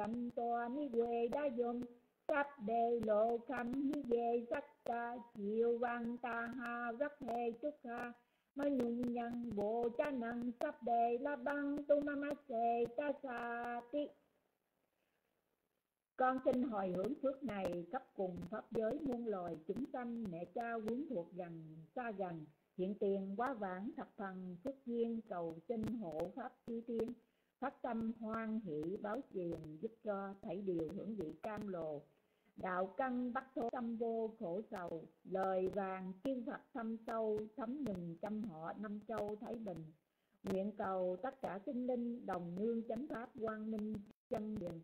cầm tòa ni quê đa dùng. Sắp đề lộ cầm ni về, sắc ta chiều văn ta ha, rất hề chúc ha. Mà nhung nhân bộ cha năng sắp đề la băng tu ma ma sê ta sa ti. Con xin hồi hướng phước này cấp cùng pháp giới muôn loài chúng sanh, mẹ cha quyến thuộc gần, xa gần. Hiện tiền quá vãng, thập phần phước duyên cầu xin hộ pháp chư thiên phát tâm hoan hỷ báo truyền giúp cho thảy điều hưởng vị cam lồ đạo căn bắt thố tâm vô khổ sầu, lời vàng kim phật thâm sâu, thấm nhuần trăm họ năm châu thái bình. Nguyện cầu tất cả sinh linh đồng nương chánh pháp quang minh chân điền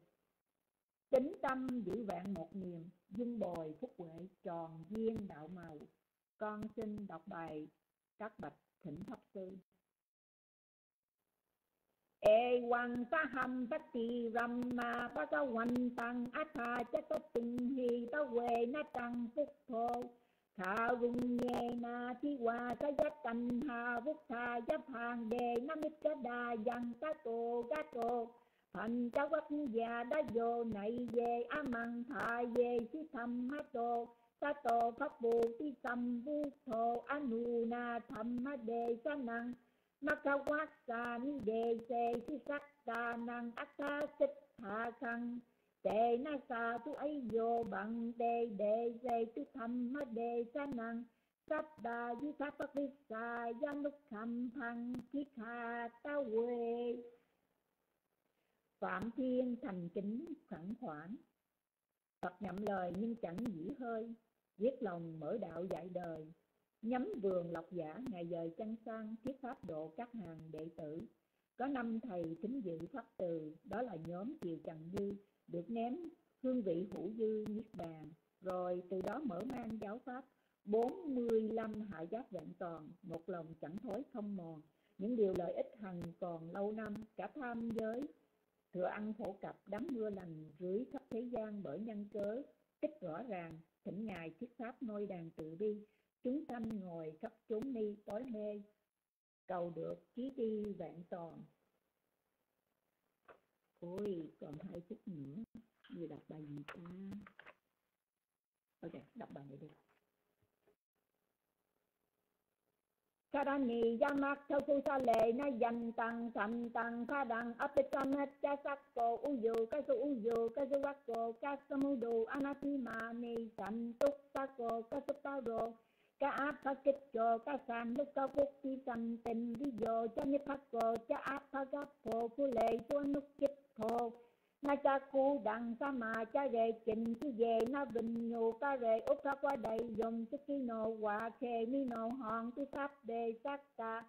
tính tâm giữ vạn một niềm, dung bồi phúc huệ tròn duyên đạo màu. Con xin đọc bài các bạch thỉnh pháp sư e quang sa hầm tất tì rầm ma ba ca hoành tăng át hà chất tất tình hì ta quê na tăng phúc thô tha rung nhẹ na thi hòa ta giác cành hà, phúc tha giáp hàng đề năm ít cá đà dằn cá tổ cá tổ. Thành cha quốc già đã vô này về a măng thà về si thầm hát tổ. Sa tổ pháp bồ ti sam phúc thô anu na tham ma đề sa năng ni đề se si sắc ta năng ta sit hạ khăn Tệ na sa tu ấy vô bằng đề đề se tu tham ma đề sa năng Sắp đà di pháp bác đi sa giang lúc khăm phăng kiết hà ta quê Phạm Thiên thành kính khẳng khoản. Phật nhậm lời nhưng chẳng dĩ hơi. Viết lòng mở đạo dạy đời. Nhắm vườn lộc giả ngày giờ chân sang Thiết pháp độ các hàng đệ tử. Có năm thầy kính dự pháp từ, Đó là nhóm Kiều Trần Như, Được ném hương vị hữu dư niết bàn. Rồi từ đó mở mang giáo pháp 45 hạ giác vẹn toàn, Một lòng chẳng thối không mòn. Những điều lợi ích hằng còn lâu năm, Cả tham giới, Thừa ăn phổ cập đám mưa lành rưới khắp thế gian bởi nhân cớ, Tích rõ ràng, thỉnh ngài thuyết pháp ngôi đàn tự bi chúng sanh ngồi khắp chúng ni tối mê, cầu được trí đi vạn toàn. Ôi, còn hai phút nữa, người đọc bài gì ta? Ok, đọc bài này đi. Karani yamak theo su sa lệ na dành tăng sanh tăng kha đăng apitam hết cha sắc cô u yu ca su u yu ca su vắc cô ca sa mu du anathima ni sanh túc sa cô ca su ta rô ca áp pha kích cho ca sàn lúc ca quốc chi sanh tình ví dụ cha ni phát cô, cha áp pha gáp phô phu lệ cho nút kích thô na cha cu đằng sa mà cha rề trình chứ về na bình nhù ca rề út ca qua đầy dùng chứ khi nộ hòa khề ni nộ hòn tư pháp đề sát ta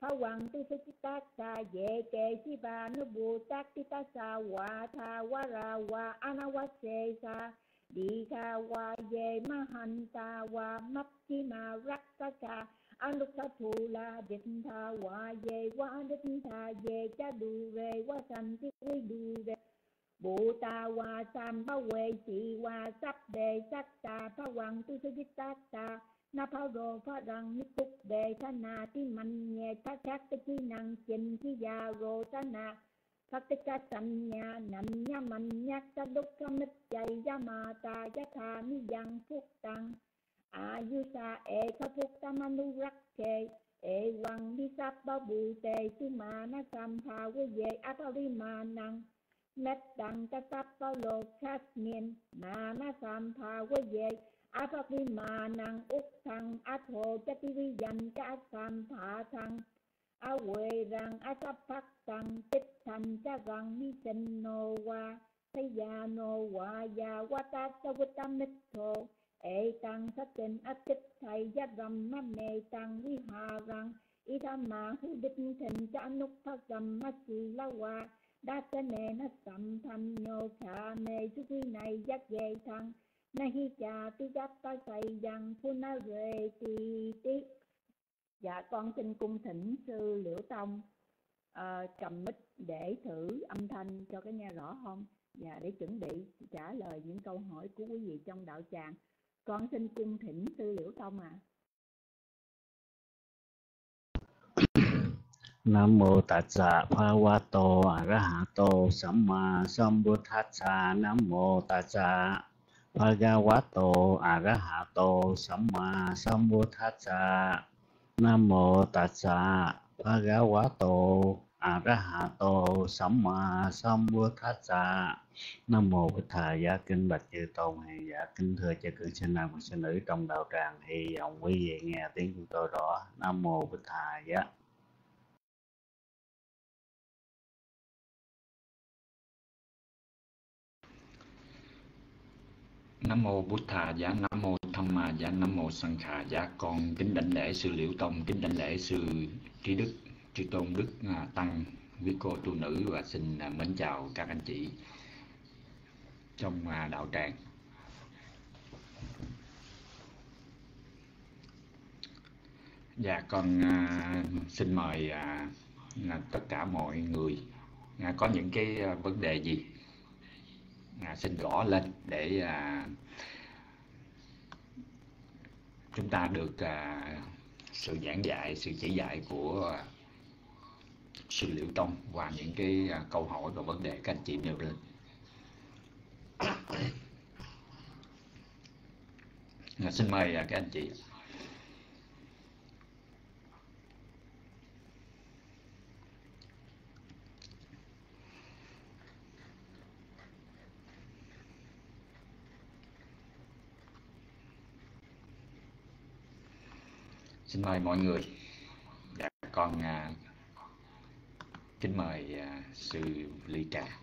phá hoàng tư sư ta sa về kệ chi bà nó bù tác ti ta sa hòa tha hòa ra hòa ana hòa se sa đi kha wa về ma hành ta wa mắp chi ma rắc ta ca Anukatula Ditha Wa Ye Wa Ditha Ye Cha Du Re Wa San Ti Quy Du Re Bồ ta hòa sam ba huệ chị hòa sắp đề sắc ta phá hoàng tu sư dít tác ta na phá rồ phá rằng nhất cúc đề sa na ti mạnh nhẹ ta khác ta chi năng trình chi già rồ sa na phật tích ca sanh nhà nành nha mạnh nhạc ta đúc ca mít chạy gia mà ta gia thà mi dân phúc tăng. A du sa e sa phúc ta manu rắc kê. E hoàng đi sắp ba bù tề su ma na sam tha quê về atari ma năng. Mét đăng ca sắp a huệ rằng a sa phát tăng tích thành cha rằng ni sinh nô qua thấy già nô qua già qua ta sa quê ta mít thô ê tăng sa tình a tích thầy gia rầm ma mê tăng vi hà rằng y tham ma hư đích thịnh cha núc phát rầm ma si la qua đa tê nê na sam tham nhô khả mê chú quy này giác ghê thăng na hi cha tu giác ta say rằng phu na rê tì tí dạ con xin cung thỉnh sư liễu tông uh, cầm mic để thử âm thanh cho cái nghe rõ không? Dạ để chuẩn bị trả lời những câu hỏi của quý vị trong đạo tràng. Con xin cung thỉnh sư liễu tông ạ. À. Nam mô Tassa Bhagavato Arahato Samma Sambuddhassa Nam mô Tassa Bhagavato Arahato Samma Sambuddhassa Nam mô Tassa Bhagavato Arahato Samma Sambuddhassa Nam mô Bích Thà Giá Kinh Bạch Chư Tôn Hay Giả dạ Kính thưa cho cư sinh nam và sinh nữ trong đạo tràng, Hy vọng quý vị nghe tiếng của tôi rõ Nam mô Bích Thà Giá Nam mô Bụt Thà giá, Nam mô Tham Ma giá, Nam mô Sang Khà giá. Con kính đảnh lễ sư Liễu Tông kính đảnh lễ sư Trí Đức, Chư Tôn Đức à, Tăng quý cô tu nữ và xin à, mến chào các anh chị trong à, đạo tràng. Dạ con xin mời tất cả mọi người có những cái vấn đề gì? À, xin gõ lên để à, chúng ta được à, sự giảng dạy sự chỉ dạy của sư Liễu Tông và những cái à, câu hỏi và vấn đề các anh chị nêu lên. À, xin mời à, các anh chị xin mời mọi người. Dạ con à, kính mời à, sư ly trà.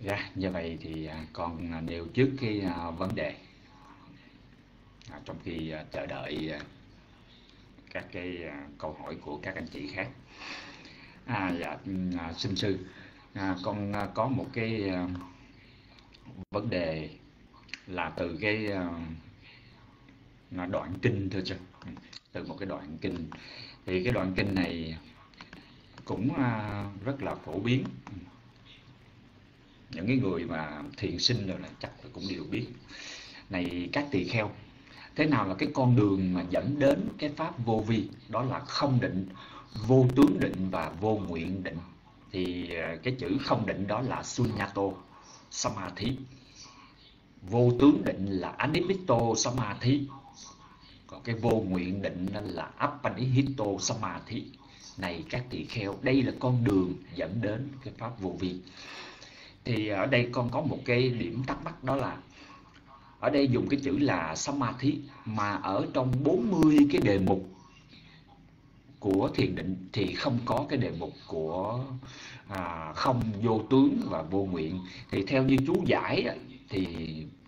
Dạ như vậy thì à, con à, nêu trước cái à, vấn đề. À, trong khi à, chờ đợi à, các cái à, câu hỏi của các anh chị khác. À, dạ, ừ, à, xin sư, à, con à, có một cái à, vấn đề là từ cái à, đoạn kinh thôi chứ, từ một cái đoạn kinh. Thì cái đoạn kinh này cũng à, rất là phổ biến. Những cái người mà thiền sinh rồi là chắc cũng đều biết. Này các tỳ kheo, thế nào là cái con đường mà dẫn đến cái pháp vô vi? Đó là không định vô tướng định và vô nguyện định. Thì à, cái chữ không định đó là sunyato, samadhi. Vô tướng định là anipito, samadhi. Còn cái vô nguyện định đó là appanihito, samadhi. Này các tỳ kheo, đây là con đường dẫn đến cái pháp vô vi. Thì ở đây con có một cái điểm thắc mắc đó là, ở đây dùng cái chữ là samadhi, mà ở trong 40 cái đề mục của thiền định thì không có cái đề mục của à, không vô tướng và vô nguyện. Thì theo như chú giải thì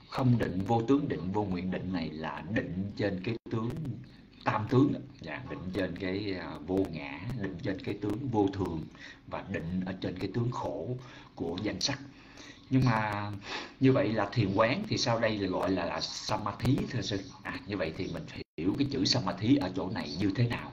không định vô tướng định vô nguyện. Định này là định trên cái tướng tam tướng dạ, định trên cái à, vô ngã định trên cái tướng vô thường và định ở trên cái tướng khổ của danh sắc. Nhưng mà như vậy là thiền quán thì sau đây là gọi là, là samadhi thưa sư. À, như vậy thì mình hiểu cái chữ samadhi ở chỗ này như thế nào.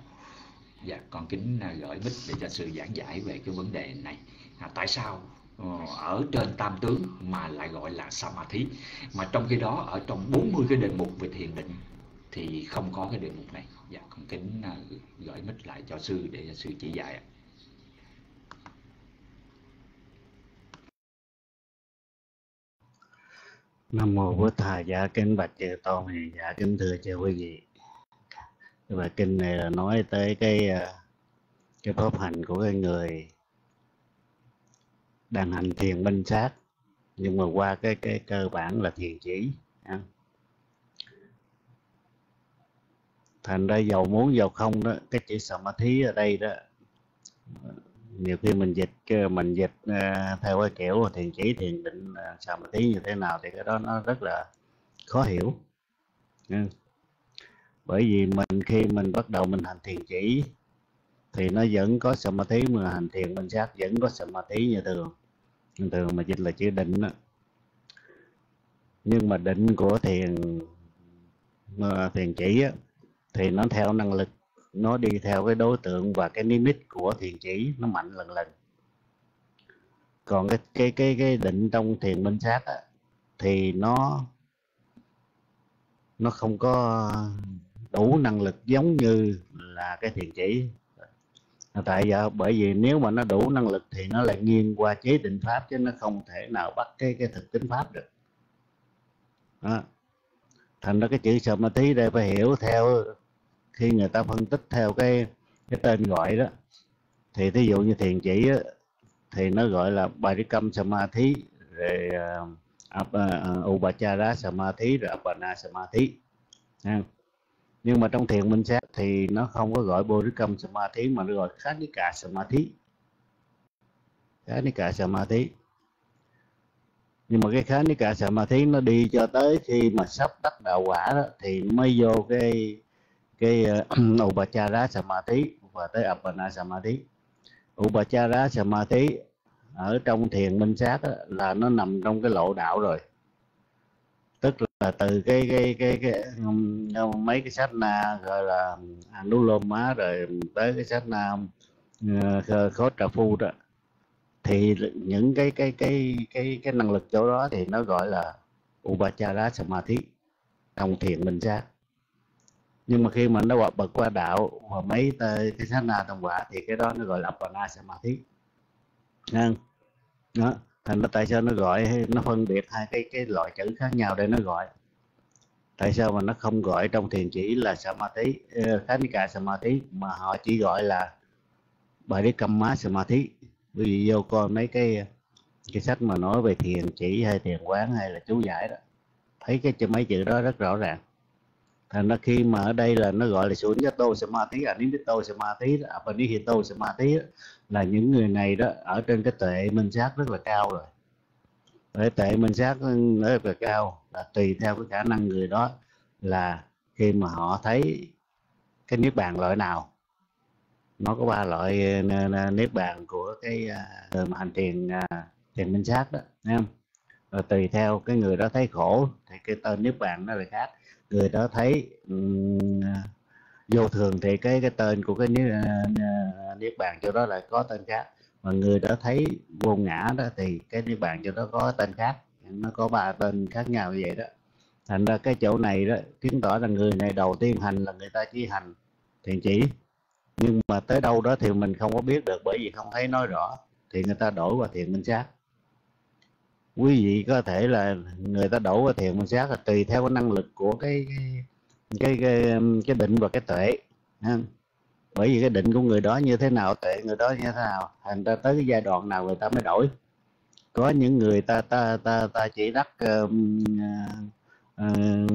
Dạ, con kính à, gửi mic để cho sư giảng giải về cái vấn đề này. À, tại sao ờ, ở trên tam tướng mà lại gọi là samadhi mà trong khi đó ở trong 40 cái đề mục về thiền định thì không có cái đề mục này. Dạ, con kính à, gửi mic lại cho sư để cho sư chỉ dạy. Nam mô Bổn Thầy dạ kính bạch chư tôn hiền dạ kính thưa chư quý vị và kinh này là nói tới cái ờ, cái pháp hành của cái người đang hành thiền minh sát. Nhưng mà qua cái cái cơ bản là thiền chỉ thành ra giàu muốn giàu không đó, cái chữ samadhi ở đây đó. Nhiều khi mình dịch mình dịch ờ, theo cái kiểu thiền chỉ, thiền định ờ, samadhi như thế nào thì cái đó nó rất là khó hiểu. Ừ bởi vì mình khi mình bắt đầu mình hành thiền chỉ thì nó vẫn có sầm ma thí mà hành thiền minh sát vẫn có sầm ma thí như thường như thường mà dịch là chữ định đó. nhưng mà định của thiền ờ, thiền chỉ á, thì nó theo năng lực nó đi theo cái đối tượng và cái limit của thiền chỉ nó mạnh lần lần còn cái cái cái cái định trong thiền minh sát á, thì nó nó không có đủ năng lực giống như là cái thiền chỉ tại giờ bởi vì nếu mà nó đủ năng lực thì nó lại nghiêng qua chế định pháp chứ nó không thể nào bắt cái cái thực tính pháp được đó. thành ra cái chữ samadhi đây phải hiểu theo khi người ta phân tích theo cái cái tên gọi đó thì thí dụ như thiền chỉ á, thì nó gọi là Parikam Samadhi rồi à, uh, à, uh, Upachara Samadhi rồi Apana Samadhi ha nhưng mà trong thiền minh sát thì nó không có gọi bodhicam Samadhi mà nó gọi Khanika Samadhi. Khanika Samadhi. Nhưng mà cái Khanika Samadhi nó đi cho tới khi mà sắp đắc đạo quả đó thì mới vô cái cái ờ, uh, Upachara Samadhi và tới Apana Samadhi. Upachara Samadhi ở trong thiền minh sát đó, là nó nằm trong cái lộ đạo rồi là từ cái cái cái, cái, cái mấy cái sách na gọi là à, Anuloma rồi tới cái sách na uh, trà phu đó. Thì những cái cái cái cái cái năng lực chỗ đó thì nó gọi là Upachara Samadhi đồng thiện mình ra nhưng mà khi mà nó bật qua đạo và mấy tới cái sát na thông quả thì cái đó nó gọi là Apana Samadhi Nha. đó thành ra tại sao nó gọi nó phân biệt hai cái cái loại chữ khác nhau để nó gọi? Tại sao mà nó không gọi trong thiền chỉ là samadhi? Ờ, Khanika samadhi, mà họ chỉ gọi là bài đấy cầm má samadhi. Bởi vì vô coi mấy cái cái sách mà nói về thiền chỉ hay thiền quán hay là chú giải đó, thấy cái mấy chữ đó rất rõ ràng. Thành ra khi mà ở đây là nó gọi là sunyata samadhi anindito samadhi apanihito samadhi là những người này đó ở trên cái tệ minh sát rất là cao rồi. Cái tệ minh sát rất là cao là tùy theo cái khả năng người đó là khi mà họ thấy cái niết bàn loại nào nó có ba loại niết bàn của cái uh, hành thiền uh, thiền minh sát đó thấy không? Rồi tùy theo cái người đó thấy khổ thì cái tên niết bàn nó lại khác. Người đó thấy um, vô thường thì cái cái tên của cái niết, à, niết bàn cho đó là có tên khác. Mà người đã thấy vô ngã đó thì cái niết bàn cho đó có tên khác. Nó có ba tên khác nhau như vậy đó. Thành ra cái chỗ này đó chứng tỏ là người này đầu tiên hành là người ta chỉ hành thiền chỉ. Nhưng mà tới đâu đó thì mình không có biết được bởi vì không thấy nói rõ. Thì người ta đổi qua thiền minh sát quý vị có thể là người ta đổ qua thiền minh sát là tùy theo cái năng lực của cái cái cái, cái định và cái tuệ ha. bởi vì cái định của người đó như thế nào tuệ người đó như thế nào thành ra tới cái giai đoạn nào người ta mới đổi. Có những người ta ta ta ta chỉ đắc uh, uh,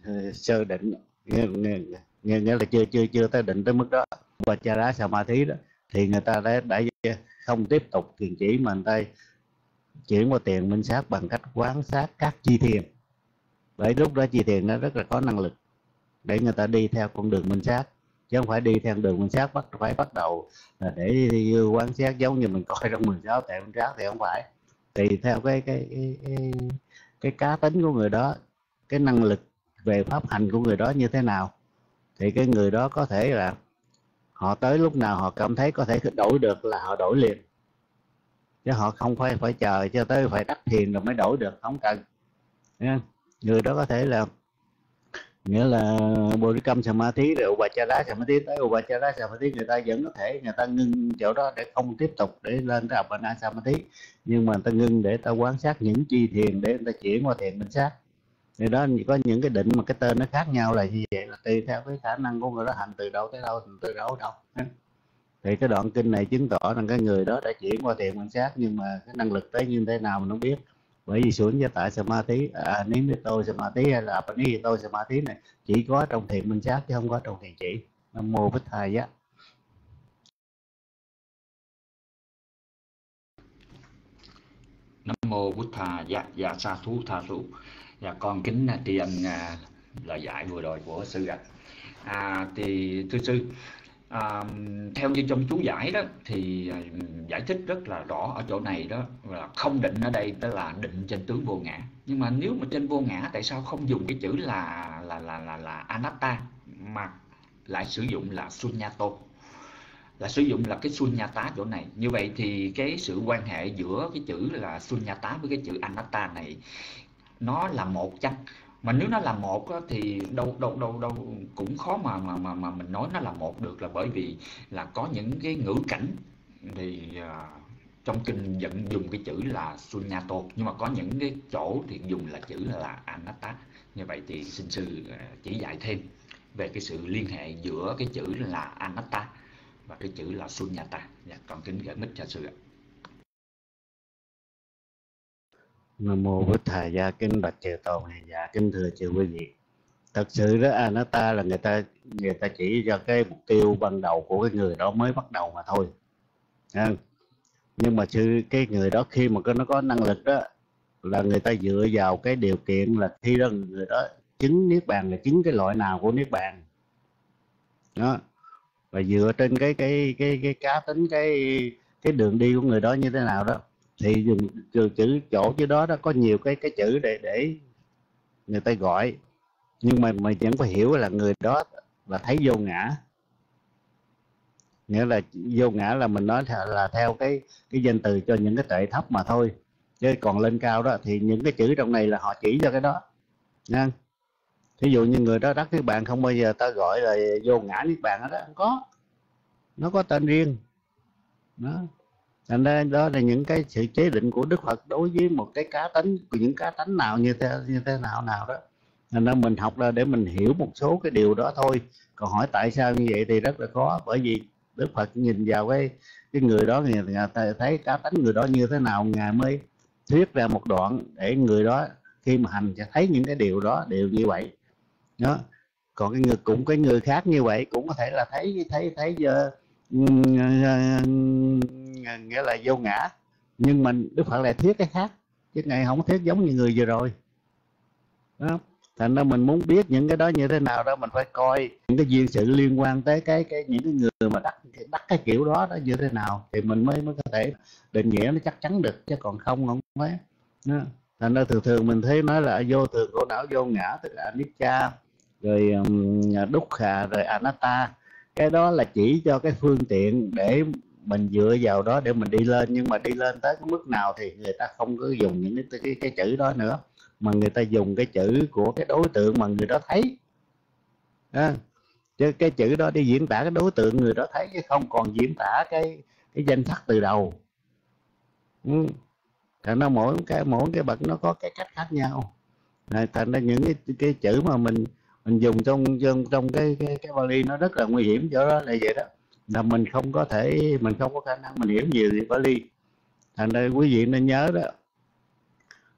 uh, sơ định nghĩa, nghĩa, nghĩa, là chưa chưa chưa tới định tới mức đó. Và cha đá thí đó thì người ta đã, đã không tiếp tục thiền chỉ mà người ta chuyển qua tiền minh sát bằng cách quán sát các chi thiền bởi lúc đó chi thiền nó rất là có năng lực để người ta đi theo con đường minh sát. Chứ không phải đi theo đường minh sát bắt phải bắt đầu là để đi sát giống như mình coi trong 16 tệ minh sát thì không phải. Tùy theo cái cái cái, cái cái cá tính của người đó cái năng lực về pháp hành của người đó như thế nào. Thì cái người đó có thể là họ tới lúc nào họ cảm thấy có thể đổi được là họ đổi liền. Chứ họ không phải phải chờ cho tới phải đắc thiền rồi mới đổi được không cần người đó có thể là, nghĩa là Bodhikam Samadhi rồi Upachara Samadhi tới Upachara Samadhi, người ta vẫn có thể, người ta ngưng chỗ đó để không tiếp tục để lên cái ma Samadhi. Nhưng mà người ta ngưng để ta quan sát những chi thiền để người ta chuyển qua thiền minh sát thì đó có những cái định mà cái tên nó khác nhau là như vậy, là tùy theo cái khả năng của người đó, hành từ đâu tới đâu từ đâu đâu. Thì cái đoạn kinh này chứng tỏ rằng cái người đó đã chuyển qua thiền minh sát nhưng mà cái năng lực tới như thế nào mình không biết bởi vì xuống với tại samadhi à, nếu như tôi samadhi hay là apani tôi samadhi này? Chỉ có trong thiền minh sát chứ không có trong thiền chỉ. Nam mô bích thầy á. Nam mô bút thà dạ dạ sa thú tha thú. Dạ con kính tri ân à, lời dạy vừa rồi của sư ạ. À, thì thưa sư à, theo như trong chú giải đó thì à, giải thích rất là rõ ở chỗ này đó là không định ở đây tức là định trên tướng vô ngã. Nhưng mà nếu mà trên vô ngã tại sao không dùng cái chữ là là là là là anatta mà lại sử dụng là sunyato? Là sử dụng là cái sunyata chỗ này. Như vậy thì cái sự quan hệ giữa cái chữ là sunyata với cái chữ anatta này nó là một chăng? Mà nếu nó là một á, thì đâu đâu đâu đâu cũng khó mà mà mà mà mình nói nó là một được là bởi vì là có những cái ngữ cảnh thì uh, trong kinh vẫn dùng cái chữ là sunyato nhưng mà có những cái chỗ thì dùng là chữ là anatta. Như vậy thì xin sư à, chỉ dạy thêm về cái sự liên hệ giữa cái chữ là anatta và cái chữ là sunyata. Dạ, còn kính gửi mít cho sư ạ. Nam mô bổn thầy gia kinh bạch chư tôn. Dạ kính thưa chư quý vị. Thật sự đó anatta là người ta người ta chỉ cho cái mục tiêu ban đầu của cái người đó mới bắt đầu mà thôi. Nhưng mà sư cái người đó khi mà cái nó có năng lực đó, là người ta dựa vào cái điều kiện là khi đó người đó chứng niết bàn là chứng cái loại nào của niết bàn. Đó. Và dựa trên cái cái cái cái cá tính, cái cái đường đi của người đó như thế nào đó thì dùng chữ, chữ chỗ chứ đó đó có nhiều cái cái chữ để để người ta gọi. Nhưng mà mày vẫn phải hiểu là người đó là thấy vô ngã. Nghĩa là vô ngã là mình nói là theo cái cái danh từ cho những cái tệ thấp mà thôi. Chứ còn lên cao đó thì những cái chữ trong này là họ chỉ cho cái đó. Nha. Thí dụ như người đó đắc niết bàn không bao giờ ta gọi là vô ngã niết bàn đó không có. Nó có tên riêng. Đó thành ra đó là những cái sự chế định của đức phật đối với một cái cá tính những cá tính nào như thế như thế nào nào đó. Thành ra mình học ra để mình hiểu một số cái điều đó thôi. Còn hỏi tại sao như vậy thì rất là khó bởi vì đức phật nhìn vào cái cái người đó thì người thấy cá tính người đó như thế nào ngài mới thuyết ra một đoạn để người đó khi mà hành sẽ thấy những cái điều đó đều như vậy. Đó. Còn cái người cũng cái người khác như vậy cũng có thể là thấy thấy thấy uh, Ờ, nghĩa là vô ngã. Nhưng mình đức phật lại thiết cái khác chứ ngài không thiết giống như người vừa rồi. Đó. Thành ra mình muốn biết những cái đó như thế nào đó mình phải coi những cái duyên sự liên quan tới cái cái những cái người mà đắc đắc cái kiểu đó đó như thế nào thì mình mới mới có thể định nghĩa nó chắc chắn được chứ còn không không phải đó. thành ra thường thường mình thấy nói là vô thường khổ não vô ngã tức là anicca rồi um, đúc khà rồi anatta. Cái đó là chỉ cho cái phương tiện để mình dựa vào đó để mình đi lên nhưng mà đi lên tới cái mức nào thì người ta không có dùng những cái cái, cái chữ đó nữa. Mà người ta dùng cái chữ của cái đối tượng mà người đó thấy. À, chứ cái chữ đó đi diễn tả cái đối tượng người đó thấy chứ không còn diễn tả cái cái danh sắc từ đầu. Ừ. thành ra mỗi cái mỗi cái bậc nó có cái cách khác nhau. À, thành ra những cái cái chữ mà mình mình dùng trong trong trong cái cái cái Bali nó rất là nguy hiểm chỗ đó là vậy đó là mình không có thể mình không có khả năng mình hiểu nhiều về Bali. Thành ra quý vị nên nhớ đó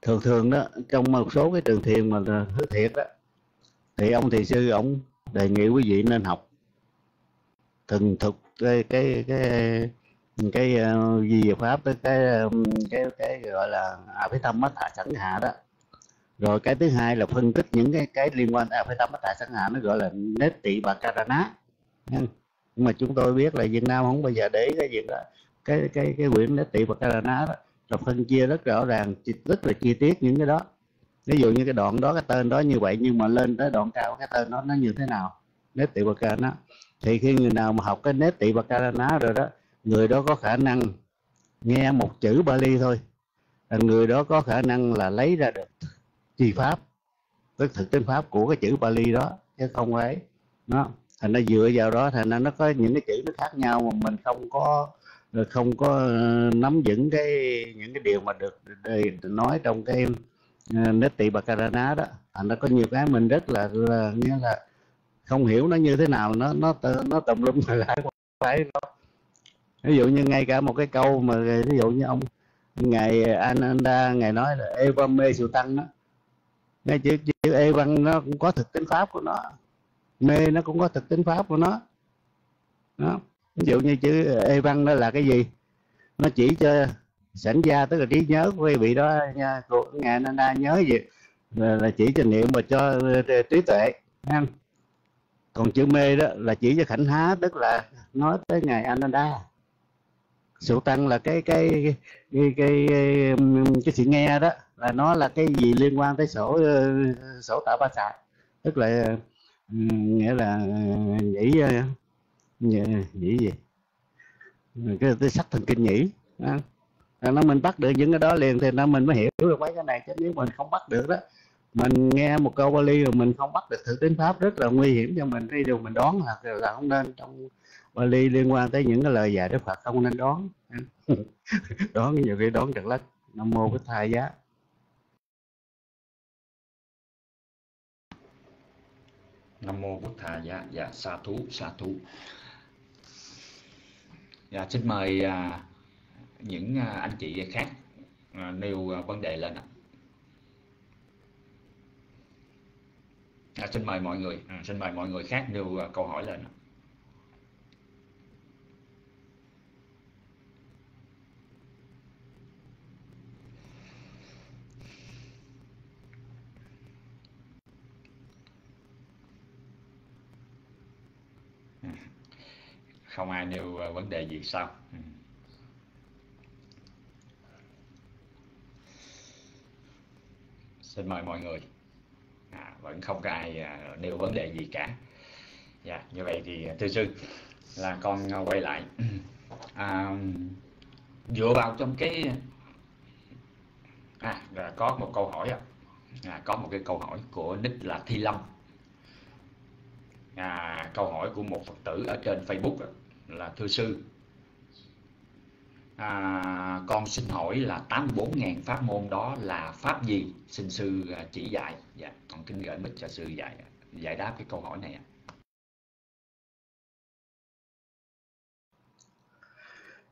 thường thường đó trong một số cái trường thiền mà thứ thiệt đó thì ông thầy sư ông đề nghị quý vị nên học thường thực cái cái cái cái ờ, uh, gì pháp tới cái cái cái gọi là à, phải tâm mắt hạ sẵn hạ đó. Rồi cái thứ hai là phân tích những cái cái liên quan à, phải tâm mắt hạ sẵn hạ nó gọi là nết tị và karana mà chúng tôi biết là Việt Nam không bao giờ để cái việc đó, cái cái cái quyển nết tị và karana đó. Là phân chia rất rõ ràng rất là chi tiết những cái đó. Ví dụ như cái đoạn đó, cái tên đó như vậy, nhưng mà lên tới đoạn cao cái tên đó nó như thế nào? Nét tị bạc nó thì khi người nào mà học cái nét tị bạc ná rồi đó, người đó có khả năng nghe một chữ Bali thôi. Là người đó có khả năng là lấy ra được chi pháp, tức thực tính pháp của cái chữ Bali đó, chứ không phải nó thành nó dựa vào đó thành nó có những cái chữ nó khác nhau mà mình không có ờ, không có ờ, nắm vững cái những cái điều mà được nói trong cái ờ, nét tỳ bạc đó. Thành nó có nhiều cái mình rất là, là nghĩa là không hiểu nó như thế nào nó nó nó tùm lum lại phải nó ví dụ như ngay cả một cái câu mà ví dụ như ông ngài Ananda ngài nói là Eva mê sự tăng đó. Ngay chữ chữ e văn nó cũng có thực tính pháp của nó mê nó cũng có thực tính pháp của nó. Đó. Ví dụ như chữ ờ, ê văn đó là cái gì? Nó chỉ cho sẵn gia tức là trí nhớ của quý vị đó nha của ngài Nanda nhớ gì? Là, là chỉ cho niệm mà cho ờ, trí tuệ ha còn chữ mê đó là chỉ cho khảnh há tức là nói tới ngài Ananda. Sự tăng là cái cái cái cái, cái, cái sự nghe đó là nó là cái gì liên quan tới sổ ờ, sổ tạo ba xạ tức là nghĩa là ờ, ờ, nhĩ nhĩ gì? Ờ, cái, cái sắc thần kinh nhĩ à. nó mình bắt được những cái đó liền thì nó mình mới hiểu được mấy cái này chứ nếu mình không bắt được đó mình nghe một câu Bali rồi mình không bắt được thử tính pháp rất là nguy hiểm cho mình đi điều mình đoán là, là không nên trong Bali liên quan tới những cái lời dạy Đức Phật không nên đoán đoán nhiều khi đoán trật lắc nam mô bích thai giá. Nam mô bút thà dạ dạ sa thú sa thú. Dạ xin mời à, những à, anh chị khác à, nêu à, vấn đề lên ạ. À, xin mời mọi người à, xin mời mọi người khác nêu à, câu hỏi lên ạ. Không ai nêu ờ, vấn đề gì sau. Ừ. xin mời mọi người. À, vẫn không có ai à, nêu vấn đề gì cả. Dạ như vậy thì à, thưa sư là con à, quay lại. À, dựa vào trong cái à là có một câu hỏi à, có một cái câu hỏi của nick là thi lâm. À, câu hỏi của một phật tử ở trên facebook là thưa sư. À, con xin hỏi là 84.000 pháp môn đó là pháp gì? Xin sư à, chỉ dạy. Dạ con kính gửi mình cho sư dạy giải đáp cái câu hỏi này ạ.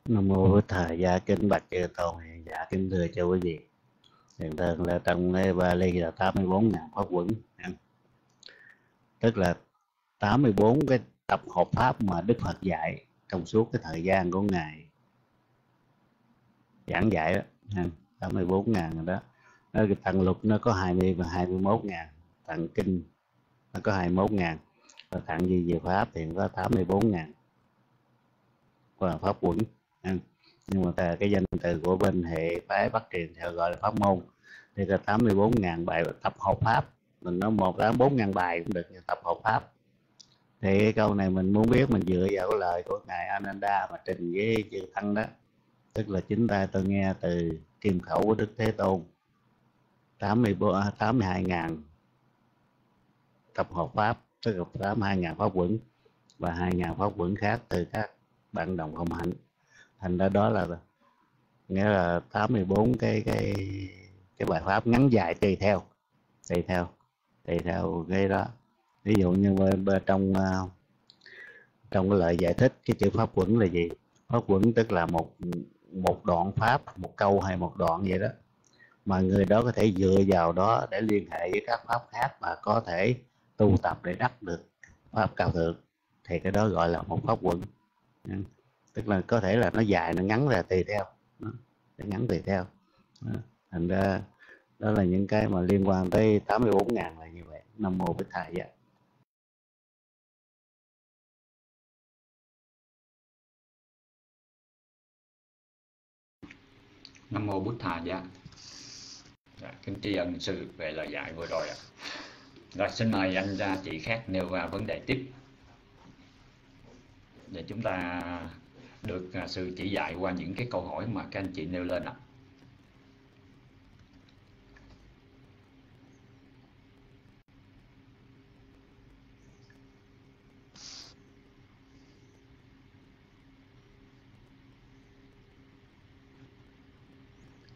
Nam mô Bổn Thầy gia kính bạch chư tôn. Dạ kính thưa cho quý vị. Hiện thường là trong cái Bali là 84 ngàn pháp quẩn. Tức là 84 cái tập hợp pháp mà Đức Phật dạy trong suốt cái thời gian của ngài. Giảng dạy đó 84 ngàn rồi đó. Nó, cái tầng lục nó có 20 và 21 ngàn. Tầng kinh nó có 21 ngàn. Và tặng gì về pháp thì có 84 ngàn. Và pháp quẩn nhưng mà cái danh từ của bên hệ phái bắt truyền theo gọi là pháp môn. Thì là 84 ngàn bài tập hợp pháp. Mình nói một tám bốn ngàn bài cũng được tập hợp pháp thì cái câu này mình muốn biết, mình dựa vào cái lời của ngài Ananda mà trình với chư thân đó. Tức là chính ta, tôi nghe từ kim khẩu của đức thế tôn. 84 82 à, hai ngàn tập hợp pháp, tức là 82 ngàn pháp quẩn và hai ngàn pháp quẩn khác từ các bạn đồng không hạnh. Thành ra đó là, nghĩa là 84 cái cái cái bài pháp ngắn dài tùy theo tùy theo tùy theo cái đó ví dụ như ờ, trong ờ, trong cái lời giải thích cái chữ pháp quẩn là gì? Pháp quẩn tức là một một đoạn pháp, một câu hay một đoạn vậy đó. Mà người đó có thể dựa vào đó để liên hệ với các pháp khác mà có thể tu tập để đắc được pháp cao thượng. Thì cái đó gọi là một pháp quẩn. Tức là có thể là nó dài, nó ngắn là tùy theo. Nó ngắn tùy theo. Thành ra đó là những cái mà liên quan tới 84 ngàn là như vậy. Nam mô bích thầy vậy nam mô bút thà dạ dạ kính tri ân sư về lời dạy vừa rồi ạ. Rồi, xin mời anh ra chị khác nêu vào vấn đề tiếp. Để chúng ta được à, sự chỉ dạy qua những cái câu hỏi mà các anh chị nêu lên ạ.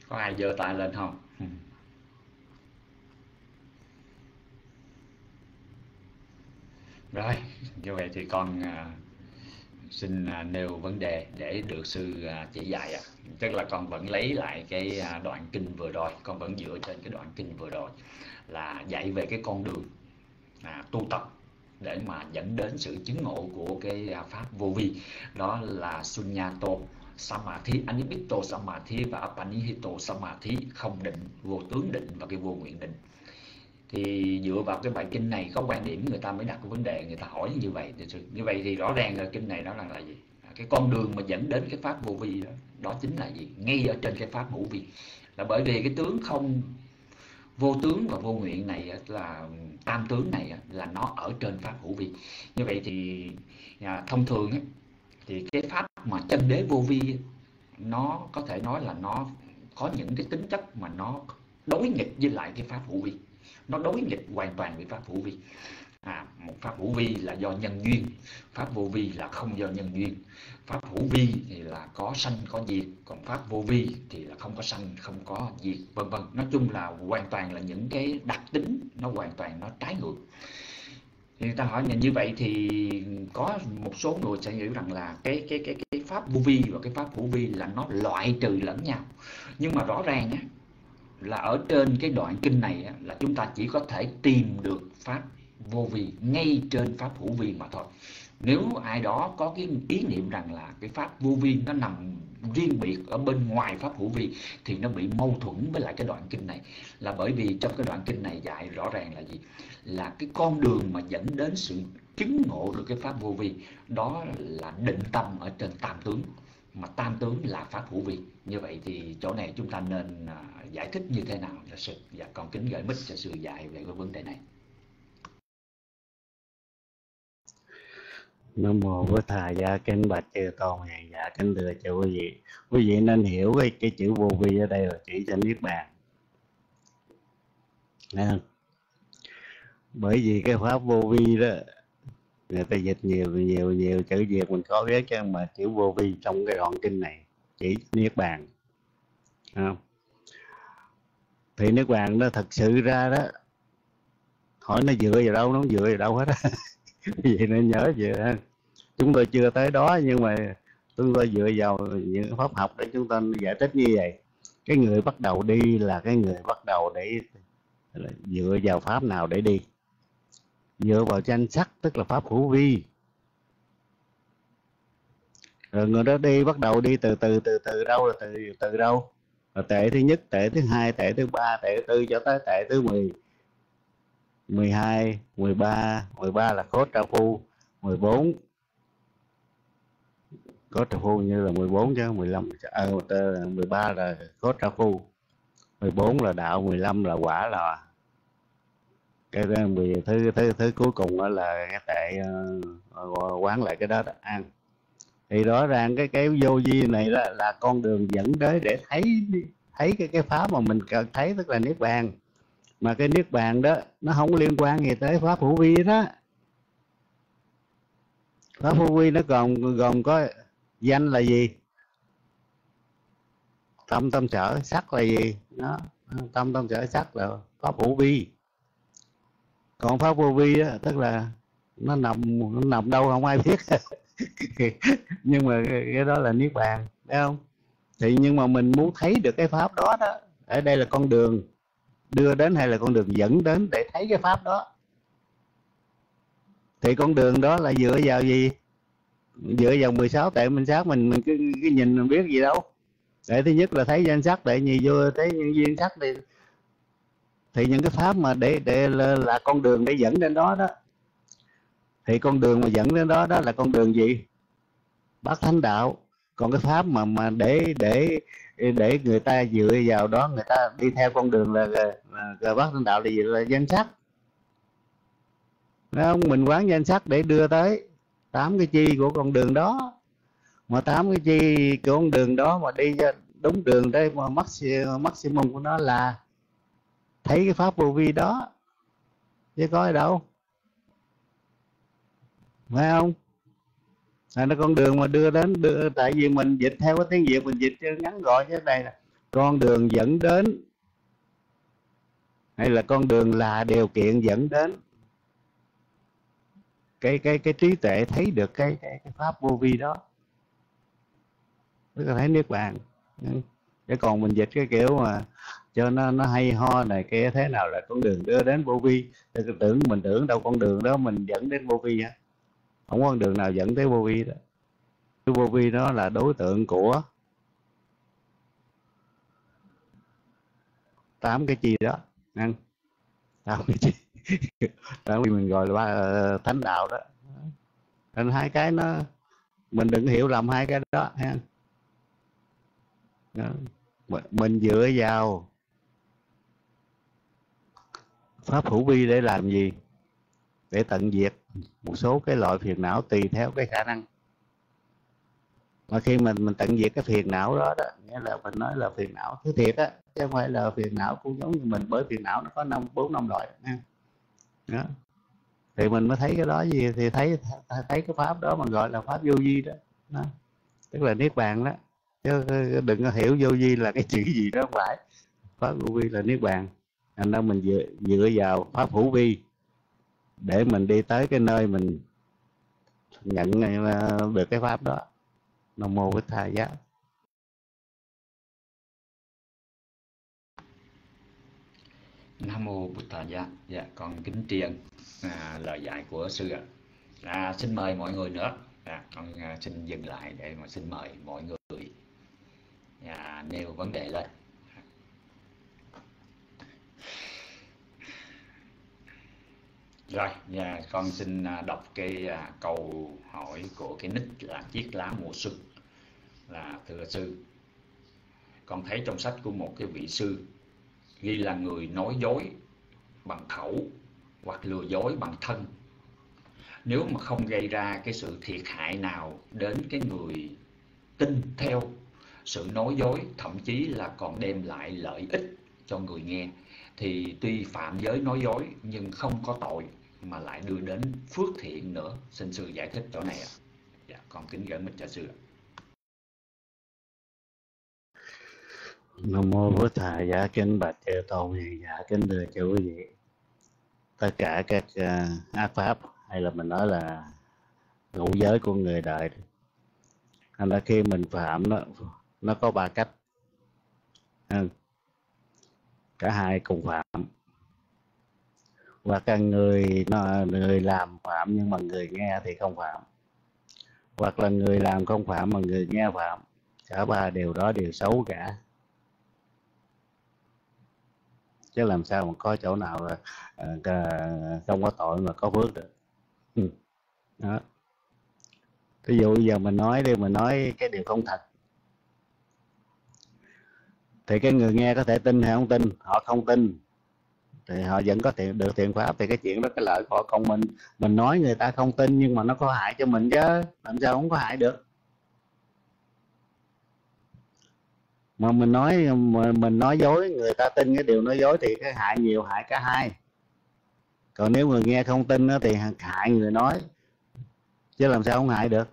Có ai giơ tay lên không ừ. rồi như vậy thì con à, xin à, nêu vấn đề để được sư à, chỉ dạy ạ à. tức là con vẫn lấy lại cái à, đoạn kinh vừa rồi con vẫn dựa trên cái đoạn kinh vừa rồi là dạy về cái con đường à, tu tập để mà dẫn đến sự chứng ngộ của cái à, pháp vô vi đó là sunyato Samadhi, Anipito Samadhi và Apanihito Samadhi không định, vô tướng định và cái vô nguyện định. Thì dựa vào cái bài kinh này có quan điểm người ta mới đặt cái vấn đề, người ta hỏi như vậy. Như vậy thì rõ ràng là kinh này đó là, là gì? À, cái con đường mà dẫn đến cái pháp vô vi đó, đó chính là gì? Ngay ở trên cái pháp hữu vi. Là bởi vì cái tướng không vô tướng và vô nguyện này là tam tướng này là nó ở trên pháp hữu vi. Như vậy thì à, thông thường thì cái pháp mà chân đế vô vi nó có thể nói là nó có những cái tính chất mà nó đối nghịch với lại cái pháp hữu vi. Nó đối nghịch hoàn toàn với pháp hữu vi. À, một pháp hữu vi là do nhân duyên. Pháp vô vi là không do nhân duyên. Pháp hữu vi thì là có sanh có diệt. Còn pháp vô vi thì là không có sanh không có diệt vân vân. Nói chung là hoàn toàn là những cái đặc tính nó hoàn toàn nó trái ngược thì người ta hỏi là như vậy thì có một số người sẽ hiểu rằng là cái cái cái cái pháp vô vi và cái pháp hữu vi là nó loại trừ lẫn nhau. Nhưng mà rõ ràng á là ở trên cái đoạn kinh này á, là chúng ta chỉ có thể tìm được pháp vô vi ngay trên pháp hữu vi mà thôi. Nếu ai đó có cái ý niệm rằng là cái pháp vô vi nó nằm riêng biệt ở bên ngoài pháp hữu vi thì nó bị mâu thuẫn với lại cái đoạn kinh này. Là bởi vì trong cái đoạn kinh này dạy rõ ràng là gì? Là cái con đường mà dẫn đến sự chứng ngộ được cái pháp vô vi. Đó là định tâm ở trên tam tướng. Mà tam tướng là pháp hữu vi. Như vậy thì chỗ này chúng ta nên à, giải thích như thế nào là sự và con kính gửi mít cho sự dạy về cái vấn đề này. Nam mô với Thầy Gia Kính Bạch Chư Tôn Hàng Dạ Kính thưa cho quý vị. Quý vị nên hiểu cái, cái chữ vô vi ở đây là chỉ cho Niết Bàn. Nghe bởi vì cái pháp vô vi đó, Người ta dịch nhiều nhiều nhiều chữ Việt mình có biết chứ, mà chữ vô vi trong cái đoạn kinh này chỉ Niết Bàn. Không? Thì Niết Bàn nó thật sự ra đó, hỏi nó dựa vào đâu, nó không dựa vào đâu hết á. Vậy nên nhớ vậy chúng tôi chưa tới đó, nhưng mà chúng tôi dựa vào những pháp học để chúng ta giải thích như vậy. Cái người bắt đầu đi là cái người bắt đầu để dựa vào pháp nào để đi? Dựa vào danh sắc tức là pháp hữu vi. Rồi người đó đi bắt đầu đi từ từ từ từ đâu là từ từ đâu? Là tệ thứ nhất tệ thứ hai tệ thứ ba tệ thứ tư cho tới tệ thứ mười. 12, 13, 13 là cốt trao phu, 14 cốt trao phu như là 14 chứ 15 à, 13 là ờ, cốt trao phu. 14 là đạo 15 là quả là cái thứ thứ thứ, thứ cuối cùng đó là cái tệ uh, quán lại cái đó, đó ăn. Thì rõ ràng cái cái vô vi này là, là con đường dẫn tới để thấy thấy cái cái pháp mà mình cần thấy tức là niết bàn. Mà cái niết bàn đó nó không liên quan gì tới pháp hữu vi đó. Pháp hữu vi nó còn gồm có danh là gì? Tâm tâm sở sắc là gì? Nó tâm tâm sở sắc là pháp hữu vi còn pháp vô vi á tức là nó nằm nó nằm đâu không ai biết. Nhưng mà cái đó là niết bàn thấy không? Thì nhưng mà mình muốn thấy được cái pháp đó đó ở đây là con đường đưa đến hay là con đường dẫn đến để thấy cái pháp đó? Thì con đường đó là dựa vào gì? Dựa vào 16 tệ minh sát mình mình cứ, cứ nhìn mình biết gì đâu. Để thứ nhất là thấy danh sắc để nhì vô thấy nhân viên sắc thì thì những cái pháp mà để để là, là con đường để dẫn đến đó đó. Thì con đường mà dẫn đến đó đó là con đường gì? Bát thánh đạo. Còn cái pháp mà mà để để để người ta dựa vào đó người ta đi theo con đường là, là, là, là bát thánh đạo là gì? Là danh sắc Thấy không? Mình quán danh sắc để đưa tới tám cái chi của con đường đó. Mà tám cái chi của con đường đó mà đi đúng đường đây mà maximum của nó là thấy cái pháp vô vi đó. Chứ có ở đâu? Phải không? Là nó con đường mà đưa đến đưa tại vì mình dịch theo cái tiếng việt mình dịch cho ngắn gọn như đây là con đường dẫn đến hay là con đường là điều kiện dẫn đến. Cái cái cái trí tuệ thấy được cái cái, cái pháp vô vi đó. Tức là thấy niết bàn. Ừ. Chứ còn mình dịch cái kiểu mà cho nó nó hay ho này kia, thế nào là con đường đưa đến vô vi? Tưởng mình tưởng đâu con đường đó mình dẫn đến vô vi á. Không có con đường nào dẫn tới vô vi đó. Cái vô vi đó là đối tượng của tám cái chi đó. Ăn. Tám cái chi. Tám cái mình gọi là ba ờ, thánh đạo đó. Nên hai cái nó, mình đừng hiểu lầm hai cái đó, ha. Mình dựa vào pháp hữu vi để làm gì? Để tận diệt một số cái loại phiền não tùy theo cái khả năng. Mà khi mình mình tận diệt cái phiền não đó đó nghĩa là mình nói là phiền não thứ thiệt á chứ không phải là phiền não cũng giống như mình bởi phiền não nó có năm bốn năm loại nha đó. thì mình mới thấy cái đó gì thì thấy thấy cái pháp đó mà gọi là pháp vô vi đó, đó. tức là niết bàn đó. Chứ đừng có hiểu vô vi là cái chữ gì đó không phải. Pháp vô vi là niết bàn thành ra mình dựa, dựa vào pháp hữu vi để mình đi tới cái nơi mình nhận ờ, được cái pháp đó. Nam mô bích thầy giá. Nam mô Bụt tha Dạ, dạ con kính triền à, lời dạy của sư ạ. À, xin mời mọi người nữa. À, con à, xin dừng lại để mà xin mời mọi người. À, nêu vấn đề lên. Rồi nhà con xin à, đọc cái à, câu hỏi của cái nick là chiếc lá mùa xuân là thưa sư. Con thấy trong sách của một cái vị sư ghi là người nói dối bằng khẩu hoặc lừa dối bằng thân. Nếu mà không gây ra cái sự thiệt hại nào đến cái người tin theo sự nói dối thậm chí là còn đem lại lợi ích cho người nghe thì tuy phạm giới nói dối nhưng không có tội mà lại đưa đến phước thiện nữa. Xin sư giải thích chỗ này ạ. Dạ con kính gửi mình cho sư ạ. Nam mô bổn thầy giả kính bạch chư tôn hiền giả kính thưa chư quý vị. Tất cả các uh, ác pháp hay là mình nói là ngũ giới của người đời thành ra khi mình phạm nó nó có ba cách. Cả hai cùng phạm và càng người người làm phạm nhưng mà người nghe thì không phạm. Hoặc là người làm không phạm mà người nghe phạm. Cả ba điều đó đều xấu cả. Chứ làm sao mà có chỗ nào là à, không có tội mà có phước được. Ừ. Đó. Ví dụ giờ mình nói đi, mình nói cái điều không thật. Thì cái người nghe có thể tin hay không tin? Họ không tin thì họ vẫn có tiền, được thiện pháp thì cái chuyện đó, cái lợi của họ, còn mình mình nói người ta không tin, nhưng mà nó có hại cho mình chứ. Làm sao không có hại được. Mà mình nói mình nói dối, người ta tin cái điều nói dối thì cái hại nhiều, hại cả hai. Còn nếu người nghe không tin thì hại người nói, chứ làm sao không hại được.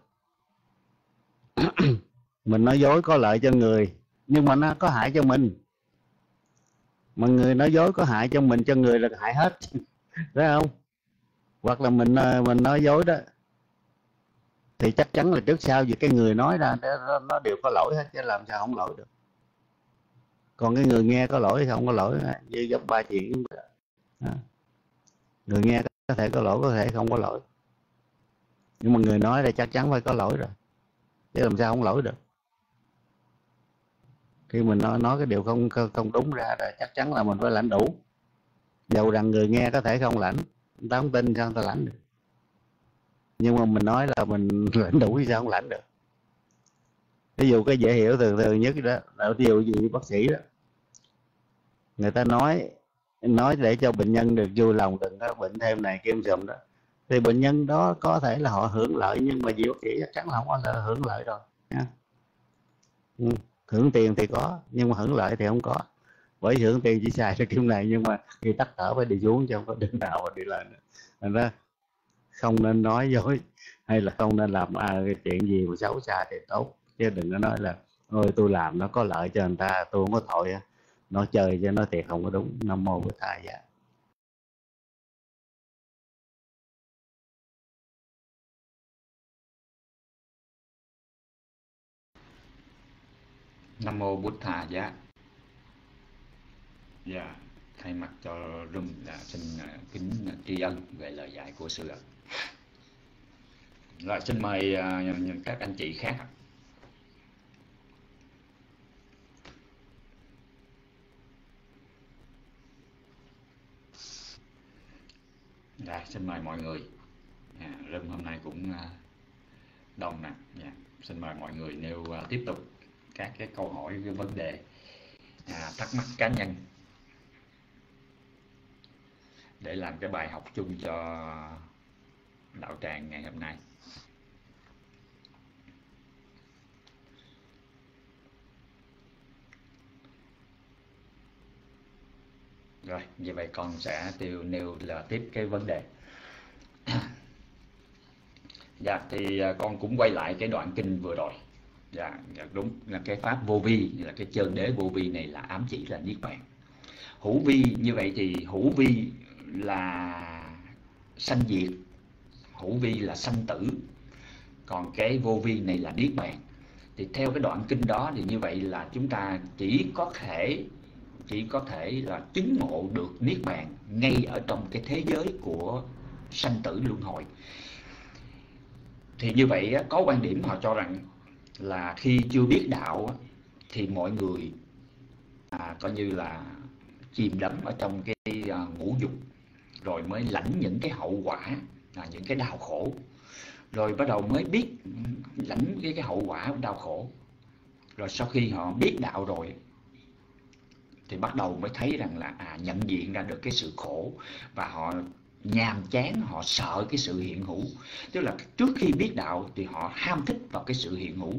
Mình nói dối có lợi cho người, nhưng mà nó có hại cho mình mà người nói dối có hại cho mình cho người là hại hết. Phải không? Hoặc là mình ờ, mình nói dối đó thì chắc chắn là trước sau gì cái người nói ra nó, nó đều có lỗi hết chứ làm sao không lỗi được. Còn cái người nghe có lỗi thì không có lỗi như gấp ba chuyện người nghe có thể có lỗi có thể không có lỗi. Nhưng mà người nói là chắc chắn phải có lỗi rồi. Chứ làm sao không lỗi được khi mình nói nói cái điều không không đúng ra là chắc chắn là mình phải lãnh đủ. Dầu rằng người nghe có thể không lãnh, người ta không tin sao người ta lãnh được. Nhưng mà mình nói là mình lãnh đủ thì sao không lãnh được. Ví dụ cái dễ hiểu thường thường nhất đó, là ví dụ gì bác sĩ đó. Người ta nói nói để cho bệnh nhân được vui lòng, đừng có bệnh thêm này kim sùm đó. Thì bệnh nhân đó có thể là họ hưởng lợi, nhưng mà vị bác sĩ chắc chắn là không có là hưởng lợi rồi, nha. Ừ hưởng tiền thì có nhưng mà hưởng lợi thì không có. Bởi hưởng tiền chỉ xài cho kim này nhưng mà khi tắt thở phải đi xuống chứ không có đứng nào mà đi lên. Thành ra không nên nói dối hay là không nên làm à, cái chuyện gì mà xấu xa thì tốt. Chứ đừng có nói là ôi tôi làm nó có lợi cho người ta tôi không có tội nó chơi cho nó thiệt không có đúng. Nam mô bổn thầy dạ. Nam mô Bụt Thà dạ. Dạ, thay mặt cho Rung là xin ờ, kính ờ, tri ân về lời dạy của sư ạ. Rồi xin mời ờ, các anh chị khác. rồi dạ, xin mời mọi người. À, room hôm nay cũng đông nè. Dạ, xin mời mọi người nêu tiếp tục các cái câu hỏi cái vấn đề à, thắc mắc cá nhân. Để làm cái bài học chung cho đạo tràng ngày hôm nay. Rồi như vậy con sẽ tiêu nêu là tiếp cái vấn đề. Dạ thì à, con cũng quay lại cái đoạn kinh vừa rồi dạ, dạ đúng. Là cái pháp vô vi là cái chân đế vô vi này là ám chỉ là niết bàn. Hữu vi như vậy thì hữu vi là sanh diệt hữu vi là sanh tử. Còn cái vô vi này là niết bàn. Thì theo cái đoạn kinh đó thì như vậy là chúng ta chỉ có thể chỉ có thể là chứng ngộ được niết bàn ngay ở trong cái thế giới của sanh tử luân hồi. Thì như vậy có quan điểm họ cho rằng là khi chưa biết đạo thì mọi người à, coi như là chìm đắm ở trong cái à, ngũ dục rồi mới lãnh những cái hậu quả là những cái đau khổ. Rồi bắt đầu mới biết lãnh cái cái hậu quả đau khổ. Rồi sau khi họ biết đạo rồi thì bắt đầu mới thấy rằng là à nhận diện ra được cái sự khổ và họ nhàm chán họ sợ cái sự hiện hữu. Tức là trước khi biết đạo thì họ ham thích vào cái sự hiện hữu.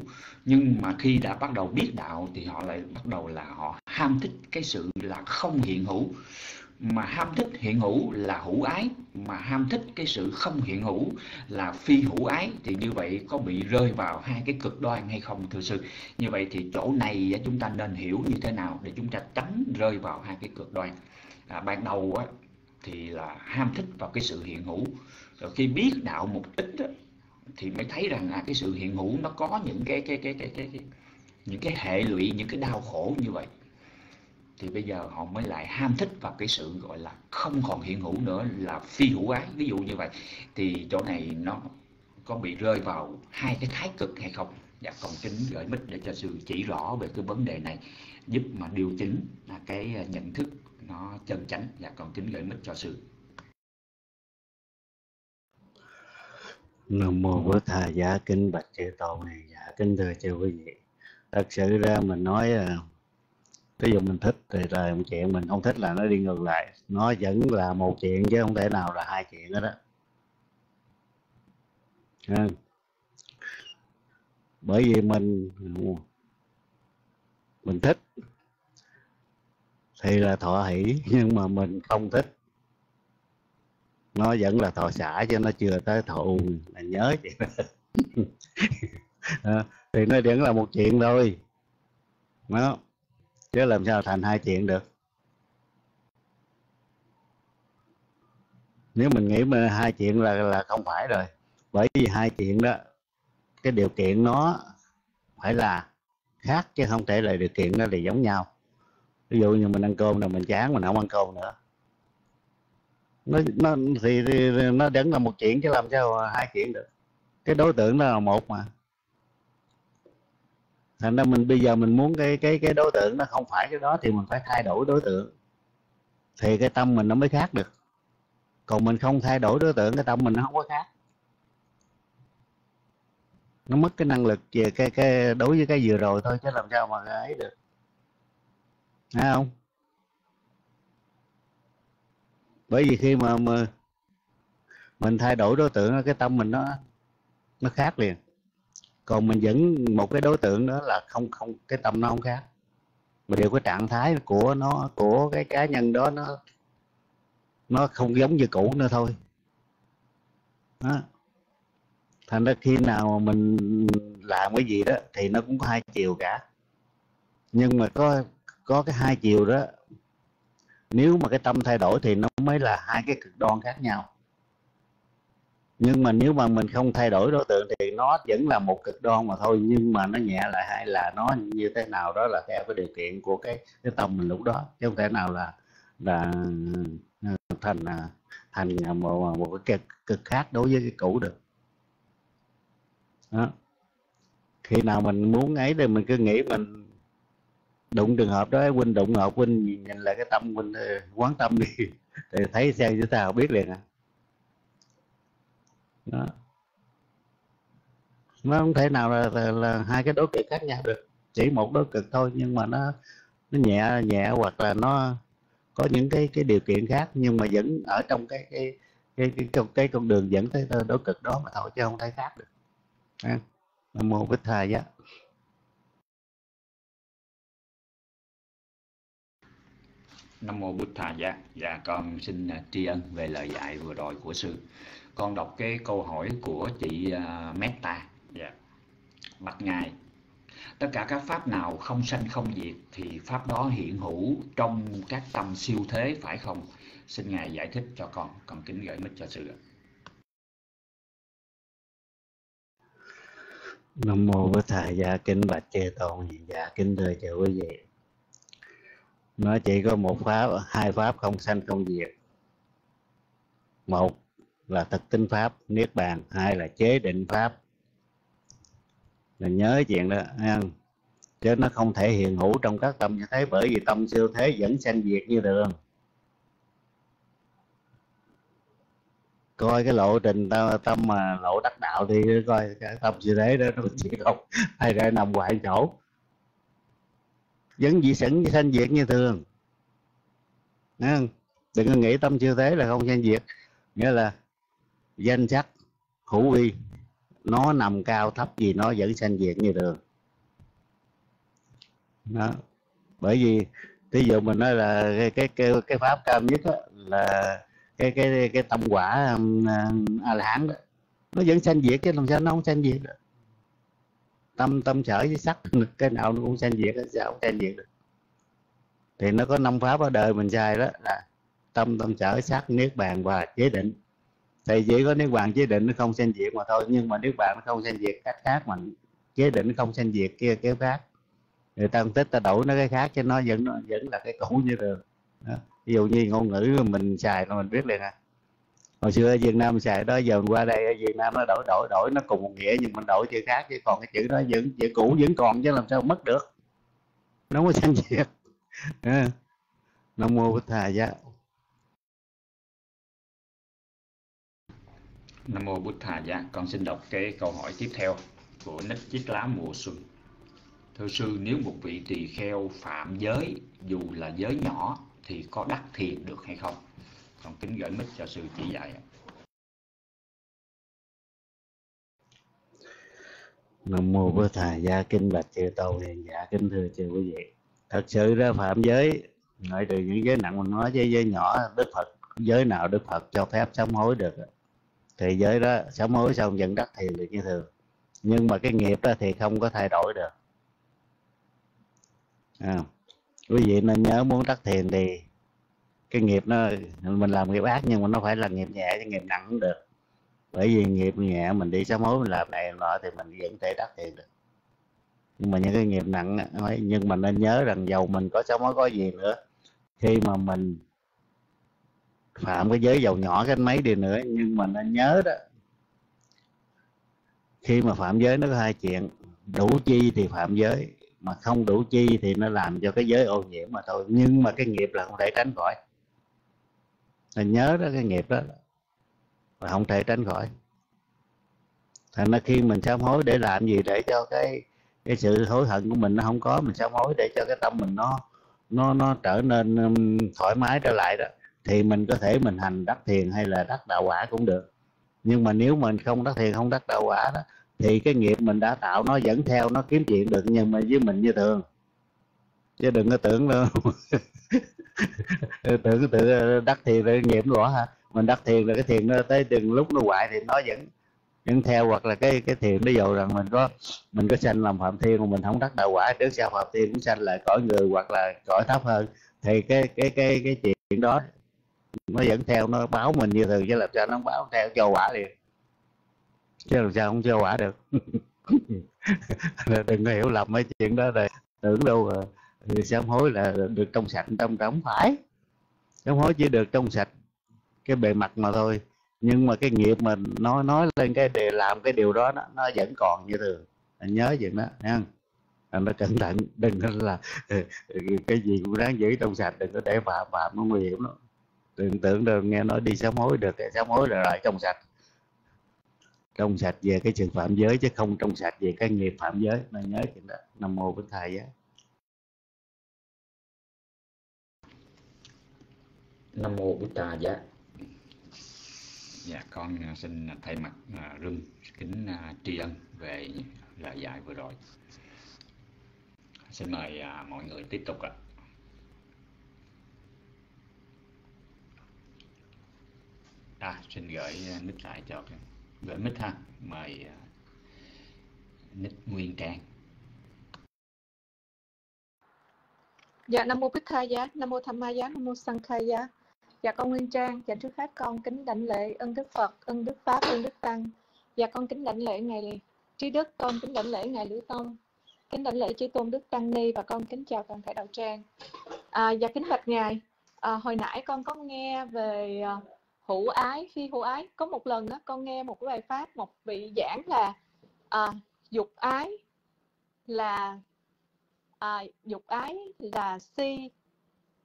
Nhưng mà khi đã bắt đầu biết đạo thì họ lại bắt đầu là họ ham thích cái sự là không hiện hữu. Mà ham thích hiện hữu là hữu ái mà ham thích cái sự không hiện hữu là phi hữu ái. Thì như vậy có bị rơi vào hai cái cực đoan hay không thưa sư? Như vậy thì chỗ này chúng ta nên hiểu như thế nào để chúng ta tránh rơi vào hai cái cực đoan. À, ban đầu á, thì là ham thích vào cái sự hiện hữu. Rồi khi biết đạo một ít đó, thì mới thấy rằng là cái sự hiện hữu nó có những cái cái cái cái cái, cái những cái hệ lụy những cái đau khổ như vậy. Thì bây giờ họ mới lại ham thích vào cái sự gọi là không còn hiện hữu nữa là phi hữu ái. Ví dụ như vậy thì chỗ này nó có bị rơi vào hai cái thái cực hay không? Dạ còn kính gửi mít để cho sư chỉ rõ về cái vấn đề này giúp mà điều chỉnh cái à, nhận thức nó chân chánh và còn kính gửi mít cho sư. Nam mô bổn thầy giả kính bạch chư tôn. Này giả kính thưa chư quý vị. Thật sự ra mình nói ờ, ví dụ mình thích thì là một chuyện, mình không thích là nó đi ngược lại. Nó vẫn là một chuyện chứ không thể nào là hai chuyện đó đó à. bởi vì mình ờ, mình thích thì là thọ hỷ nhưng mà mình không thích. Nó vẫn là thọ xả chứ nó chưa tới thọ u. Là nhớ chị à, thì nó vẫn là một chuyện thôi. Nó chứ làm sao thành hai chuyện được. Nếu mình nghĩ mà hai chuyện là là không phải rồi. Bởi vì hai chuyện đó cái điều kiện nó phải là khác chứ không thể là điều kiện nó là giống nhau ví dụ như mình ăn cơm rồi mình chán mình không ăn cơm nữa. Nó nó thì, thì nó vẫn là một chuyện chứ làm sao hai chuyện được. Cái đối tượng nó là một mà. Thành ra mình bây giờ mình muốn cái cái cái đối tượng nó không phải cái đó thì mình phải thay đổi đối tượng. Thì cái tâm mình nó mới khác được. Còn mình không thay đổi đối tượng cái tâm mình nó không có khác. Nó mất cái năng lực về cái cái đối với cái vừa rồi thôi chứ làm sao mà ấy được thấy không? Bởi vì khi mà, mà mình thay đổi đối tượng cái tâm mình nó nó khác liền. Còn mình vẫn một cái đối tượng đó là không không cái tâm nó không khác. Mà điều cái trạng thái của nó của cái cá nhân đó nó nó không giống như cũ nữa thôi. Đó. thành ra khi nào mà mình làm cái gì đó thì nó cũng có hai chiều cả. Nhưng mà có có cái hai chiều đó. Nếu mà cái tâm thay đổi thì nó mới là hai cái cực đoan khác nhau. Nhưng mà nếu mà mình không thay đổi đối tượng thì nó vẫn là một cực đoan mà thôi nhưng mà nó nhẹ lại hay là nó như thế nào đó là theo cái điều kiện của cái cái tâm mình lúc đó chứ không thể nào là là à, thành à, thành à, một, một cái cực, cực khác đối với cái cũ được. Đó. Khi nào mình muốn ấy thì mình cứ nghĩ mình đụng trường hợp đó huynh đụng hợp huynh nhìn lại cái tâm huynh ờ, quán tâm đi. Thì thấy xem như sao biết liền à. Đó. Nó không thể nào là, là, là hai cái đối cực khác nhau được. Chỉ một đối cực thôi nhưng mà nó nó nhẹ nhẹ hoặc là nó có những cái cái điều kiện khác nhưng mà vẫn ở trong cái cái cái cái, cái, cái con đường dẫn tới đối cực đó mà thôi chứ không thể khác được. Nam mô bích thầy giá Nam mô Bụt Thà dạ. Dạ con xin à, tri ân về lời dạy vừa rồi của sư. Con đọc cái câu hỏi của chị uh, Meta. Dạ. Bạch ngài. Tất cả các pháp nào không sanh không diệt thì pháp đó hiện hữu trong các tâm siêu thế phải không? Xin ngài giải thích cho con. Con kính gửi mít cho sư. Nam mô Bổn Thầy Dạ kính bạch chư tôn dạ kính thưa chư quý vị. Nó chỉ có một pháp, hai pháp không sanh không diệt. Một là thực tinh pháp niết bàn, hai là chế định pháp. Mình nhớ chuyện đó, ha. chứ nó không thể hiện hữu trong các tâm như thế bởi vì tâm siêu thế vẫn sanh diệt như thường. coi cái lộ trình tâm, tâm mà lộ đắc đạo thì coi cái tâm như thế đó nó chỉ không hay ra nằm ngoài chỗ vẫn dị sẵn sanh diệt như thường. Nghe đừng có nghĩ tâm chưa thế là không sanh diệt. Nghĩa là danh sắc hữu vi nó nằm cao thấp gì nó vẫn sanh diệt như thường. Đó. Bởi vì ví dụ mình nói là cái cái cái, cái pháp cao nhất là cái cái cái tâm quả um, à, a la hán đó nó vẫn sanh diệt cái làm sao nó không sanh diệt được? Tâm tâm sở với sắc. Cái nào nó cũng sanh diệt sao không sanh diệt được. Thì nó có năm pháp ở đời mình xài đó là tâm tâm sở sắc niết bàn và chế định. Thì chỉ có niết bàn chế định nó không sanh diệt mà thôi nhưng mà niết bàn nó không sanh diệt cách khác mà chế định nó không sanh diệt kia cái khác. Người ta không thích ta đổi nó cái khác cho nó vẫn nó vẫn là cái cũ như thường. Đó. Ví dụ như ngôn ngữ mình xài là mình biết liền à hồi xưa ở Việt Nam xài đó giờ mình qua đây ở Việt Nam nó đổi đổi đổi nó cùng một nghĩa nhưng mình đổi chữ khác chứ còn cái chữ đó vẫn chữ cũ vẫn còn chứ làm sao mất được. Nó có sanh diệt. Ờ. Nam mô bổn thầy giá. Nam mô Bụt Thà dạ. Con xin đọc cái câu hỏi tiếp theo của Nít Chiếc Lá Mùa Xuân. Thưa sư, nếu một vị tỳ kheo phạm giới dù là giới nhỏ thì có đắc thiền được hay không? Còn kính gửi mít cho sư chỉ dạy nam mô bồ thầy gia kinh bạch chư Tâu hiền dạ kính thưa chư quý vị. Thật sự ra phạm giới, ngoại trừ những giới nặng mình nói với giới nhỏ, đức phật, giới nào đức phật cho phép sám hối được thì giới đó sám hối xong vẫn đắc thiền được như thường. Nhưng mà cái nghiệp đó thì không có thay đổi được. À quý vị nên nhớ muốn đắc thiền thì cái nghiệp nó, mình làm nghiệp ác nhưng mà nó phải là nghiệp nhẹ chứ nghiệp nặng cũng được. Bởi vì nghiệp nhẹ mình đi sám hối, mình làm này nọ thì mình vẫn thể đắc thiện được. Nhưng mà những cái nghiệp nặng nhưng mà nên nhớ rằng dầu mình có sám hối có gì nữa. Khi mà mình phạm cái giới dầu nhỏ cái mấy đi nữa, nhưng mà nên nhớ đó, khi mà phạm giới nó có hai chuyện, đủ chi thì phạm giới, mà không đủ chi thì nó làm cho cái giới ô nhiễm mà thôi. Nhưng mà cái nghiệp là không thể tránh khỏi nên nhớ đó cái nghiệp đó. Là không thể tránh khỏi. Thành ra khi mình sám hối để làm gì để cho cái cái sự hối hận của mình nó không có, mình sám hối để cho cái tâm mình nó nó nó trở nên um, thoải mái trở lại đó, thì mình có thể mình hành đắc thiền hay là đắc đạo quả cũng được. Nhưng mà nếu mình không đắc thiền, không đắc đạo quả đó, thì cái nghiệp mình đã tạo nó vẫn theo, nó kiếm chuyện được. Nhưng mà với mình như thường. Chứ đừng có tưởng đâu. tự tự đắc thiền rồi nghiệm nó hả mình đắc thiền rồi cái thiền nó tới từng lúc nó hoại thì nó vẫn vẫn theo hoặc là cái cái thiền ví dầu rằng mình có mình có sanh làm phạm thiên mà mình không đắc đạo quả. Trước sau phạm thiên cũng sanh lại cõi người hoặc là cõi thấp hơn. Thì cái cái cái cái chuyện đó nó vẫn theo, nó báo mình như thường chứ làm sao nó báo theo, cho quả liền. Chứ làm sao không cho quả được. Đừng có hiểu lầm mấy chuyện đó rồi, tưởng đâu thì sám hối là được trong sạch trong trống phải. Sám hối chỉ được trong sạch cái bề mặt mà thôi. Nhưng mà cái nghiệp mà nó nói lên cái để làm cái điều đó nó, nó vẫn còn như thường. Anh nhớ vậy đó nha anh nó cẩn thận đừng có là ừ, ừ, cái gì cũng đáng giữ trong sạch đừng có để phạm phạm nó nguy hiểm đó tưởng tưởng được nghe nói đi sám hối được sám hối là lại trong sạch. Trong sạch về cái trường phạm giới chứ không trong sạch về cái nghiệp phạm giới. Nên nhớ chuyện đó. Nam mô bích thầy á. nam mô bổn trà dạ. Dạ con à, xin thay mặt à, rưng kính à, tri ân về lời dạy vừa rồi. Xin mời mọi người tiếp tục ạ. À, xin gửi uh, lại cho gửi mic ha. Mời uh, nick nguyên trang. Dạ nam mô bích tha giá nam mô tham ma giá nam mô sanh khai giá. Dạ con Nguyên Trang, dạ trước hết con kính đảnh lễ ân Đức Phật, ân Đức Pháp, ân Đức Tăng. Dạ con kính đảnh lễ ngài Trí Đức, con kính đảnh lễ ngài Lữ Tông. Kính đảnh lễ chư tôn Đức Tăng Ni và con kính chào toàn thể đạo tràng. À, dạ kính bạch ngài, à, hồi nãy con có nghe về à, hữu ái, phi hữu ái. Có một lần đó, con nghe một cái bài pháp, một vị giảng là à, dục ái là à, dục ái là si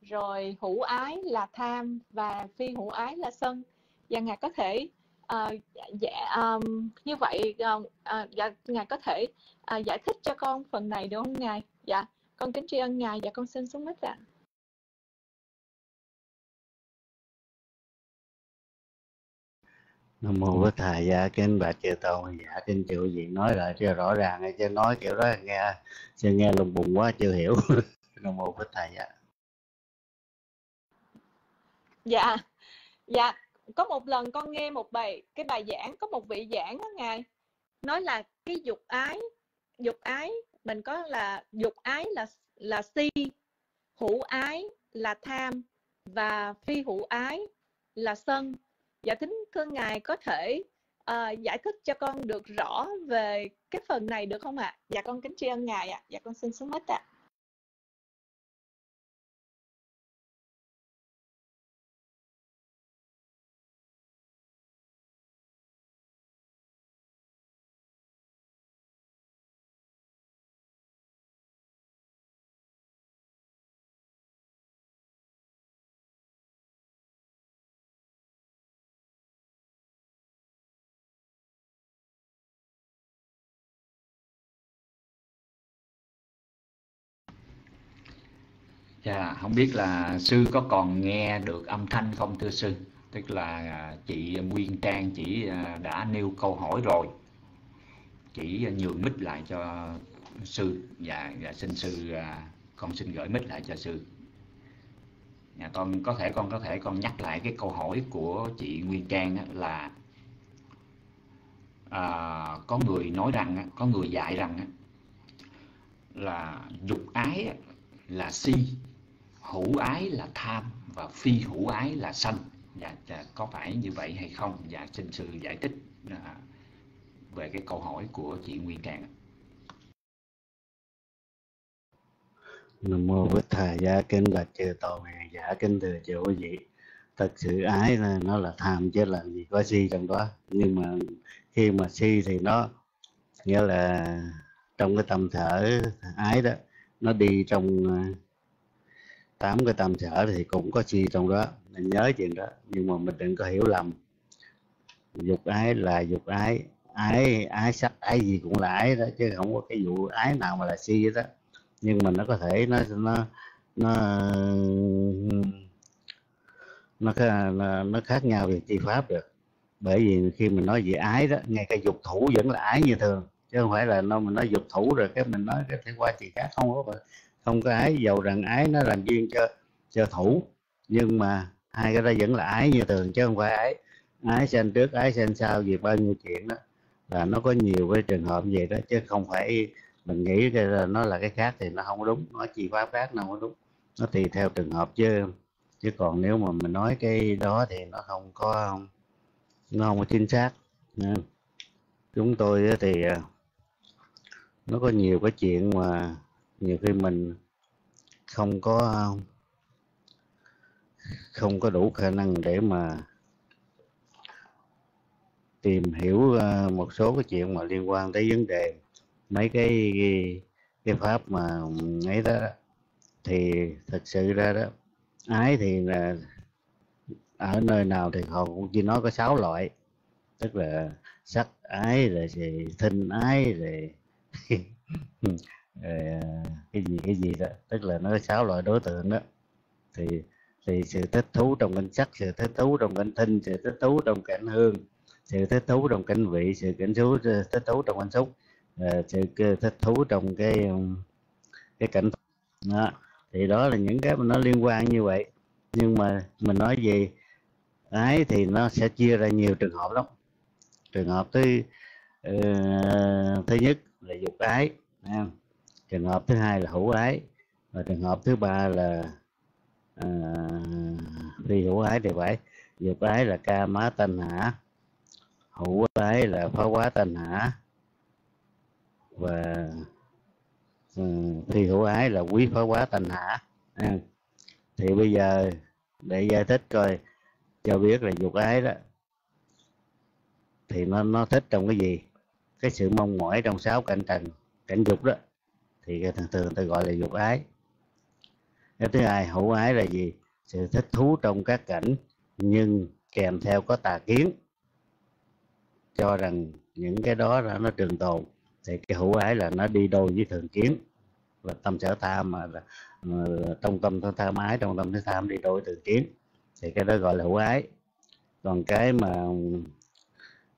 rồi hữu ái là tham và phi hữu ái là sân. Và ngài có thể uh, dạ, um, như vậy uh, uh, dạ, ngài có thể uh, giải thích cho con phần này được không ngài? Dạ con kính tri ân ngài và dạ, con xin xuống mít ạ. À. nam mô Bích thầy dạ kính bạch chư tôn. Dạ kính chịu gì nói lại cho rõ ràng chứ nói kiểu đó nghe chưa nghe lùng bùng quá chưa hiểu. Nam mô Bích thầy dạ dạ dạ có một lần con nghe một bài cái bài giảng có một vị giảng đó ngài nói là cái dục ái dục ái mình có là dục ái là là si hữu ái là tham và phi hữu ái là sân dạ thính thưa ngài có thể uh, giải thích cho con được rõ về cái phần này được không ạ à? dạ con kính tri ân ngài ạ à. dạ con xin xuống mất ạ à. Dạ, không biết là sư có còn nghe được âm thanh không thưa sư? Tức là à, chị Nguyên Trang chỉ à, đã nêu câu hỏi rồi. Chỉ nhường mic lại cho sư. Dạ, dạ xin sư à, con xin gửi mic lại cho sư. Dạ, con có thể con có thể con nhắc lại cái câu hỏi của chị Nguyên Trang là à, có người nói rằng có người dạy rằng là dục ái là si hữu ái là tham và phi hữu ái là sân. dạ, dạ có phải như vậy hay không? Dạ xin sư giải thích à, về cái câu hỏi của chị Nguyên Trang. Nam mô Bích Thầy Gia Kinh là chư tổ ngàn giả kinh thừa chư quý vị. Thật sự ái là nó là tham chứ là gì có si trong đó. Nhưng mà khi mà si thì nó nghĩa là trong cái tâm thở ái đó nó đi trong à, tám cái tâm sở thì cũng có chi trong đó nên nhớ chuyện đó. Nhưng mà mình đừng có hiểu lầm. Dục ái là dục ái ái ái sắc ái gì cũng là ái đó chứ không có cái vụ ái nào mà là si đó nhưng mà nó có thể nó nó nó nó nó, nó khác nhau về chi pháp được. Bởi vì khi mình nói về ái đó ngay cái dục thủ vẫn là ái như thường. Chứ không phải là nó mình nói dục thủ rồi cái mình nói cái thể qua gì khác không có không có ái dầu rằng ái, nó làm duyên cho cho thủ. Nhưng mà hai cái đó vẫn là ái như thường chứ không phải ái. Ái sinh trước, ái sinh sau việc bao nhiêu chuyện đó. Là nó có nhiều cái trường hợp vậy đó, chứ không phải mình nghĩ cái là nó là cái khác thì nó không đúng. Nó chỉ pháp khác nó không đúng. Nó tùy theo trường hợp chứ. Chứ còn nếu mà mình nói cái đó thì nó không có, nó không có chính xác. Chúng tôi thì à, nó có nhiều cái chuyện mà nhiều khi mình không có không có đủ khả năng để mà tìm hiểu à, một số cái chuyện mà liên quan tới vấn đề mấy cái cái pháp mà ấy đó, thì thật sự ra đó, ái thì là ở nơi nào thì họ cũng chỉ nói có sáu loại. Tức là sắc ái, rồi thì thinh ái, rồi Ờ, cái gì cái gì đó. Tức là nó sáu loại đối tượng đó. Thì thì sự thích thú trong cảnh sắc sự thích thú trong cảnh thinh sự thích thú trong cảnh hương sự thích thú trong cảnh vị sự cảnh thú thích thú trong cảnh xúc sự thích thú trong cái cái cảnh đó. Thì đó là những cái mà nó liên quan như vậy. Nhưng mà mình nói gì ái thì nó sẽ chia ra nhiều trường hợp lắm. Trường hợp thứ uh, thứ nhất là dục ái trường hợp thứ hai là hữu ái. Và trường hợp thứ ba là à, uh, phi hữu ái thì phải. Dục ái là ca má tanh hả hữu ái là phá quá tanh hả và ừ, uh, phi hữu ái là quý phá quá tanh hả à, thì bây giờ để giải thích coi cho biết là dục ái đó thì nó nó thích trong cái gì? Cái sự mong mỏi trong sáu cạnh trần cảnh dục đó thì thường thường ta gọi là dục ái. Cái thứ hai hữu ái là gì? Sự thích thú trong các cảnh nhưng kèm theo có tà kiến. Cho rằng những cái đó là nó trường tồn thì cái hữu ái là nó đi đôi với thường kiến. Và tâm sở tham mà là, mà trong tâm tham ái trong tâm sở tham đi đôi thường kiến. Thì cái đó gọi là hữu ái. Còn cái mà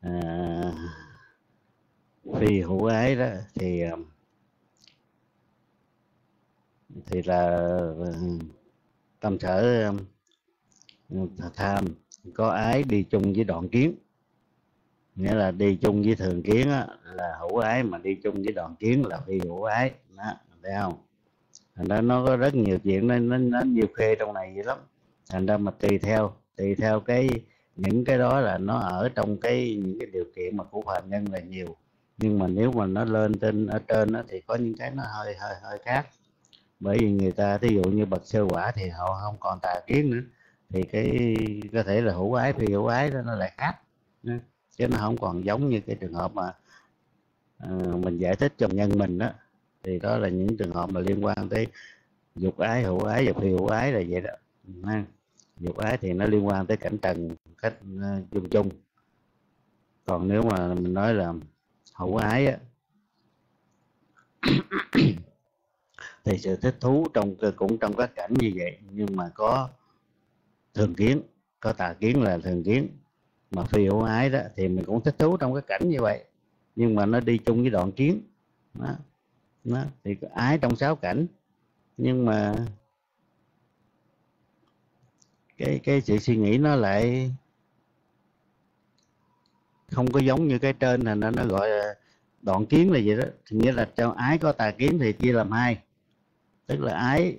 à, phi hữu ái đó thì à, thì là ừ, tâm sở ừ, tham. Có ái đi chung với đoạn kiến. Nghĩa là đi chung với thường kiến á, là hữu ái mà đi chung với đoạn kiến là phi hữu ái. Đó thấy không? Thành ra nó có rất nhiều chuyện nên nó, nó nhiều khê trong này vậy lắm. Thành ra mà tùy theo tùy theo cái những cái đó là nó ở trong cái những cái điều kiện mà của phàm nhân là nhiều. Nhưng mà nếu mà nó lên trên ở trên đó, thì có những cái nó hơi hơi hơi khác bởi vì người ta thí dụ như bậc sơ quả thì họ không còn tà kiến nữa. Thì cái có thể là hữu ái phi hữu ái đó nó lại khác. Chứ nó không còn giống như cái trường hợp mà uh, mình giải thích trong nhân mình đó. Thì đó là những trường hợp mà liên quan tới dục ái hữu ái và phi hữu ái là vậy đó. Dục ái thì nó liên quan tới cảnh trần cách à, uh, chung chung. Còn nếu mà mình nói là hữu ái á thì sự thích thú trong cũng trong các cảnh như vậy. Nhưng mà có thường kiến, có tà kiến là thường kiến. Mà phi hữu ái đó thì mình cũng thích thú trong cái cảnh như vậy. Nhưng mà nó đi chung với đoạn kiến. Đó. Đó. thì ái trong sáu cảnh. Nhưng mà cái cái sự suy nghĩ nó lại không có giống như cái trên là nó nó gọi là đoạn kiến là gì đó. Thì nghĩa là trong ái có tà kiến thì chia làm hai tức là ái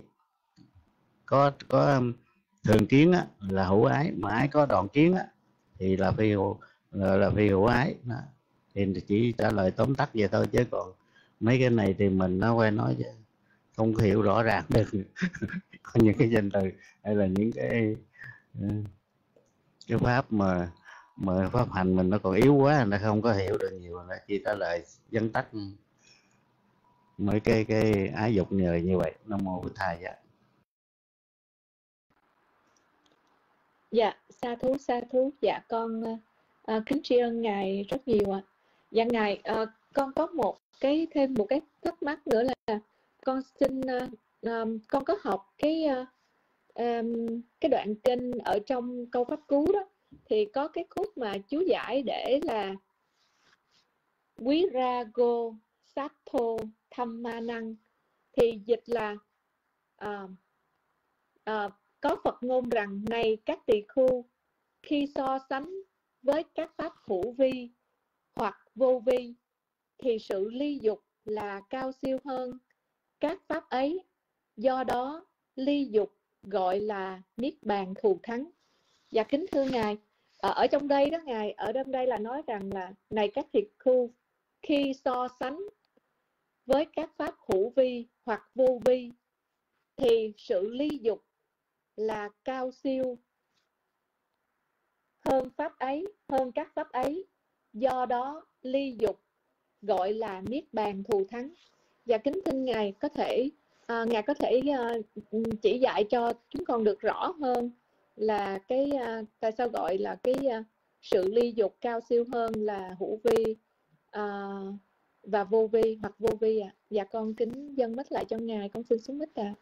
có có um, thường kiến á, là hữu ái mà ái có đoạn kiến á, thì là phi hữu là, là phi hữu ái đó. thì chỉ trả lời tóm tắt vậy thôi chứ còn mấy cái này thì mình nó quay nói chứ không hiểu rõ ràng được có những cái danh từ hay là những cái ừ, cái pháp mà mà pháp hành mình nó còn yếu quá nó không có hiểu được nhiều nó chỉ trả lời dân tắt mấy cái cái ái dục nhờ như vậy. Nó mô bổn thầy dạ. Dạ sa thú sa thú. Dạ con à, kính tri ân ngài rất nhiều ạ. À. dạ ngài à, con có một cái thêm một cái thắc mắc nữa là con xin uh, um, con có học cái uh, um, cái đoạn kinh ở trong câu pháp cú đó. Thì có cái khúc mà chú giải để là quý ra go sát thô tham ma năng thì dịch là uh, uh, có Phật ngôn rằng này các tỳ khu khi so sánh với các pháp hữu vi hoặc vô vi thì sự ly dục là cao siêu hơn. Các pháp ấy do đó ly dục gọi là niết bàn thù thắng. Và kính thưa ngài ở, ở trong đây đó ngài ở trong đây là nói rằng là này các thiệt khu khi so sánh với các pháp hữu vi hoặc vô vi thì sự ly dục là cao siêu hơn pháp ấy hơn các pháp ấy. Do đó ly dục gọi là niết bàn thù thắng. Và kính thưa ngài có thể à, ngài có thể à, chỉ dạy cho chúng con được rõ hơn là cái à, tại sao gọi là cái à, sự ly dục cao siêu hơn là hữu vi. À, và vô vi hoặc vô vi ạ. À. dạ con kính dân mít lại cho ngài con xin xuống mít ạ à.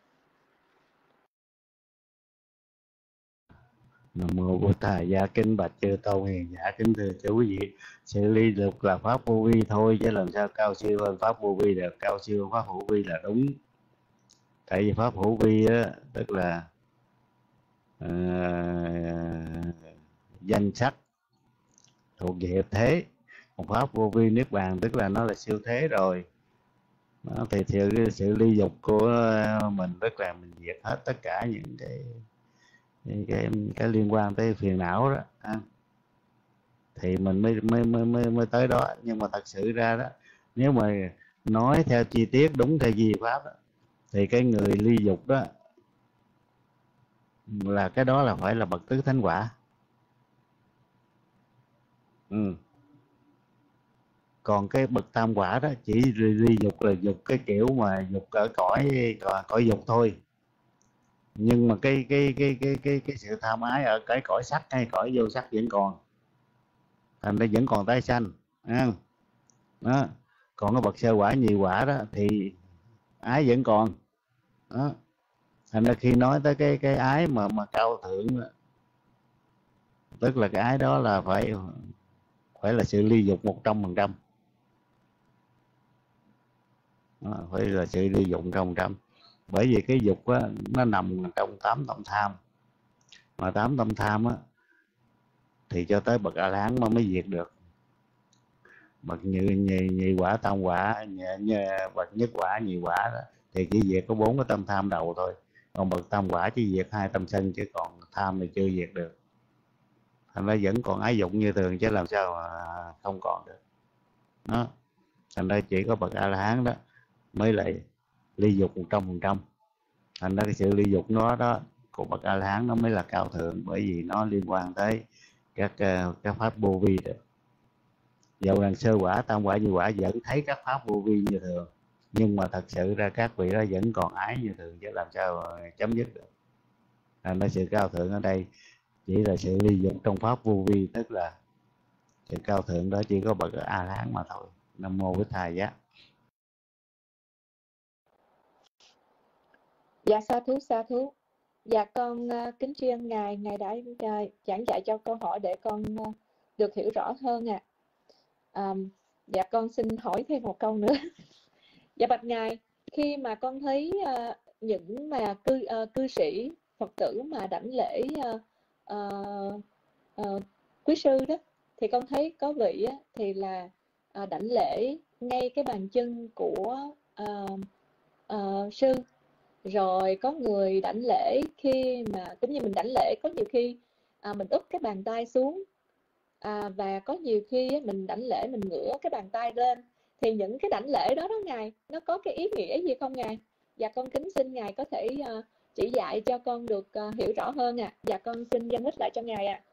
Nam mô Bồ Tát. Dạ Gia Kinh Bạch Chư Tôn Hiền Giả Kính Thưa Chú quý vị. Sự ly lục là Pháp vô vi thôi Chứ làm sao cao siêu hơn Pháp vô vi được? Cao siêu hơn Pháp hữu vi là đúng. Tại vì Pháp hữu vi á Tức là uh, danh sắc thuộc về hiệp thế một pháp vô vi niết bàn tức là nó là siêu thế rồi đó, thì sự sự ly dục của ờ, mình tức là mình diệt hết tất cả những cái cái cái, cái liên quan tới phiền não đó à. thì mình mới, mới mới mới mới tới đó nhưng mà thật sự ra đó nếu mà nói theo chi tiết đúng theo gì pháp đó, thì cái người ly dục đó là cái đó là phải là bậc tứ thánh quả ừ còn cái bậc tam quả đó chỉ ri, ri dục là dục cái kiểu mà dục ở cõi ờ, cõi dục thôi. Nhưng mà cái cái cái cái cái cái sự tham ái ở cái cõi sắc hay cõi vô sắc vẫn còn. Thành ra vẫn còn tái sanh à. đó. Còn cái bậc sơ quả nhị quả đó thì ái vẫn còn. Đó. Thành ra khi nói tới cái cái ái mà mà cao thượng đó, tức là cái ái đó là phải phải là sự ly dục một trăm phần trăm phải là sự đi dụng trong trăm. Bởi vì cái dục á, nó nằm trong tám tâm tham. Mà tám tâm tham á thì cho tới bậc a la hán mới diệt được. Bậc như nhị, nhị quả tam quả nhị, nhị, bậc nhất quả nhị quả đó thì chỉ diệt có bốn cái tâm tham đầu thôi. Còn bậc tam quả chỉ diệt hai tâm sân chứ còn tham thì chưa diệt được. Thành ra vẫn còn ái dụng như thường chứ làm sao mà không còn được. Đó. Thành ra chỉ có bậc a la hán đó mới lại ly dục một trăm phần trăm. Thành ra cái sự ly dục nó đó, của bậc a la hán nó mới là cao thượng, bởi vì nó liên quan tới các ờ, các pháp vô vi được dầu rằng sơ quả, tam quả như quả vẫn thấy các pháp vô vi như thường, nhưng mà thật sự ra các vị đó vẫn còn ái như thường, chứ làm sao chấm dứt được. Thành ra sự cao thượng ở đây chỉ là sự ly dục trong pháp vô vi, tức là sự cao thượng đó chỉ có bậc a la hán mà thôi. Nam mô với thầy giác Dạ sa thú sa thú. Dạ con uh, kính tri ân ngài, ngài đã uh, giảng dạy cho câu hỏi để con uh, được hiểu rõ hơn ạ. À. Um, dạ con xin hỏi thêm một câu nữa. dạ bạch ngài, khi mà con thấy uh, những mà cư uh, cư sĩ Phật tử mà đảnh lễ uh, uh, uh, quý sư đó thì con thấy có vị á, thì là uh, đảnh lễ ngay cái bàn chân của uh, uh, sư rồi có người đảnh lễ khi mà cũng như mình đảnh lễ có nhiều khi à, mình úp cái bàn tay xuống à, và có nhiều khi mình đảnh lễ mình ngửa cái bàn tay lên thì những cái đảnh lễ đó đó ngài nó có cái ý nghĩa gì không ngài và con kính xin ngài có thể uh, chỉ dạy cho con được uh, hiểu rõ hơn ạ à. và con xin dân ích lại cho ngài ạ à.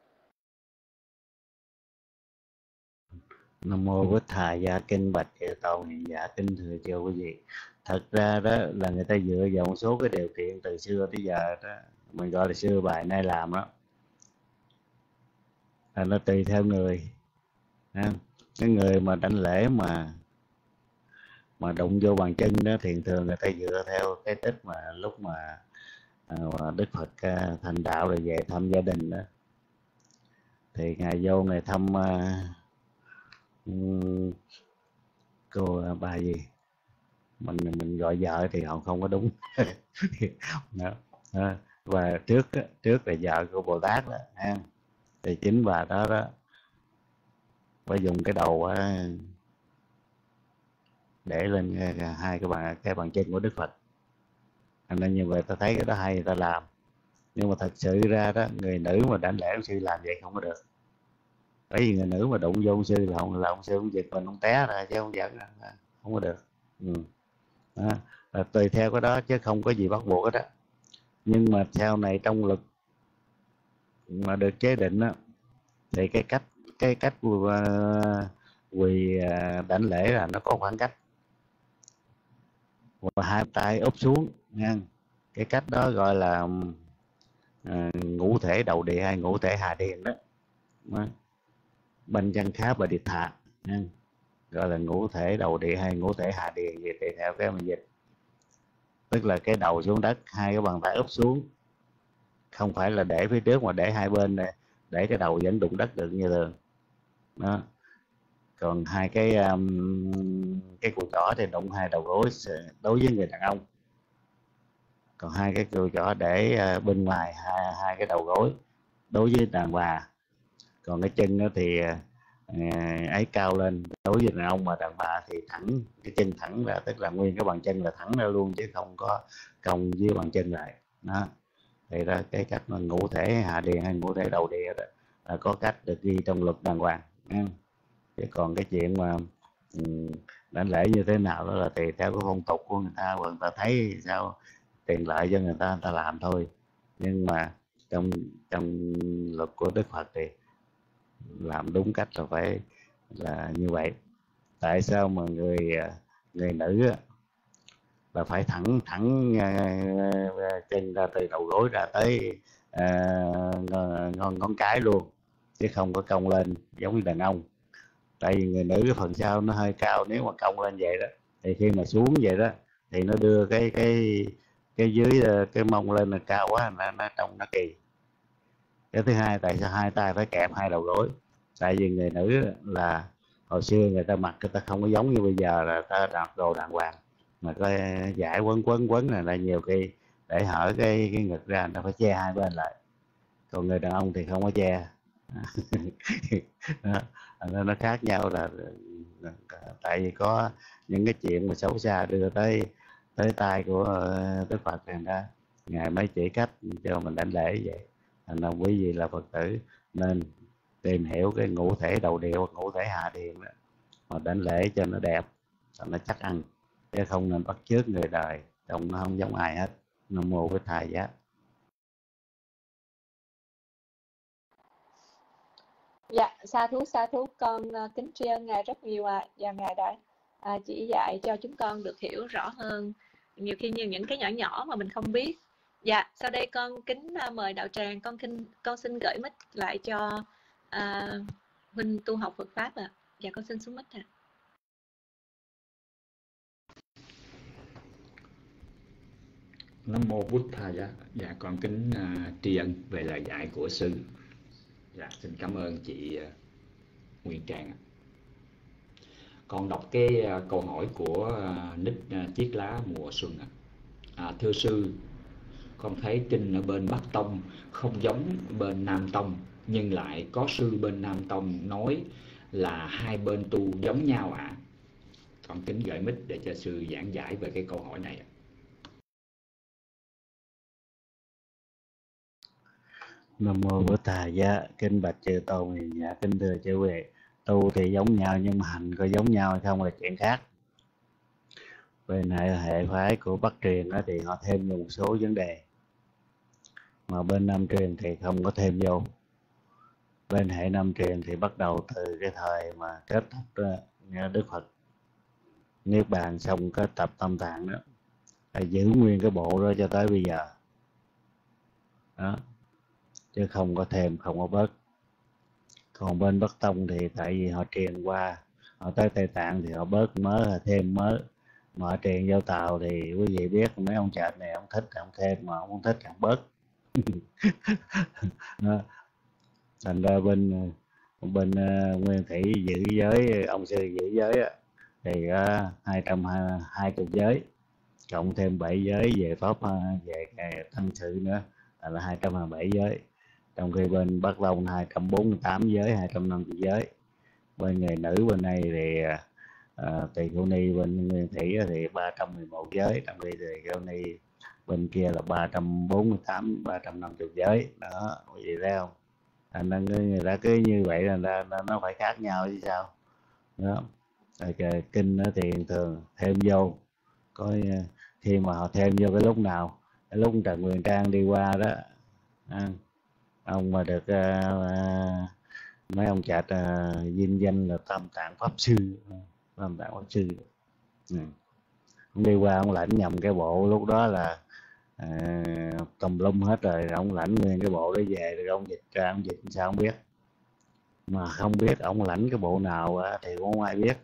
nam mô bích thà gia kinh bạch địa tàu hiện giả dạ, kinh thừa cho quý vị thật ra đó là người ta dựa vào một số cái điều kiện từ xưa tới giờ đó mình gọi là xưa bài nay làm đó. Là nó tùy theo người cái người mà đánh lễ mà mà đụng vô bàn chân đó thì thường người ta dựa theo cái tích mà lúc mà, à, mà đức phật à, thành đạo rồi về thăm gia đình đó. Thì ngài vô ngài thăm uh, cô à, bà gì? Mình mình gọi vợ thì họ không có đúng. Đó. và trước trước là vợ của bồ tát đó ha. Thì chính bà đó đó phải dùng cái đầu để lên à, à, hai cái bàn cái bàn chân của đức phật. Nên như vậy ta thấy cái đó hay ta làm. Nhưng mà thật sự ra đó người nữ mà đảnh lẽ ông sư làm vậy không có được. Bởi vì người nữ mà đụng vô ông sư là ông, là ông sư ông giật mình ông té ra chứ không giận à, không có được. Ừ à, là ờ, tùy theo cái đó chứ không có gì bắt buộc hết đó nhưng mà theo này trong luật mà được chế định á thì cái cách cái cách ờ, quỳ ờ, đảnh lễ là nó có khoảng cách. Và hai tay úp xuống nha cái cách đó gọi là ngũ thể đầu địa hay ngũ thể hà điền đó, bên chân khá và điệt thạ nha gọi là ngũ thể đầu địa hay ngũ thể hạ địa gì tùy theo cái mình dịch. Tức là cái đầu xuống đất hai cái bàn tay úp xuống. Không phải là để phía trước mà để hai bên này để cái đầu vẫn đụng đất được như thường. Đó. Còn hai cái um, cái cùi chỏ thì đụng hai đầu gối đối với người đàn ông. Còn hai cái cùi chỏ để uh, bên ngoài hai, hai cái đầu gối đối với đàn bà. Còn cái chân thì ờ, à, ấy cao lên. Đối với đàn ông mà đàn bà thì thẳng cái chân thẳng ra tức là nguyên cái bàn chân là thẳng ra luôn chứ không có cong dưới bàn chân lại. Đó. Thì đó cái cách mà ngũ thể hạ địa hay ngũ thể đầu địa đó là có cách được ghi trong luật đàng hoàng. Nha. chứ còn cái chuyện mà ừ, đánh lễ như thế nào đó là tùy theo cái phong tục của người ta và người ta thấy sao tiền lợi cho người ta người ta làm thôi. Nhưng mà trong trong luật của đức phật thì làm đúng cách là phải là như vậy. Tại sao mà người à, người nữ là phải thẳng thẳng à, à, chân ra từ đầu gối ra tới uh, ngón ngón cái luôn chứ không có cong lên giống như đàn ông. Tại vì người nữ cái phần sau nó hơi cao nếu mà cong lên vậy đó thì khi mà xuống vậy đó thì nó đưa cái cái cái dưới cái mông lên là cao quá nó, nó trông nó kỳ cái thứ hai tại sao hai tay phải kẹp hai đầu gối? Tại vì người nữ là hồi xưa người ta mặc người ta không có giống như bây giờ là ta đặt đồ đàng hoàng mà có giải quấn quấn quấn này là nhiều khi để hở cái cái ngực ra người ta phải che hai bên lại. Còn người đàn ông thì không có che. Nên nó, nó khác nhau là tại vì có những cái chuyện mà xấu xa đưa tới tới tay của ờ, Đức Phật thành ra ngài mới chỉ cách cho mình đánh lễ vậy thành ra quý vị là Phật tử nên tìm hiểu cái ngũ thể đầu điệu ngũ thể hạ điện đó mà đánh lễ cho nó đẹp cho nó chắc ăn. Chứ không nên bắt chước người đời trông nó không giống ai hết. Nó mô với thầy giá dạ sa thú sa thú con uh, kính tri ân ngài rất nhiều ạ. À, và ngài đã à, chỉ dạy cho chúng con được hiểu rõ hơn. Nhiều khi như những cái nhỏ nhỏ mà mình không biết dạ sau đây con kính à, mời đạo tràng con kinh con xin gửi mic lại cho à, uh, huynh tu học Phật pháp ạ. À. Dạ con xin xuống mic ạ. À. Nam mô Bụt Thầy dạ. dạ con kính uh, tri ân về lời dạy của sư. Dạ xin cảm ơn chị uh, Nguyên Trang. Con đọc cái uh, câu hỏi của uh, nick uh, chiếc lá mùa xuân ạ. À, thưa sư, con thấy kinh ở bên Bắc Tông không giống bên Nam Tông nhưng lại có sư bên Nam Tông nói là hai bên tu giống nhau ạ. À. Con kính gửi mít để cho sư giảng giải về cái câu hỏi này. Nam mô Bổn Thà Giá, kinh bạch chư tôn, dạ kính thưa chư vị, tu thì giống nhau nhưng mà hành có giống nhau hay không là chuyện khác. về hệ hệ phái của Bắc truyền đó thì họ thêm một số vấn đề, mà bên Nam truyền thì không có thêm vô. Bên hệ nam truyền thì bắt đầu từ cái thời mà kết thúc ờ, nghe đức phật. Niết bàn xong kết tập tâm tạng đó. Là giữ nguyên cái bộ đó cho tới bây giờ. Đó. Chứ không có thêm, không có bớt. Còn bên bắc tông thì tại vì họ truyền qua, họ tới tây tạng thì họ bớt mớ thêm mớ. Mà họ truyền vô tàu thì quý vị biết mấy ông chợt này ông thích ông thêm, mà ông không thích ông bớt đó. Thành ra bên bên uh, nguyên thủy giữ giới ông sư giữ giới thì ờ, hai trăm hai chục giới cộng thêm bảy giới về pháp ờ, về thân sự nữa là hai trăm bảy giới. Trong khi bên bắc long hai trăm bốn tám giới hai trăm năm giới. Bên người nữ bên này thì uh, tỳ cô ni bên nguyên thủy thì ba trăm mười một giới trong khi tỳ cô ni bên kia là ba trăm bốn mươi tám ba trăm năm chục giới. Đó vậy thấy không? Thành ra người ta cứ như vậy là nó, nó phải khác nhau chứ sao? Đó okay. kinh nó thì thường thêm vô. Có ờ, khi mà họ thêm vô cái lúc nào cái lúc trần quyền trang đi qua đó à, ông mà được uh, mấy ông chạch à, dinh danh là tam tạng pháp sư. Tam tạng pháp sư. Ừ. ông đi qua ông lãnh nhầm cái bộ lúc đó là à, tùm lum hết rồi ông lãnh nguyên cái bộ đó về rồi ông dịch ra ông dịch sao không biết. Mà không biết ông lãnh cái bộ nào thì cũng không ai biết.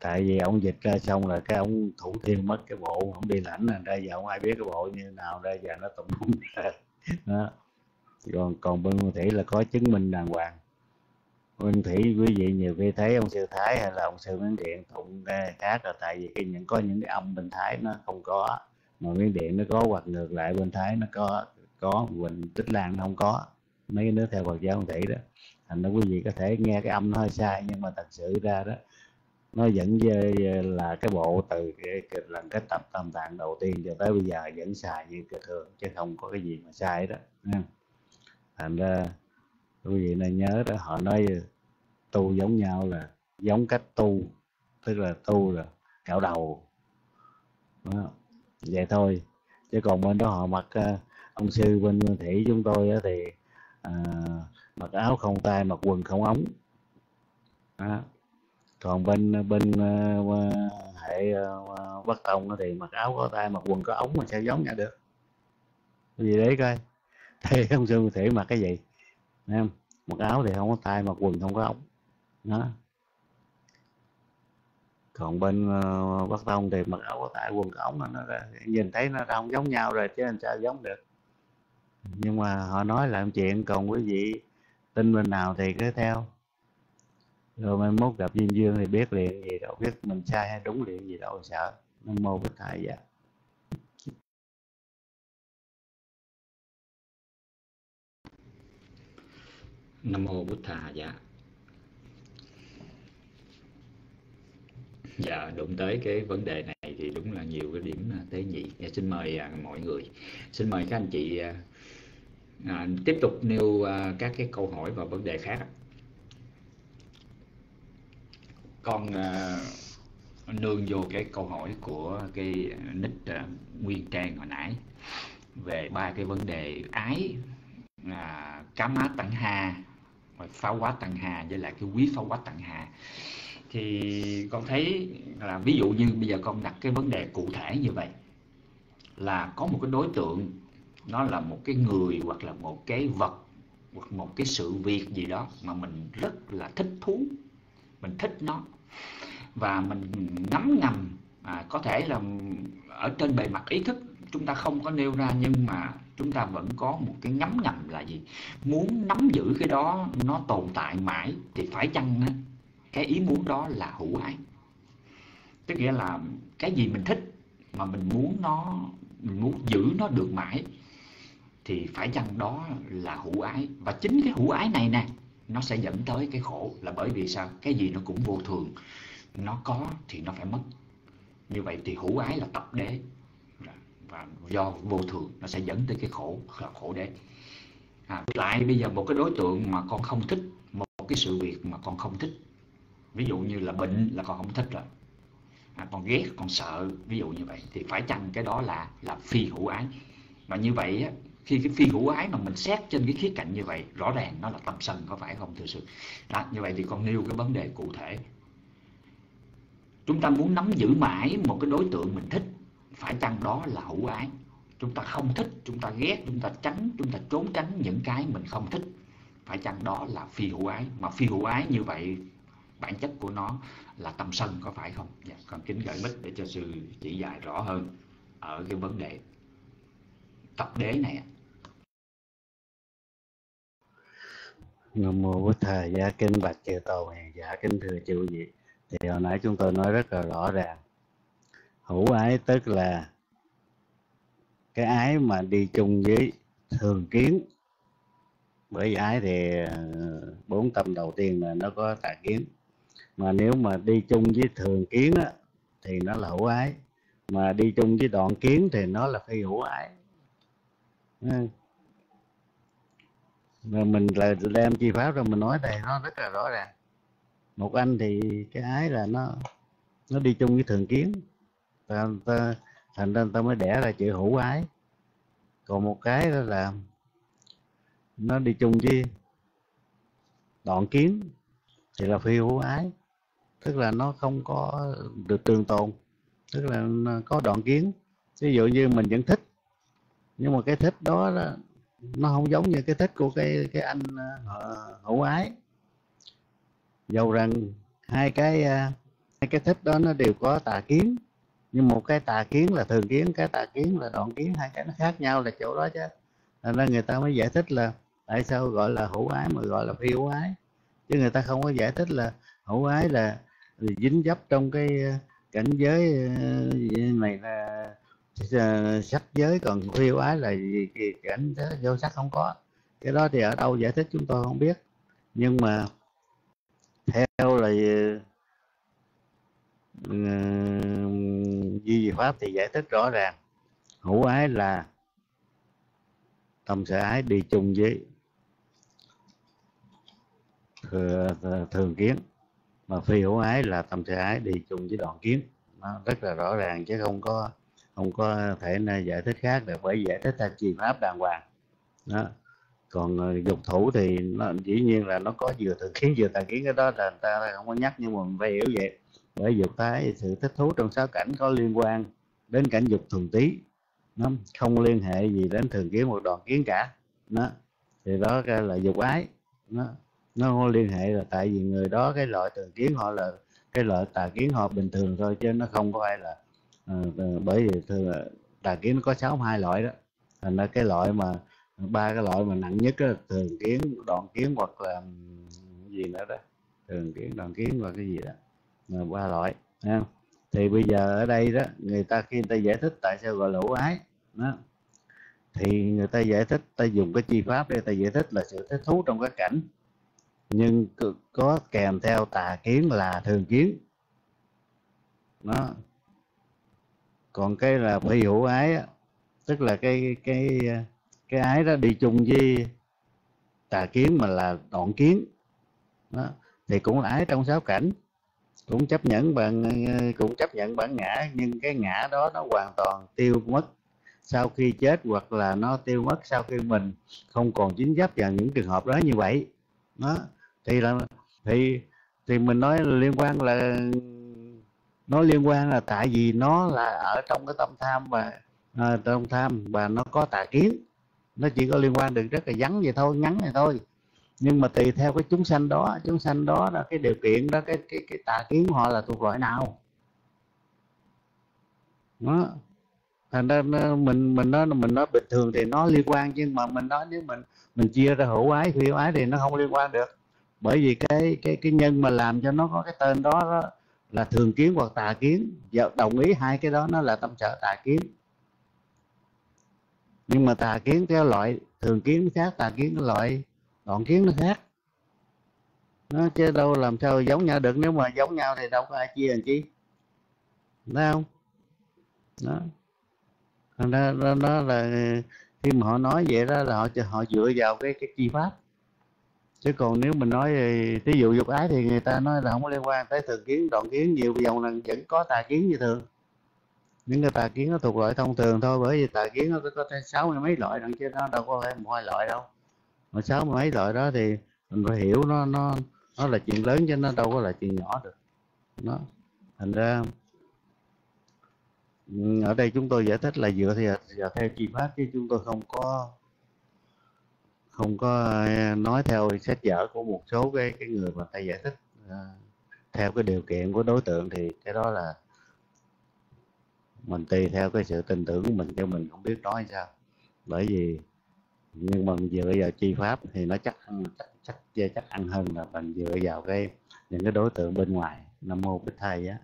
Tại vì ông dịch ra xong rồi cái ông thủ thiên mất cái bộ ông đi lãnh ra giờ không ai biết cái bộ như nào đây giờ nó tùm lum đó. Còn còn bên nguyên thủy là có chứng minh đàng hoàng. Nguyên thủy quý vị nhiều khi thấy ông sư thái hay là ông sư miến điện tụng khác là tại vì cái những có những cái âm bên thái nó không có mà miếng điện nó có hoặc ngược lại bên thái nó có có bình tích lan nó không có. Mấy cái nước theo Phật giáo thị đó. Thành ra quý vị có thể nghe cái âm nó hơi sai nhưng mà thật sự ra đó nó vẫn là cái bộ từ cái, cái lần cái tập tam tạng đầu tiên cho tới bây giờ vẫn xài như thường chứ không có cái gì mà sai đó thành ra quý vị nên nhớ đó họ nói tu giống nhau là giống cách tu tức là tu là cạo đầu. Đó vậy thôi. Chứ còn bên đó họ mặc ờ, ông sư bên nguyên thủy chúng tôi thì à, mặc áo không tay mặc quần không ống. Đó. còn bên ờ, bên uh, hệ uh, bắc tông thì mặc áo có tay mặc quần có ống mà sao giống nhau được? Gì đấy coi. Thì ông sư nguyên thủy mặc cái gì? Em mặc áo thì không có tay mặc quần không có ống. Đó còn bên ờ, uh, bắc tông thì mặc áo có tay quần có ống nó nhìn thấy nó không giống nhau rồi chứ làm sao giống được. Nhưng mà họ nói là chuyện còn quý vị tin bên nào thì cứ theo. Rồi mai mốt gặp diêm dương thì biết liền gì đâu biết mình sai hay đúng liền gì đâu sợ. Nam mô bích thầy dạ. Nam mô bích thà dạ. Dạ đụng tới cái vấn đề này thì đúng là nhiều cái điểm à, tế nhị. Dạ, xin mời à, mọi người. Xin mời các anh chị à, à, tiếp tục nêu à, các cái câu hỏi và vấn đề khác. Con à, nương vô cái câu hỏi của cái nick à, nguyên trang hồi nãy về ba cái vấn đề ái à, cá má tăng hà phá quá tăng hà với lại cái quý phá quá tăng hà thì con thấy là ví dụ như bây giờ con đặt cái vấn đề cụ thể như vậy là có một cái đối tượng nó là một cái người hoặc là một cái vật hoặc một cái sự việc gì đó mà mình rất là thích thú mình thích nó. Và mình ngấm ngầm à, có thể là ở trên bề mặt ý thức chúng ta không có nêu ra nhưng mà chúng ta vẫn có một cái ngấm ngầm là gì? Muốn nắm giữ cái đó nó tồn tại mãi thì phải chăng cái ý muốn đó là hữu ái. Tức nghĩa là cái gì mình thích mà mình muốn nó mình muốn giữ nó được mãi thì phải chăng đó là hữu ái? Và chính cái hữu ái này nè nó sẽ dẫn tới cái khổ. Là bởi vì sao? Cái gì nó cũng vô thường nó có thì nó phải mất. Như vậy thì hữu ái là tập đế. Và do vô thường nó sẽ dẫn tới cái khổ là khổ đế. À, lại bây giờ một cái đối tượng mà con không thích một cái sự việc mà con không thích ví dụ như là bệnh là con không thích rồi. À, con ghét con sợ ví dụ như vậy. Thì phải chăng cái đó là là phi hữu ái? Mà như vậy á, khi cái phi hữu ái mà mình xét trên cái khía cạnh như vậy rõ ràng nó là tâm sân có phải không thưa sư? Đó, như vậy thì con nêu cái vấn đề cụ thể. Chúng ta muốn nắm giữ mãi một cái đối tượng mình thích phải chăng đó là hữu ái? Chúng ta không thích chúng ta ghét chúng ta tránh chúng ta trốn tránh những cái mình không thích. Phải chăng đó là phi hữu ái? Mà phi hữu ái như vậy bản chất của nó là tâm sân có phải không? Dạ, còn kính gửi mít để cho sư chỉ dạy rõ hơn ở cái vấn đề tập đế này Nam mô Bổn Thầy giá kính bạch chư tôn dạ kính thưa chư vị. Thì hồi nãy chúng tôi nói rất là rõ ràng. Hữu ái tức là cái ái mà đi chung với thường kiến. Bởi vì ái thì ờ, bốn tâm đầu tiên là nó có tà kiến mà nếu mà đi chung với thường kiến á, thì nó là hữu ái. Mà đi chung với đoạn kiến thì nó là phi hữu ái. Mà mình là đem chi pháp ra mình nói đây nó rất là rõ ràng. Một anh thì cái ái là nó nó đi chung với thường kiến. Ta, ta, thành ra ta mới đẻ ra chữ hữu ái. Còn một cái đó là nó đi chung với đoạn kiến thì là phi hữu ái tức là nó không có được trường tồn. Tức là có đoạn kiến. Ví dụ như mình vẫn thích, nhưng mà cái thích đó nó không giống như cái thích của cái cái anh ờ, hữu ái. Dầu rằng hai cái ờ, hai cái thích đó nó đều có tà kiến, nhưng một cái tà kiến là thường kiến, cái tà kiến là đoạn kiến, hai cái nó khác nhau là chỗ đó chứ. Thành ra người ta mới giải thích là tại sao gọi là hữu ái mà gọi là phi hữu ái. Chứ người ta không có giải thích là hữu ái là dính dấp trong cái ờ, cảnh giới ờ, này là ờ, sắc giới còn phi ái là gì cảnh giới vô sắc không có. Cái đó thì ở đâu giải thích chúng tôi không biết. Nhưng mà theo là duy uh, pháp thì giải thích rõ ràng. Hữu ái là tâm sở ái đi chung với thừa, thường kiến mà phi hữu ái là tâm sở ái, đi chung với đoạn kiến. Nó rất là rõ ràng chứ không có không có thể giải thích khác được bởi giải thích theo chi pháp đàng hoàng. Đó. Còn ờ, dục thủ thì nó, dĩ nhiên là nó có vừa thực kiến vừa tà kiến cái đó là người ta không có nhắc nhưng mà mình phải hiểu vậy. Bởi dục thái sự thích thú trong sáu cảnh có liên quan đến cảnh dục thường tí nó không liên hệ gì đến thường kiến một đoạn kiến cả. Nó thì đó là dục ái. Nó nó không liên hệ là tại vì người đó cái loại từ kiến họ là cái loại tà kiến họ bình thường thôi chứ nó không có ai là uh, bởi vì thường tà kiến nó có sáu hai loại đó. Thành ra cái loại mà ba cái loại mà nặng nhất là thường kiến đoạn kiến hoặc là gì nữa đó. Thường kiến đoạn kiến và cái gì đó. Là ba loại ha. thì bây giờ ở đây đó người ta khi người ta giải thích tại sao gọi là ủ ái đó. Thì người ta giải thích ta dùng cái chi pháp để ta giải thích là sự thích thú trong cái cảnh nhưng có kèm theo tà kiến là thường kiến. Nó còn cái là phi hữu ái tức là cái cái cái ái đó đi chung với tà kiến mà là đoạn kiến. Đó. thì cũng là ái trong sáu cảnh. Cũng chấp nhận bằng, cũng chấp nhận bản ngã, nhưng cái ngã đó nó hoàn toàn tiêu mất. Sau khi chết hoặc là nó tiêu mất, sau khi mình không còn chính dấp vào những trường hợp đó như vậy. Đó thì là thì thì mình nói là liên quan là nó liên quan là tại vì nó là ở trong cái tâm tham và à, trong tham và nó có tà kiến. Nó chỉ có liên quan được rất là vắn vậy thôi ngắn vậy thôi. Nhưng mà tùy theo cái chúng sanh đó chúng sanh đó là cái điều kiện đó cái cái cái tà kiến họ là thuộc loại nào. Đó. Thành ra mình mình nói mình nói bình thường thì nó liên quan nhưng mà mình nói nếu mình mình chia ra hữu ái phi ái thì nó không liên quan được bởi vì cái cái cái nhân mà làm cho nó có cái tên đó, đó là thường kiến hoặc tà kiến. Giờ đồng ý hai cái đó nó là tâm sở tà kiến. Nhưng mà tà kiến theo loại thường kiến nó khác tà kiến cái loại đoạn kiến nó khác. Nó chứ đâu làm sao giống nhau được nếu mà giống nhau thì đâu có ai chia làm chi. Thấy không? Đó. Thành ra đó, đó là khi mà họ nói vậy đó là họ họ dựa vào cái cái chi pháp chứ còn nếu mình nói ờ, ví dụ dục ái thì người ta nói là không có liên quan tới thường kiến đoạn kiến. Nhiều dòng là vẫn có tà kiến như thường. Những cái tà kiến nó thuộc loại thông thường thôi bởi vì tà kiến nó có tới sáu mươi mấy loại đằng trên nó đâu có phải một hai loại đâu. Mà sáu mươi mấy loại đó thì mình phải hiểu nó nó nó là chuyện lớn chứ nó đâu có là chuyện nhỏ được. Nó thành ra ừ, ở đây chúng tôi giải thích là dựa theo, dựa theo chi pháp chứ chúng tôi không có không có à, nói theo sách vở của một số cái cái người mà ta giải thích uh, theo cái điều kiện của đối tượng thì cái đó là mình tùy theo cái sự tin tưởng của mình cho mình không biết nói sao. Bởi vì nhưng mà dựa vào chi pháp thì nó chắc chắc chắc, chắc ăn hơn là mình dựa vào cái những cái đối tượng bên ngoài. Nam mô bích thầy á.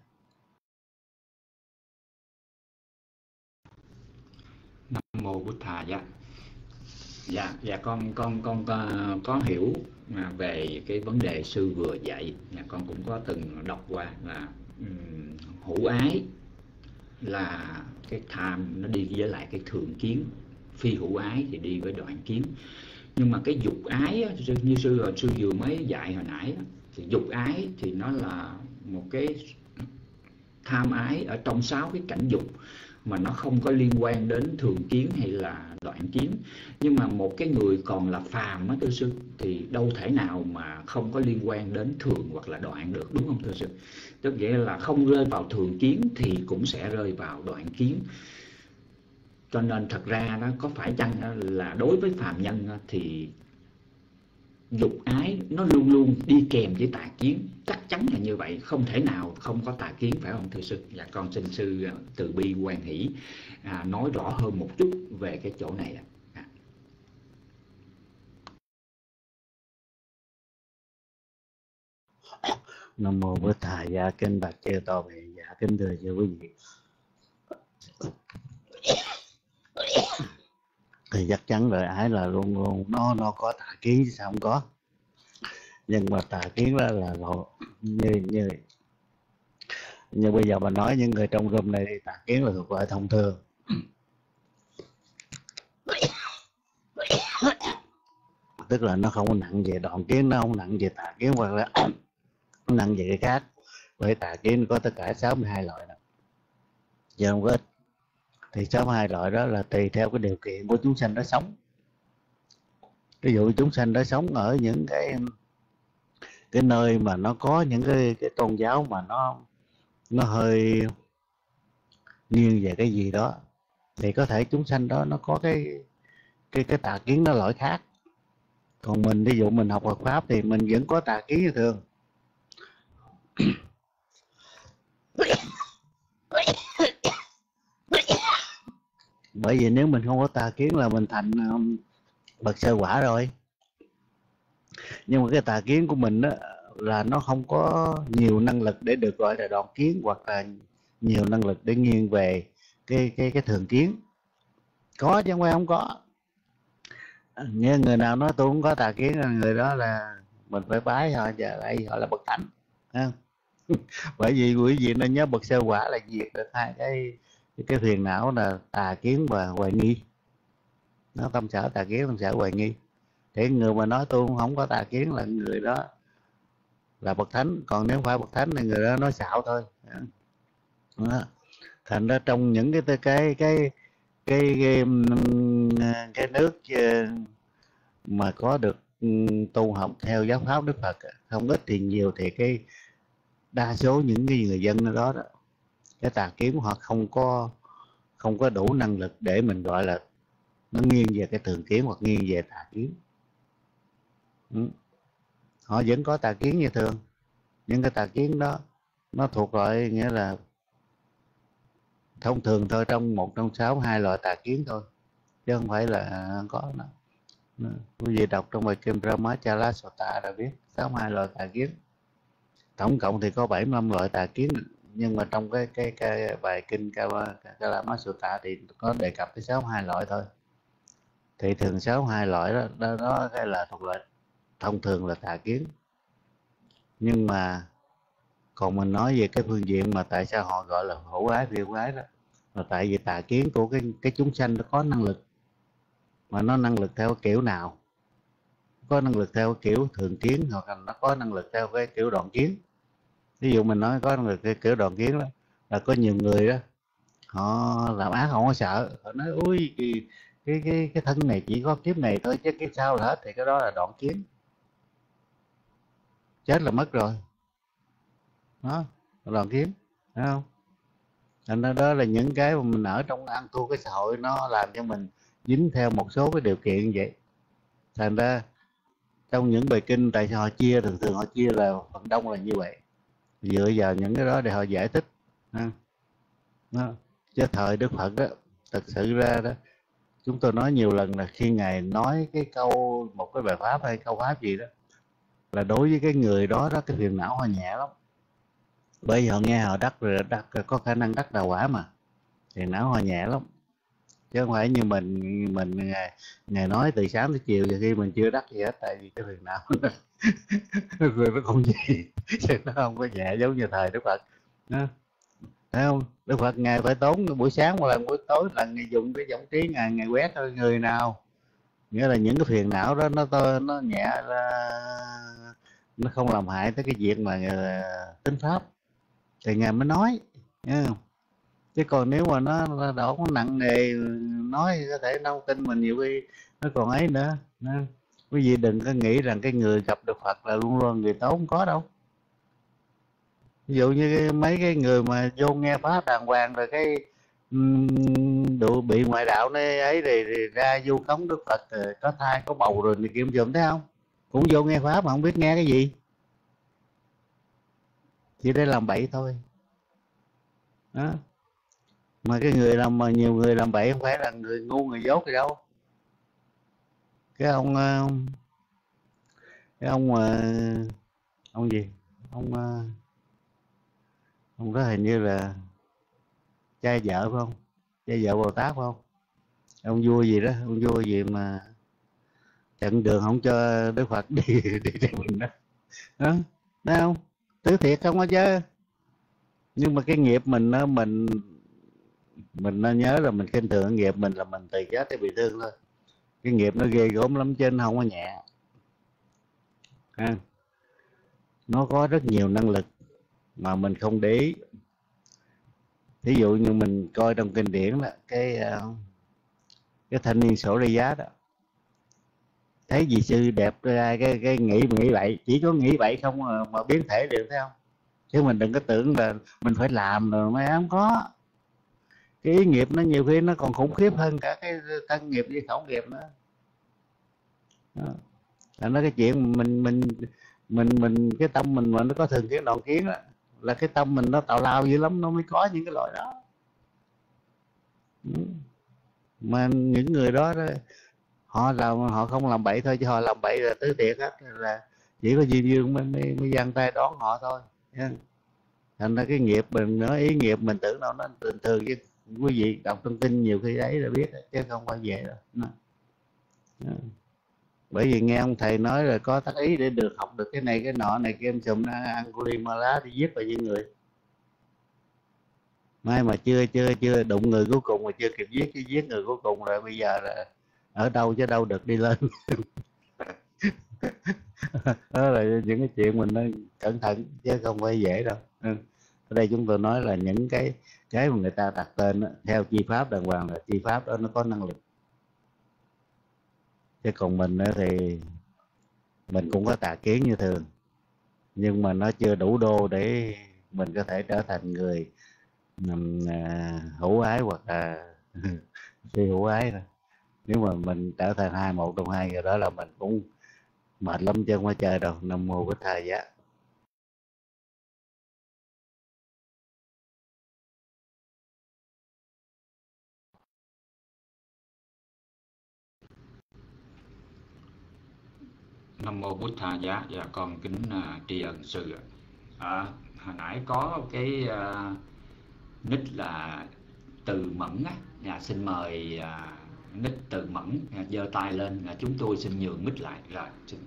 Nam mô bích thầy á dạ dạ con con con có, có hiểu à, về cái vấn đề sư vừa dạy. Dạ, con cũng có từng đọc qua là um, hữu ái là cái tham nó đi với lại cái thường kiến. Phi hữu ái thì đi với đoạn kiến. Nhưng mà cái dục ái như sư sư vừa mới dạy hồi nãy thì dục ái thì nó là một cái tham ái ở trong sáu cái cảnh dục mà nó không có liên quan đến thường kiến hay là đoạn kiến. Nhưng mà một cái người còn là phàm á, thưa sư, thì đâu thể nào mà không có liên quan đến thường hoặc là đoạn được, đúng không, thưa sư? Tức nghĩa là không rơi vào thường kiến thì cũng sẽ rơi vào đoạn kiến. Cho nên thật ra nó có phải chăng là đối với phàm nhân thì dục ái nó luôn luôn đi kèm với tà kiến. Chắc chắn là như vậy. Không thể nào không có tà kiến phải không thưa sư? Dạ con xin sư à, từ bi quan hỷ à, nói rõ hơn một chút về cái chỗ này ạ. À. nam mô bổn thầy gia kinh bạch chư to vị dạ kính thưa chư quý vị thì chắc chắn rồi, ái là luôn luôn nó nó có tà kiến chứ sao không có. Nhưng mà tà kiến đó là như như như bây giờ mình nói những người trong room này thì tà kiến là thuộc loại thông thường. Tức là nó không nặng về đoạn kiến, nó không nặng về tà kiến hoặc là nặng về cái khác. Bởi tà kiến có tất cả 62 loại đó chứ không có ít thì 62 loại đó là tùy theo cái điều kiện của chúng sanh đó sống ví dụ chúng sanh đó sống ở những cái cái nơi mà nó có những cái, cái tôn giáo mà nó nó hơi nghiêng về cái gì đó thì có thể chúng sanh đó nó có cái cái cái tà kiến nó lỗi khác còn mình ví dụ mình học Phật pháp thì mình vẫn có tà kiến như thường bởi vì nếu mình không có tà kiến là mình thành um, bậc sơ quả rồi. Nhưng mà cái tà kiến của mình đó là nó không có nhiều năng lực để được gọi là đoạn kiến hoặc là nhiều năng lực để nghiêng về cái cái cái thường kiến. Có chứ không phải không có. Như người nào nói tôi không có tà kiến là người đó là mình phải bái họ giờ đây họ là bậc thánh bởi vì quý vị nên nhớ bậc sơ quả là diệt được hai cái cái phiền não là tà kiến và hoài nghi. Nó tâm sở tà kiến tâm sở hoài nghi. Thì người mà nói tôi không có tà kiến là người đó là bậc thánh. Còn nếu phải bậc thánh thì người đó nói xạo thôi. Đó. thành ra trong những cái cái cái cái cái, cái, cái nước ờ, mà có được ừ, tu học theo giáo pháp đức phật không ít thì nhiều thì cái đa số những cái người dân đó đó cái tà kiến họ không có không có đủ năng lực để mình gọi là nó nghiêng về cái thường kiến hoặc nghiêng về tà kiến. Ừ. họ vẫn có tà kiến như thường. Những cái tà kiến đó, nó thuộc loại nghĩa là thông thường thôi, trong một, trong sáu, hai loại tà kiến thôi. Chứ không phải là có nó ừ. quý vị đọc trong bài kim Rama Chala Sota đã biết sáu, hai loại tà kiến. Tổng cộng thì có 75 loại tà kiến nhưng mà trong cái cái, cái bài kinh Kalama Sutta thì có đề cập tới 62 loại thôi. Thì thường 62 loại đó đó, đó cái là thuộc loại thông thường là tà kiến. Nhưng mà còn mình nói về cái phương diện mà tại sao họ gọi là hữu ái phiêu ái đó là tại vì tà kiến của cái cái chúng sanh nó có năng lực. Mà nó năng lực theo kiểu nào? Có năng lực theo kiểu thường kiến hoặc là nó có năng lực theo cái kiểu đoạn kiến ví dụ mình nói có người cái kiểu đoạn kiến đó là có nhiều người đó họ làm ác không có sợ. Họ nói ui cái cái cái, cái thân này chỉ có kiếp này thôi chứ cái sau là hết. Thì cái đó là đoạn kiến. Chết là mất rồi. Đó đoạn kiến thấy không? Thành ra đó là những cái mà mình ở trong ăn thua cái xã hội nó làm cho mình dính theo một số cái điều kiện vậy. Thành ra trong những bài kinh tại sao họ chia thường thường họ chia là phần đông là như vậy dựa vào những cái đó để họ giải thích. Đó. chứ thời đức phật đó thật sự ra đó, chúng tôi nói nhiều lần là khi ngài nói cái câu, một cái bài pháp hay câu pháp gì đó, là đối với cái người đó đó, cái phiền não họ nhẹ lắm. Bởi vì họ nghe họ đắc rồi, đắc có khả năng đắc đạo quả mà. Thì não họ nhẹ lắm chứ không phải như mình mình ngày, ngày nói từ sáng tới chiều và khi mình chưa đắc gì hết tại vì cái phiền não nó nó không gì chứ nó không có nhẹ giống như thời đức phật. Đó. thấy không? Đức phật ngày phải tốn buổi sáng hoặc là buổi tối là ngày dùng cái giọng trí ngày ngày quét thôi người nào? Nghĩa là những cái phiền não đó nó to nó nhẹ là nó không làm hại tới cái việc mà à, tính pháp. Thì ngài mới nói nghe không? Chứ còn nếu mà nó đổ nó nặng nề nói có thể đâu tin mình nhiều khi nó còn ấy nữa. Nên quý vị đừng có nghĩ rằng cái người gặp được phật là luôn luôn người tốt không có đâu. Ví dụ như mấy cái người mà vô nghe pháp đàng hoàng rồi cái đủ bị ngoại đạo này ấy thì, thì ra du cống đức phật rồi có thai có bầu rồi thì kiếm dùm thấy không? Cũng vô nghe pháp mà không biết nghe cái gì. Chỉ để làm bậy thôi. Đó mà cái người làm mà nhiều người làm bậy không phải là người ngu, người dốt gì đâu. Cái ông ờ, cái ông mà ông gì? Ông ờ, ông đó hình như là trai vợ phải không? Trai vợ bồ tát phải không? Ông vua gì đó, ông vua gì mà chặn đường không cho đức phật đi đi theo mình đó. Đó, thấy không? Tứ thiệt không có chứ. Nhưng mà cái nghiệp mình đó mình mình nó nhớ là mình khinh thường nghiệp mình là mình từ chết thì bị thương thôi. Cái nghiệp nó ghê gớm lắm trên không có nhẹ. À, nó có rất nhiều năng lực mà mình không để ý. Thí dụ như mình coi trong kinh điển là cái ờ, cái thanh niên sổ ra giá đó. Thấy gì sư đẹp ra cái cái nghĩ nghĩ vậy chỉ có nghĩ vậy không mà, mà biến thể được thấy không? Chứ mình đừng có tưởng là mình phải làm rồi mới không có cái ý nghiệp nó nhiều khi nó còn khủng khiếp hơn cả cái thân nghiệp với khẩu nghiệp nữa. Đó. nó cái chuyện mình mình mình mình cái tâm mình mà nó có thường kiến đoạn kiến đó, là cái tâm mình nó tào lao dữ lắm nó mới có những cái loại đó. Ừ. Mà những người đó, đó họ làm họ không làm bậy thôi chứ họ làm bậy là tứ tiệt hết là chỉ có diêm dương mới mới, mới giang tay đón họ thôi nha. Thành ra cái nghiệp mình nói ý nghiệp mình tưởng đâu nó bình thường chứ quý vị đọc thông tin nhiều khi đấy là biết, chứ không quay về đâu. Bởi vì nghe ông thầy nói là có tác ý để được học được cái này, cái nọ này kia em chùm ăn mà lá đi giết bao nhiêu người. Mai mà chưa chưa chưa đụng người cuối cùng mà chưa kịp giết, chứ giết người cuối cùng rồi bây giờ là ở đâu chứ đâu được đi lên. Đó là những cái chuyện mình nên cẩn thận chứ không phải dễ đâu. Ừ. ở đây chúng tôi nói là những cái cái mà người ta đặt tên đó, theo chi pháp đàng hoàng là chi pháp đó nó có năng lực. Chứ còn mình thì mình cũng có tà kiến như thường. Nhưng mà nó chưa đủ đô để mình có thể trở thành người um, hữu ái hoặc là phi hữu ái thôi. Nếu mà mình trở thành hai một trong hai rồi đó là mình cũng mệt lắm chứ không có chơi đâu. Nam mô bích thầy giá. Nam mô bút tha giá. Dạ con kính uh, tri ân sư à, hồi nãy có cái à, uh, nick là từ mẫn á. Nhà xin mời à, uh, nick từ mẫn giơ tay lên. Là chúng tôi xin nhường mic lại. Rồi xin.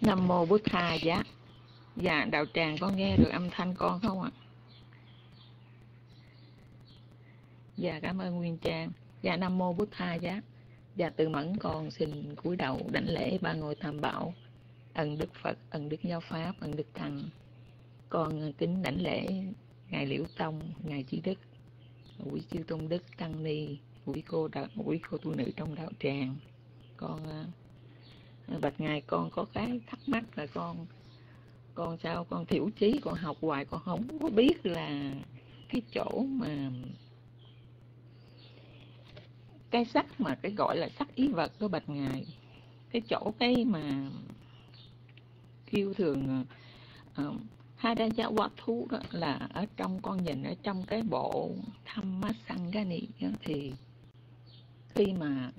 Nam mô Bụt Tha giá. Dạ đạo tràng có nghe được âm thanh con không ạ? Dạ cảm ơn Nguyên Trang. Dạ Nam mô bút Tha giá. Dạ từ mẫn con xin cúi đầu đảnh lễ ba ngôi tam bảo ân đức phật, ân đức giáo pháp, ân đức tăng con kính đảnh lễ ngài liễu tông, ngài trí đức quý chư tôn đức, tăng ni quý cô đạo quý cô tu nữ trong đạo tràng con à, bạch ngài, con có cái thắc mắc là con con sao con thiểu chí con học hoài, con không có biết là cái chỗ mà cái sắc mà cái gọi là sắc ý vật của bạch ngài. Cái chỗ cái mà kêu thường ờ, ờ, uh, hai đa gia quá thú đó là ở trong con nhìn ở trong cái bộ thăm Sangani thì khi mà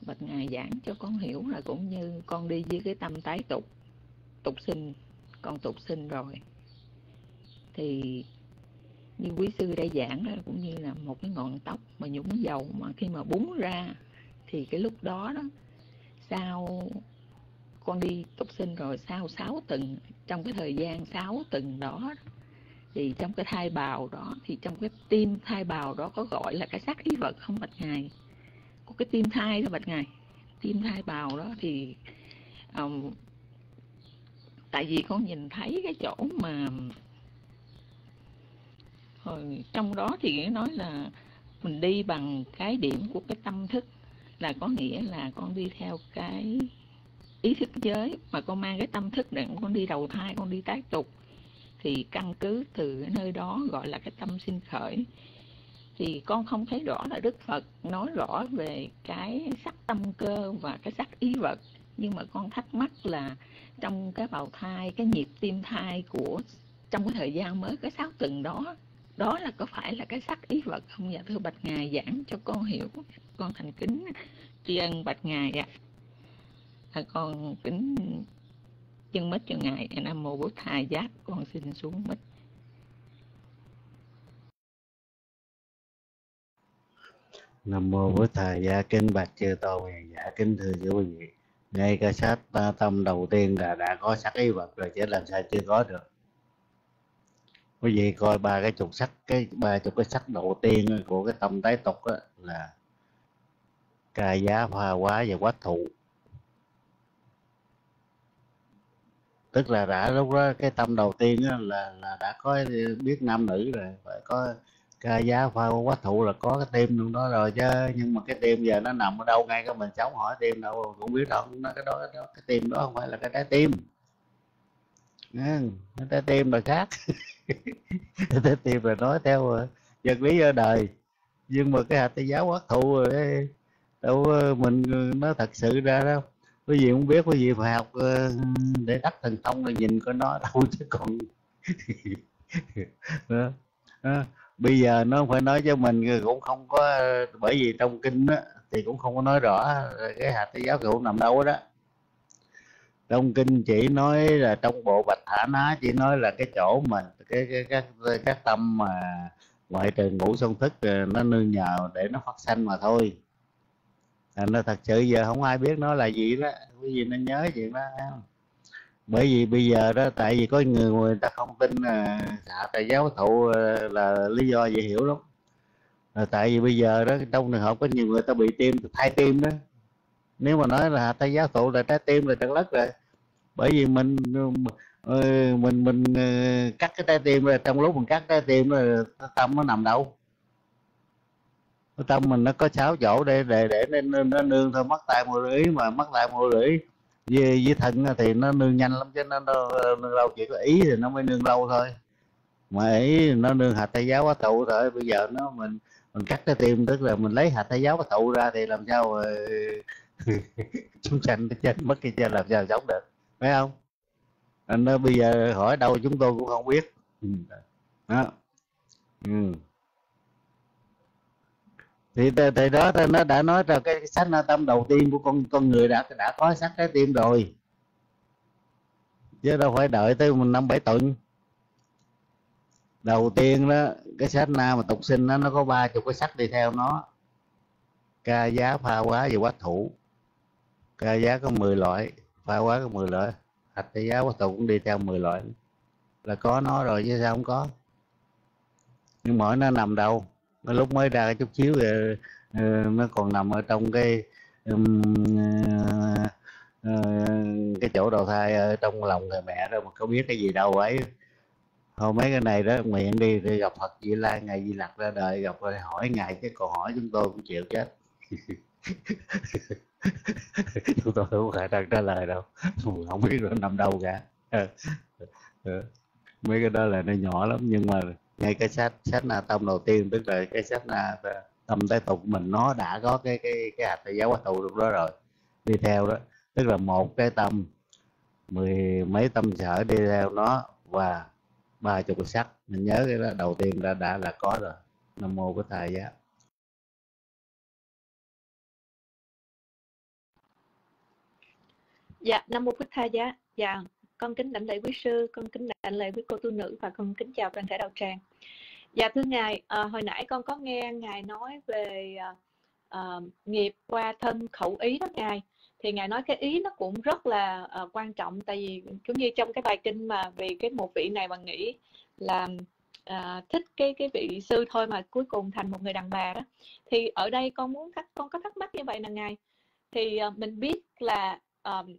bạch ngài giảng cho con hiểu là cũng như con đi với cái tâm tái tục tục sinh con tục sinh rồi thì như quý sư đã giảng đó cũng như là một cái ngọn tóc mà nhúng dầu mà khi mà búng ra thì cái lúc đó đó sau con đi tục sinh rồi sau 6 tuần trong cái thời gian 6 tuần đó thì trong cái thai bào đó thì trong cái tim thai bào đó có gọi là cái xác ý vật không bạch ngài? Có cái tim thai đó bạch ngài. Tim thai bào đó thì um, tại vì con nhìn thấy cái chỗ mà rồi trong đó thì nói là mình đi bằng cái điểm của cái tâm thức, là có nghĩa là con đi theo cái ý thức giới, mà con mang cái tâm thức để con đi đầu thai, con đi tái tục. Thì căn cứ từ cái nơi đó gọi là cái tâm sinh khởi. Thì con không thấy rõ là Đức Phật nói rõ về cái sắc tâm cơ và cái sắc ý vật, nhưng mà con thắc mắc là trong cái bào thai, cái nhịp tim thai của, trong cái thời gian mới, cái sáu tuần đó đó là có phải là cái sắc ý vật không dạ thưa bạch ngài, giảng cho con hiểu con thành kính tri ân bạch ngài ạ à. con kính chân mít cho ngài nam mô bố thầy giác con xin xuống mít Nam mô Bổn Thầy Gia kính bạch chư tôn Dạ kính thưa quý vị. Ngay cái sách tâm đầu tiên là đã có sắc ý vật rồi, chứ làm sao chưa có được. Quý vị coi ba cái trục sắc cái ba chục cái sắc đầu tiên của cái tâm tái tục đó là ca giá pha quá và quách thụ. Tức là đã lúc đó cái tâm đầu tiên là là đã có biết nam nữ rồi phải có ca giá pha quá thụ là có cái tim luôn đó rồi chứ. Nhưng mà cái tim giờ nó nằm ở đâu ngay cái mình sống hỏi tim đâu cũng biết đâu nó cái đó, cái đó cái tim đó không phải là cái trái tim người ta tìm là khác. Người ta tìm là nói theo ờ, vật lý ở đời. Nhưng mà cái hạt tây giáo quá thụ ờ, rồi đâu ờ, mình nó thật sự ra đâu. Quý vị không biết quý vị phải học để đắc thần thông là nhìn coi nó đâu chứ còn. Đó. Đó. Bây giờ nó phải nói cho mình cũng không có bởi vì trong kinh á, thì cũng không có nói rõ cái hạt tây giáo cụ nằm đâu đó trong kinh chỉ nói là trong bộ bạch thả ná chỉ nói là cái chỗ mà cái, cái các các tâm mà ngoại trừ ngủ sông thức ờ, nó nương nhờ để nó phát sanh mà thôi. À, nó thật sự giờ không ai biết nó là gì đó quý vị nên nhớ chuyện đó bởi vì bây giờ đó tại vì có người người ta không tin ờ, là xạ tại giáo thụ ờ, là lý do dễ hiểu lắm. Là tại vì bây giờ đó trong trường hợp có nhiều người ta bị tim thay tim đó. Nếu mà nói là tay giáo thụ là trái tim là trật lất rồi bởi vì mình ờ, mình mình ờ, cắt cái trái tim rồi trong lúc mình cắt trái tim rồi tâm nó nằm đâu? Cái tâm mình nó có sáu chỗ để để để nên nó nương thôi mất tay một lưỡi mà mất tay một lưỡi với, với thận thì nó nương nhanh lắm chứ nó, nó nương lâu chỉ có ý thì nó mới nương lâu thôi. Mà ý nó nương hạt tay giáo quá thụ thôi bây giờ nó mình mình cắt cái tim tức là mình lấy hạt tay giáo quá thụ ra thì làm sao chúng sanh nó chết mất cái chết làm sao sống được phải không? Anh nói bây giờ hỏi đâu chúng tôi cũng không biết. Ừ. đó. Ừ. Thì từ đó nó đã nói ra cái sách na tâm đầu tiên của con con người đã đã có sắc trái tim rồi. Chứ đâu phải đợi tới mình năm bảy tuần. Đầu tiên đó cái sách na mà tục sinh đó, nó có ba chục cái sắc đi theo nó. Ca giá pha quá và quách thủ. Ca giá có 10 loại phá quá có 10 loại. Hạch tỷ giá quá tụ cũng đi theo 10 loại. Là có nó rồi chứ sao không có. Nhưng mỗi nó nằm đâu? Lúc mới ra cái chút xíu thì ờ, nó còn nằm ở trong cái um, uh, cái chỗ đầu thai ở trong lòng người mẹ đó mà có biết cái gì đâu ấy. Thôi mấy cái này đó nguyện đi thì gặp Phật Di Lai ngày Di Lặc ra đời gặp rồi hỏi ngài cái câu hỏi chúng tôi cũng chịu chết. chúng tôi không khả năng trả lời đâu. Không biết nó nằm đâu cả. Mấy cái đó là nó nhỏ lắm nhưng mà ngay cái sách sách na tâm đầu tiên tức là cái sách na tâm tế tục mình nó đã có cái cái cái hạt giáo quá tụ lúc đó rồi. Đi theo đó. Tức là một cái tâm mười mấy tâm sở đi theo nó và ba chục sắc. Mình nhớ cái đó đầu tiên đã đã là có rồi. Nam mô của thầy giá dạ nam mô bích tha giá. Dạ con kính lãnh lễ quý sư con kính lãnh lễ quý cô tu nữ và con kính chào toàn thể đạo tràng. Dạ thưa ngài à, hồi nãy con có nghe ngài nói về à, à, nghiệp qua thân khẩu ý đó ngài. Thì ngài nói cái ý nó cũng rất là à, quan trọng. Tại vì giống như trong cái bài kinh mà vì cái một vị này mà nghĩ là à, thích cái cái vị sư thôi mà cuối cùng thành một người đàn bà đó. Thì ở đây con muốn thắc con có thắc mắc như vậy nè ngài. Thì à, mình biết là um,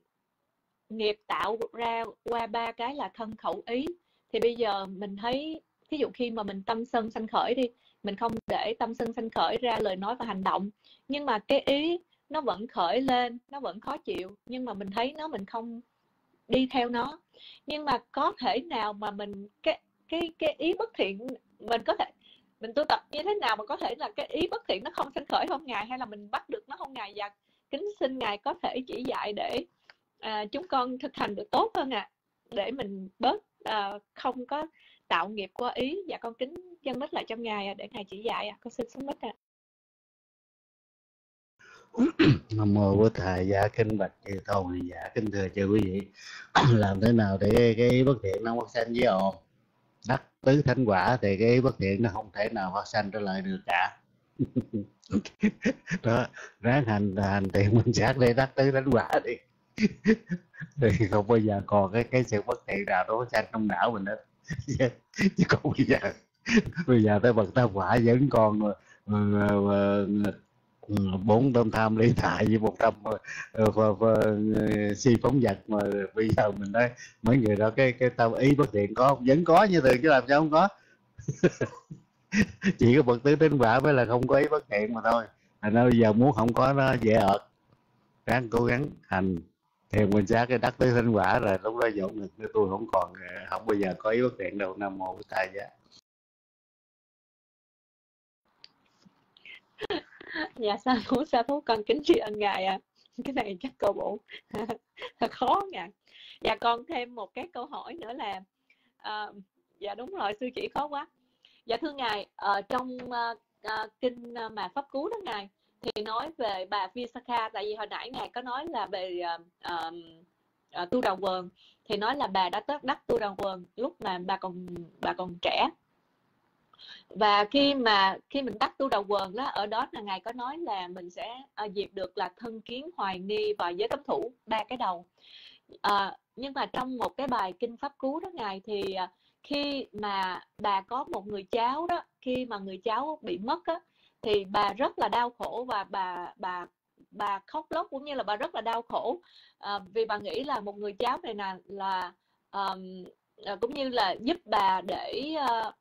nghiệp tạo ra qua ba cái là thân khẩu ý. Thì bây giờ mình thấy ví dụ khi mà mình tâm sân sanh khởi đi, mình không để tâm sân sanh khởi ra lời nói và hành động, nhưng mà cái ý nó vẫn khởi lên, nó vẫn khó chịu, nhưng mà mình thấy nó, mình không đi theo nó. Nhưng mà có thể nào mà mình, cái cái cái ý bất thiện mình có thể, mình tu tập như thế nào mà có thể là cái ý bất thiện nó không sanh khởi không ngài hay là mình bắt được nó không ngài và kính xin ngài có thể chỉ dạy để à, chúng con thực hành được tốt hơn ạ. À, để mình bớt à, không có tạo nghiệp qua ý. Và con kính dân mít lại trong ngài à, để ngài chỉ dạy à. con xin xuống mít ạ. À. nam mô Bố thầy dạ kinh bạch chư tôn. Dạ kính thưa chư quý vị. Làm thế nào để cái, cái bất thiện nó phát sanh với ồn đắc tứ thánh quả thì cái bất thiện nó không thể nào phát sanh trở lại được cả. Đó ráng hành hành thiện minh sát để đắc tứ thánh quả đi thì không bao giờ còn cái cái sự bất thiện nào đó sang trong não mình hết chứ còn bây giờ bây giờ tới bậc tam quả vẫn còn ờ, ờ, ờ, bốn tâm tham lý thại với một tâm si phóng vật mà bây giờ mình nói, mấy người đó cái cái tâm ý bất thiện có vẫn có như thường, chứ làm sao không có. Chỉ có bậc tứ tính quả mới là không có ý bất thiện mà thôi. Thành ra bây giờ muốn không có nó, dễ ợt. Ráng cố gắng hành thì mình giá cái đắc tới thanh quả rồi lúc đó dọn ngực tôi không còn à, không bao giờ có ý bất thiện đâu nam mô thầy giá dạ sa thú sa thú con kính tri ân ngài à cái này chắc câu bộ thật khó ngài dạ con thêm một cái câu hỏi nữa là à, dạ đúng rồi sư chỉ khó quá. Dạ thưa ngài ở trong uh, uh, kinh uh, mạt pháp cú đó ngài thì nói về bà Visakha tại vì hồi nãy ngài có nói là về uh, uh, tu đào quần. Thì nói là bà đã tất đắc tu đào quần lúc mà bà còn bà còn trẻ. Và khi mà khi mình đắc tu đầu quần đó ở đó là ngài có nói là mình sẽ uh, diệt được là thân kiến hoài nghi và giới cấm thủ ba cái đầu. Uh, nhưng mà trong một cái bài kinh pháp cú đó ngài thì uh, khi mà bà có một người cháu đó khi mà người cháu bị mất á, thì bà rất là đau khổ và bà bà bà khóc lóc cũng như là bà rất là đau khổ. À, vì bà nghĩ là một người cháu này là là um, ờ, cũng như là giúp bà để uh,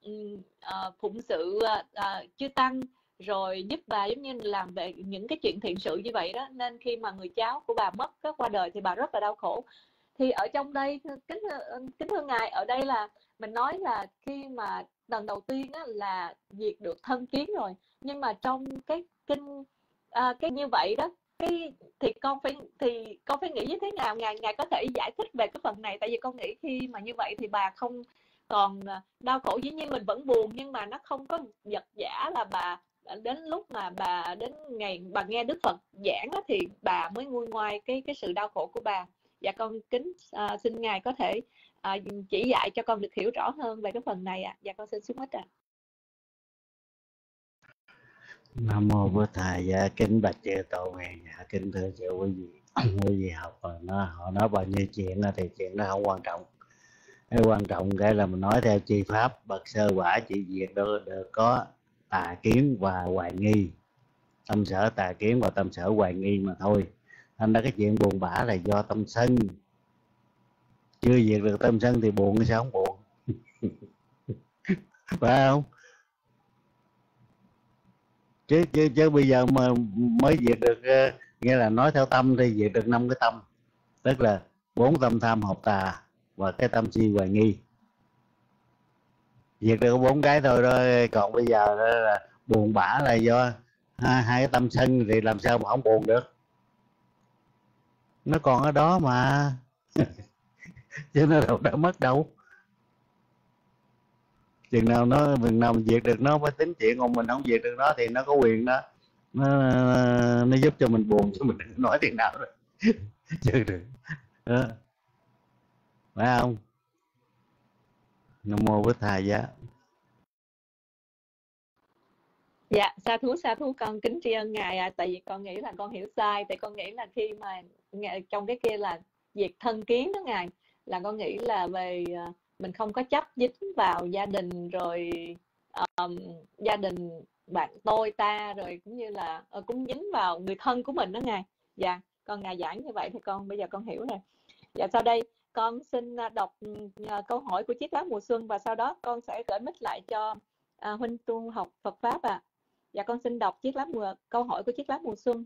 uh, phụng sự uh, uh, chư tăng rồi giúp bà giống như làm về những cái chuyện thiện sự như vậy đó. Nên khi mà người cháu của bà mất đó, qua đời thì bà rất là đau khổ. Thì ở trong đây kính kính thưa ngài ở đây là mình nói là khi mà lần đầu tiên á, là diệt được thân kiến rồi. Nhưng mà trong cái kinh à, cái như vậy đó cái thì con phải thì con phải nghĩ như thế nào? Ngài ngài có thể giải thích về cái phần này? Tại vì con nghĩ khi mà như vậy thì bà không còn à, đau khổ dĩ nhiên mình vẫn buồn nhưng mà nó không có giật giả là bà à, đến lúc mà bà đến ngày bà nghe Đức Phật giảng đó, thì bà mới nguôi ngoai cái cái sự đau khổ của bà. Dạ con kính à, xin ngài có thể à, chỉ dạy cho con được hiểu rõ hơn về cái phần này ạ. À. dạ con xin xuống hết ạ à. nam mô bổn thầy dạ kính bạch chư tổ nguyện dạ kính thưa chư quý vị quý vị học rồi nó họ nói bao nhiêu chuyện đó, thì chuyện nó không quan trọng. Cái quan trọng cái là mình nói theo chi pháp bậc sơ quả chỉ diệt được, được có tà kiến và hoài nghi. Tâm sở tà kiến và tâm sở hoài nghi mà thôi. Thành ra cái chuyện buồn bã là do tâm sân chưa diệt được tâm sân thì buồn sao? Không buồn. Phải không? Chứ chứ chứ bây giờ mà mới diệt được ờ, nghĩa là nói theo tâm thì diệt được năm cái tâm. Tức là bốn tâm tham học tà và cái tâm si hoài nghi. Diệt được bốn cái thôi đó còn bây giờ đó là buồn bã là do hai, hai cái tâm sân thì làm sao mà không buồn được? Nó còn ở đó mà chứ nó đâu đã mất đâu. Chừng nào nó mình nào mình diệt được nó mới tính chuyện còn mình không diệt được nó thì nó có quyền đó. Nó nó giúp cho mình buồn chứ mình đừng nói tiền nào rồi chứ được đó. phải không? Nam mô bích thầy giá. Dạ sa thú sa thú con kính tri ân ngài à, tại vì con nghĩ là con hiểu sai tại con nghĩ là khi mà trong cái kia là việc thân kiến đó ngài là con nghĩ là về à, mình không có chấp dính vào gia đình rồi um, gia đình bạn tôi ta rồi cũng như là uh, cũng dính vào người thân của mình đó ngài. Dạ con ngài giảng như vậy thì con bây giờ con hiểu rồi. Dạ sau đây con xin à, đọc à, câu hỏi của chiếc lá mùa xuân và sau đó con sẽ gửi mic lại cho à, huynh tu học Phật pháp ạ. À. dạ con xin đọc chiếc lá mùa câu hỏi của chiếc lá mùa xuân.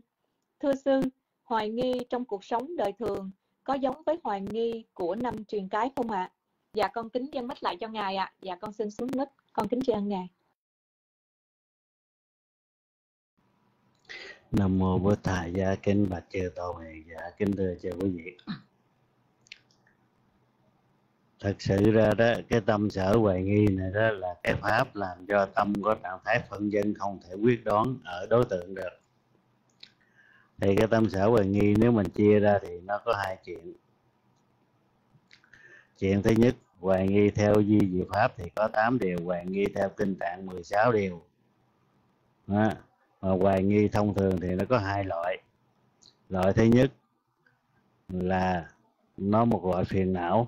Thưa sư hoài nghi trong cuộc sống đời thường có giống với hoài nghi của năm truyền cái không ạ à? dạ con kính dân mít lại cho ngài ạ à. dạ con xin xuống mít. con kính tri ân ngài nam mô Bồ Tát gia kính bạch chư tôn hiền dạ kính thưa chư quý vị thật sự ra đó, cái tâm sở hoài nghi này đó là cái pháp làm cho tâm có trạng thái phân dân không thể quyết đoán ở đối tượng được thì cái tâm sở hoài nghi nếu mình chia ra thì nó có hai chuyện. Chuyện thứ nhất hoài nghi theo duy diệu pháp thì có 8 điều hoài nghi theo kinh tạng 16 điều. Đó. mà hoài nghi thông thường thì nó có hai loại. Loại thứ nhất là nó một loại phiền não.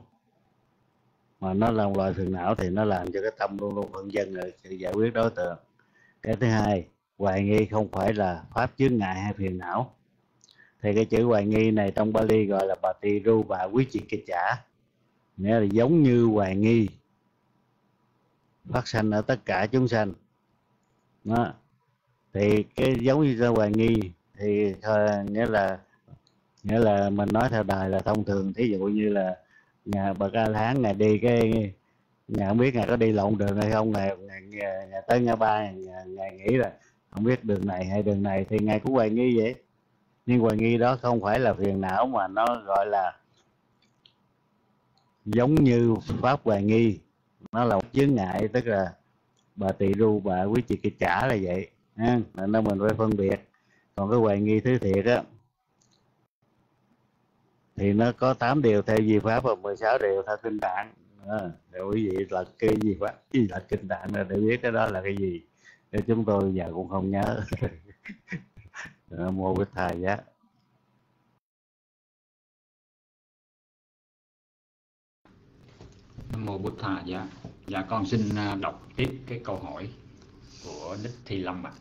Mà nó là một loại phiền não thì nó làm cho cái tâm luôn luôn phân dân rồi sự giải quyết đối tượng. Cái thứ hai hoài nghi không phải là pháp chướng ngại hay phiền não thì cái chữ hoài nghi này trong Bali gọi là bà tỳ ru và quý chị kịch trả nghĩa là giống như hoài nghi. Phát sanh ở tất cả chúng sanh. Đó. Thì cái giống như hoài nghi thì nghĩa là nghĩa là mình nói theo đài là thông thường. Thí dụ như là nhà bậc a hán ngày đi cái nhà không biết ngài có đi lộn đường hay không ngày, ngày, ngày, ngày tới ngã ba ngày, ngày nghĩ là không biết đường này hay đường này thì ngài cũng hoài nghi vậy nhưng hoài nghi đó không phải là phiền não mà nó gọi là giống như pháp hoài nghi. Nó là một chướng ngại tức là bà tỳ ru bà quý chị kia trả là vậy ha? Nên mình phải phân biệt. Còn cái hoài nghi thứ thiệt á thì nó có 8 điều theo di pháp và 16 điều theo kinh tạng. À, để quý vị là cái gì pháp gì là kinh tạng để biết cái đó là cái gì. Để chúng tôi giờ cũng không nhớ. Ờ, mô cái thầy giá Nam mô Bụt Thầy dạ. Dạ con xin ờ, đọc tiếp cái câu hỏi của Đức Thi Lâm ạ. À.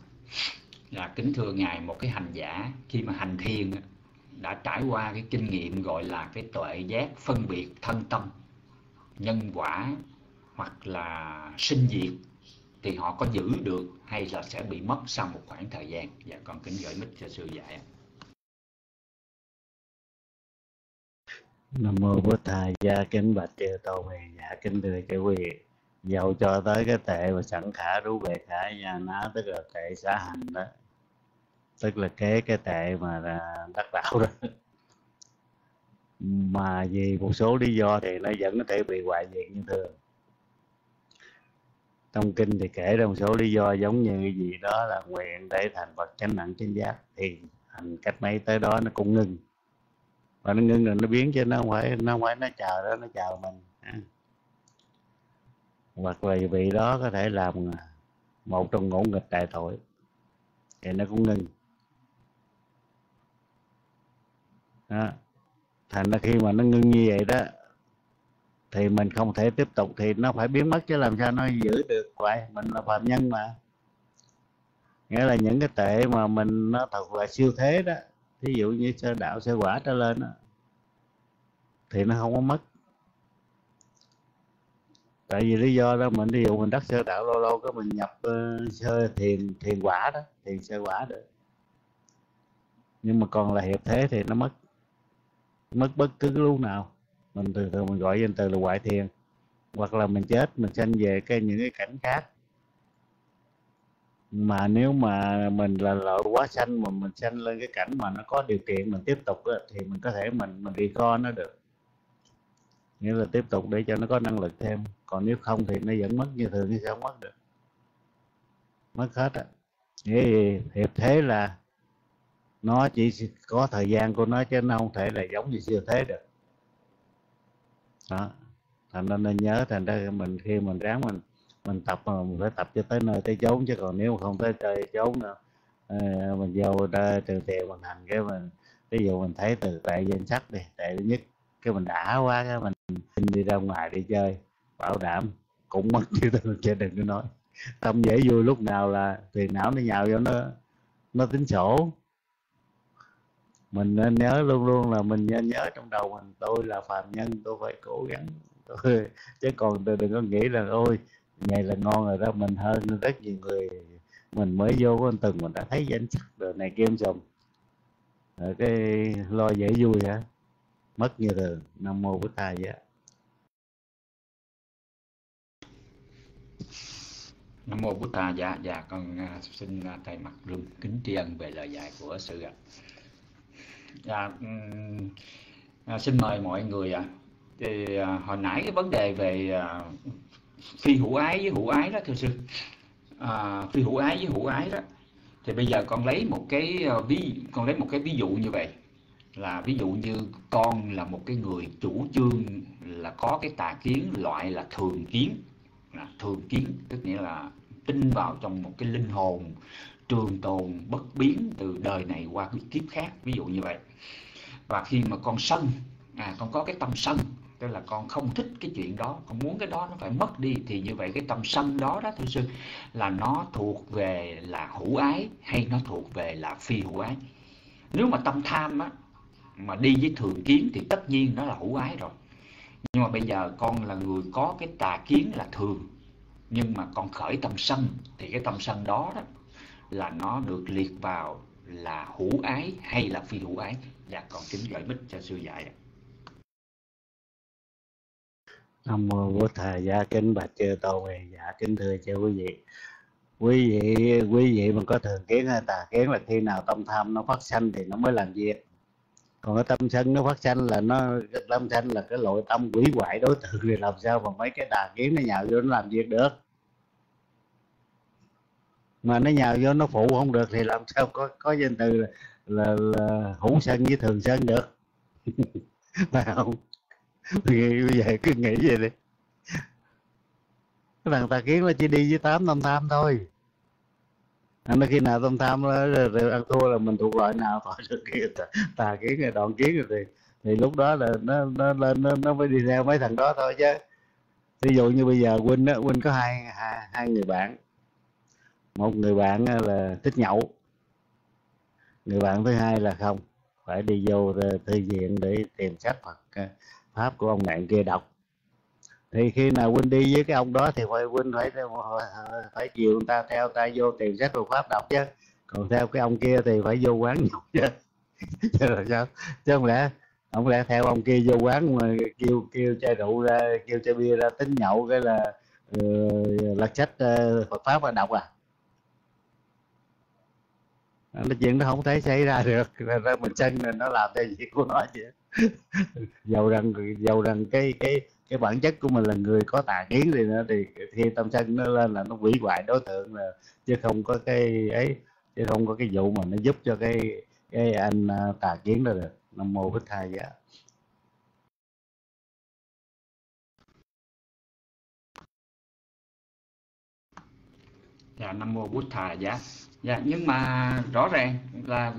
là kính thưa ngài, một cái hành giả khi mà hành thiền đã trải qua cái kinh nghiệm gọi là cái tuệ giác phân biệt thân tâm, nhân quả hoặc là sinh diệt thì họ có giữ được hay là sẽ bị mất sau một khoảng thời gian? Dạ con kính gửi mít cho sư dạy Nam mô Bổn Thầy gia kính bạch chư tôn hiền dạ kính thưa chư quý vị. Dầu cho tới cái tệ và sẵn khả rú bề khả nhà ná, tức là tệ xã hành đó. Tức là kế cái tệ mà đắc đạo đó. Mà vì một số lý do thì nó vẫn có thể bị hoại diệt như thường trong kinh thì kể ra một số lý do giống như cái gì đó là nguyện để thành vật chánh nặng chánh giác, thì thành cách mấy tới đó nó cũng ngưng. Và nó ngưng rồi nó biến chứ nó không phải, nó không phải nó chờ đó, nó chờ mình hoặc là vì đó có thể làm à, một trong ngũ nghịch đại tội, thì nó cũng ngưng. Đó. thành ra khi mà nó ngưng như vậy đó thì mình không thể tiếp tục thì nó phải biến mất chứ làm sao nó giữ được. Vậy mình là phạm nhân mà. Nghĩa là những cái tệ mà mình nó thật là siêu thế đó ví dụ như sơ đạo sơ quả trở lên đó, thì nó không có mất. Tại vì lý do đó mình ví dụ mình đắc sơ đạo lâu lâu có mình nhập ờ, uh, sơ thiền thiền quả đó thiền sơ quả được. Nhưng mà còn là hiệp thế thì nó mất mất bất cứ lúc nào mình thường thường mình gọi danh từ là ngoại thiền. Hoặc là mình chết, mình sanh về cái những cái cảnh khác. Mà nếu mà mình là lợi quá sanh mà mình sanh lên cái cảnh mà nó có điều kiện mình tiếp tục thì mình có thể mình mình recall nó được. Nghĩa là tiếp tục để cho nó có năng lực thêm. Còn nếu không thì nó vẫn mất như thường thì sao mất được. Mất hết á. Nghĩa hiệp thế là nó chỉ có thời gian của nó chứ nó không thể là giống như siêu thế được đó. Thành ra nên nhớ, thành ra mình khi mình ráng mình mình tập mà mình phải tập cho tới nơi tới chốn, chứ còn nếu mà không tới chơi chốn nữa ờ, mình vô đây từ tiền mình hành cái mình, ví dụ mình thấy từ tại danh sách đi, tệ thứ nhất, cái mình đã quá cái mình xin đi ra ngoài đi chơi, bảo đảm cũng mất chứ chơi đừng có nói. Tâm dễ vui lúc nào là tiền não nó nhào vô nó nó tính sổ mình nên nhớ luôn luôn là mình nên nhớ trong đầu mình tôi là phàm nhân tôi phải cố gắng tôi, chứ còn tôi đừng có nghĩ là ôi ngày là ngon rồi đó. Mình hơn rất nhiều người. Mình mới vô anh từng mình đã thấy danh sách rồi này kia chồng rồi cái lo dễ vui hả mất như thường nam mô bổn ta vậy nam mô bổn thầy. Dạ dạ con à, xin à, thay mặt rung kính tri ân về lời dạy của sư ạ dạ à, xin mời mọi người ạ. À. thì à, hồi nãy cái vấn đề về à, phi hữu ái với hữu ái đó thưa sư. À, phi hữu ái với hữu ái đó. Thì bây giờ con lấy một cái à, ví con lấy một cái ví dụ như vậy. Là ví dụ như con là một cái người chủ trương là có cái tà kiến loại là thường kiến. Là thường kiến tức nghĩa là tin vào trong một cái linh hồn trường tồn bất biến từ đời này qua cái kiếp khác ví dụ như vậy. Và khi mà con sân à con có cái tâm sân tức là con không thích cái chuyện đó con muốn cái đó nó phải mất đi thì như vậy cái tâm sân đó đó thưa sư là nó thuộc về là hữu ái hay nó thuộc về là phi hữu ái. Nếu mà tâm tham á mà đi với thường kiến thì tất nhiên nó là hữu ái rồi. Nhưng mà bây giờ con là người có cái tà kiến là thường nhưng mà con khởi tâm sân thì cái tâm sân đó, đó là nó được liệt vào là hữu ái hay là phi hữu ái. Dạ còn kính gửi bích cho sư dạy nam mô bổn thầy gia kính bạch chư tôn về dạ kính thưa chư quý vị. Quý vị quý vị mà có thường kiến hay tà kiến là khi nào tâm tham nó phát sanh thì nó mới làm việc. Còn cái tâm sân nó phát sanh là nó tâm sân là cái loại tâm quỷ hoại đối tượng thì làm sao mà mấy cái tà kiến nó nhào vô nó làm việc được? Mà nó nhào vô nó phụ không được thì làm sao có có danh từ là, là, là hữu sân với thường sân được. Phải không? Bây giờ cứ nghĩ vậy đi. Cái thằng tà kiến nó chỉ đi với tám tâm tham thôi. Anh nói khi nào tâm tham rồi, ăn thua là mình thuộc loại nào khỏi được kia tà, tà kiến rồi đoạn kiến rồi thì thì lúc đó là nó nó lên nó, nó mới đi theo mấy thằng đó thôi chứ. Ví dụ như bây giờ huynh á huynh có hai, hai hai người bạn một người bạn ờ, là thích nhậu. Người bạn thứ hai là không. Phải đi vô ờ, thư viện để tìm sách Phật ờ, pháp của ông bạn kia đọc. Thì khi nào huynh đi với cái ông đó thì phải huynh phải phải chiều người ta theo ta vô tìm sách Phật pháp đọc chứ. Còn theo cái ông kia thì phải vô quán nhậu chứ. Chứ là sao? Chứ không lẽ không lẽ theo ông kia vô quán mà kêu kêu chai rượu ra kêu chai bia ra tính nhậu cái là uh, lật sách uh, Phật pháp mà đọc à? Nó chuyện nó không thể xảy ra được. Ra mình sân là nó làm theo việc của nó chứ. Dầu rằng dầu rằng cái cái cái bản chất của mình là người có tà kiến thì nó thì khi tâm sân nó lên là nó hủy hoại đối tượng là, chứ không có cái ấy, chứ không có cái vụ mà nó giúp cho cái cái anh à, tà kiến đó được. Nam mô bích thai dạ dạ nam mô bút thà dạ dạ nhưng mà rõ ràng là,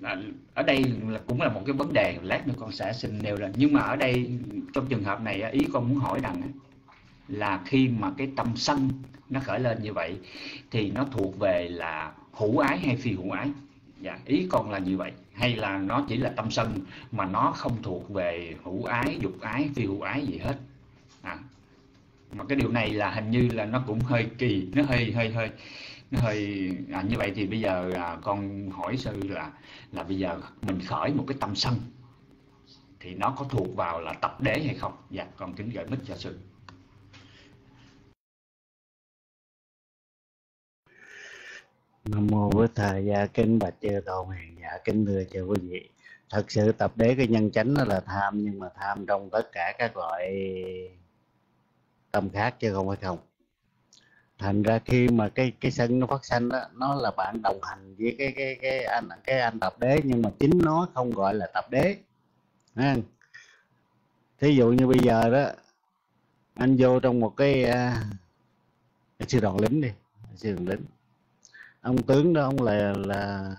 là ở đây là cũng là một cái vấn đề lát nữa con sẽ xin nêu lên. Nhưng mà ở đây trong trường hợp này ý con muốn hỏi rằng là khi mà cái tâm sân nó khởi lên như vậy thì nó thuộc về là hữu ái hay phi hữu ái? Dạ ý con là như vậy. Hay là nó chỉ là tâm sân mà nó không thuộc về hữu ái dục ái phi hữu ái gì hết? À, mà cái điều này là hình như là nó cũng hơi kỳ nó hơi hơi hơi nó hơi à, như vậy thì bây giờ à, con hỏi sư là là bây giờ mình khởi một cái tâm sân thì nó có thuộc vào là tập đế hay không? Dạ con kính gửi mít cho sư. Nam mô bổn thầy gia kính bạch chư tôn hàng dạ kính thưa chư quý vị. Thật sự tập đế cái nhân chánh nó là tham nhưng mà tham trong tất cả các loại tâm khác chứ không phải không thành ra khi mà cái cái sân nó phát sanh đó nó là bạn đồng hành với cái cái cái anh cái anh tập đế nhưng mà chính nó không gọi là tập đế. Ha thí dụ như bây giờ đó anh vô trong một cái, uh, cái sư đoàn lính đi sư đoàn lính. Ông tướng đó ông là là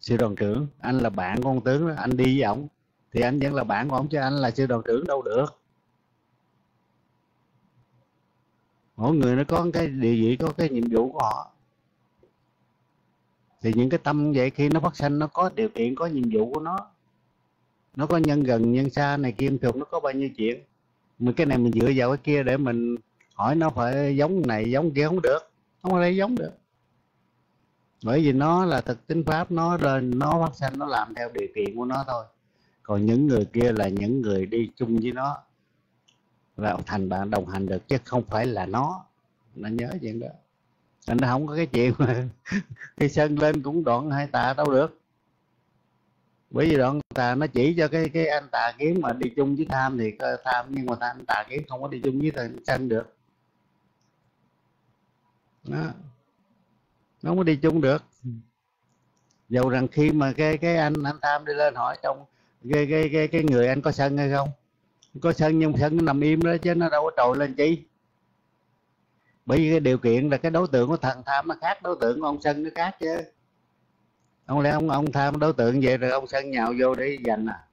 sư đoàn trưởng anh là bạn của ông tướng đó anh đi với ổng. Thì anh vẫn là bạn của ông chứ anh là sư đoàn trưởng đâu được. Mỗi người nó có cái địa vị, có cái nhiệm vụ của họ. Thì những cái tâm vậy khi nó phát sinh nó có điều kiện, có nhiệm vụ của nó. Nó có nhân gần, nhân xa, này kia thường nó có bao nhiêu chuyện. Mình cái này mình dựa vào cái kia để mình hỏi nó phải giống này, giống kia không được. Không có thể giống được. Bởi vì nó là thực tính pháp, nó lên nó phát sinh nó làm theo điều kiện của nó thôi. Còn những người kia là những người đi chung với nó là thành bạn đồng hành được chứ không phải là nó. Nó nhớ chuyện đó. Nên nó không có cái chuyện mà cái sân lên cũng đoạn hai tà đâu được. Bởi vì đoạn tà nó chỉ cho cái cái anh tà kiếm mà đi chung với tham thì tham, nhưng mà anh tà kiếm không có đi chung với thằng sân được. Đó. Nó không có đi chung được. Dầu rằng khi mà cái cái anh anh tham đi lên hỏi trong cái cái cái cái người anh có sân hay không có sân nhưng sân nó nằm im đó chứ nó đâu có trồi lên chi. Bởi vì cái điều kiện là cái đối tượng của thằng tham nó khác, đối tượng của ông sân nó khác chứ. Ông lẽ ông ông tham đối tượng vậy rồi ông sân nhào vô để giành à.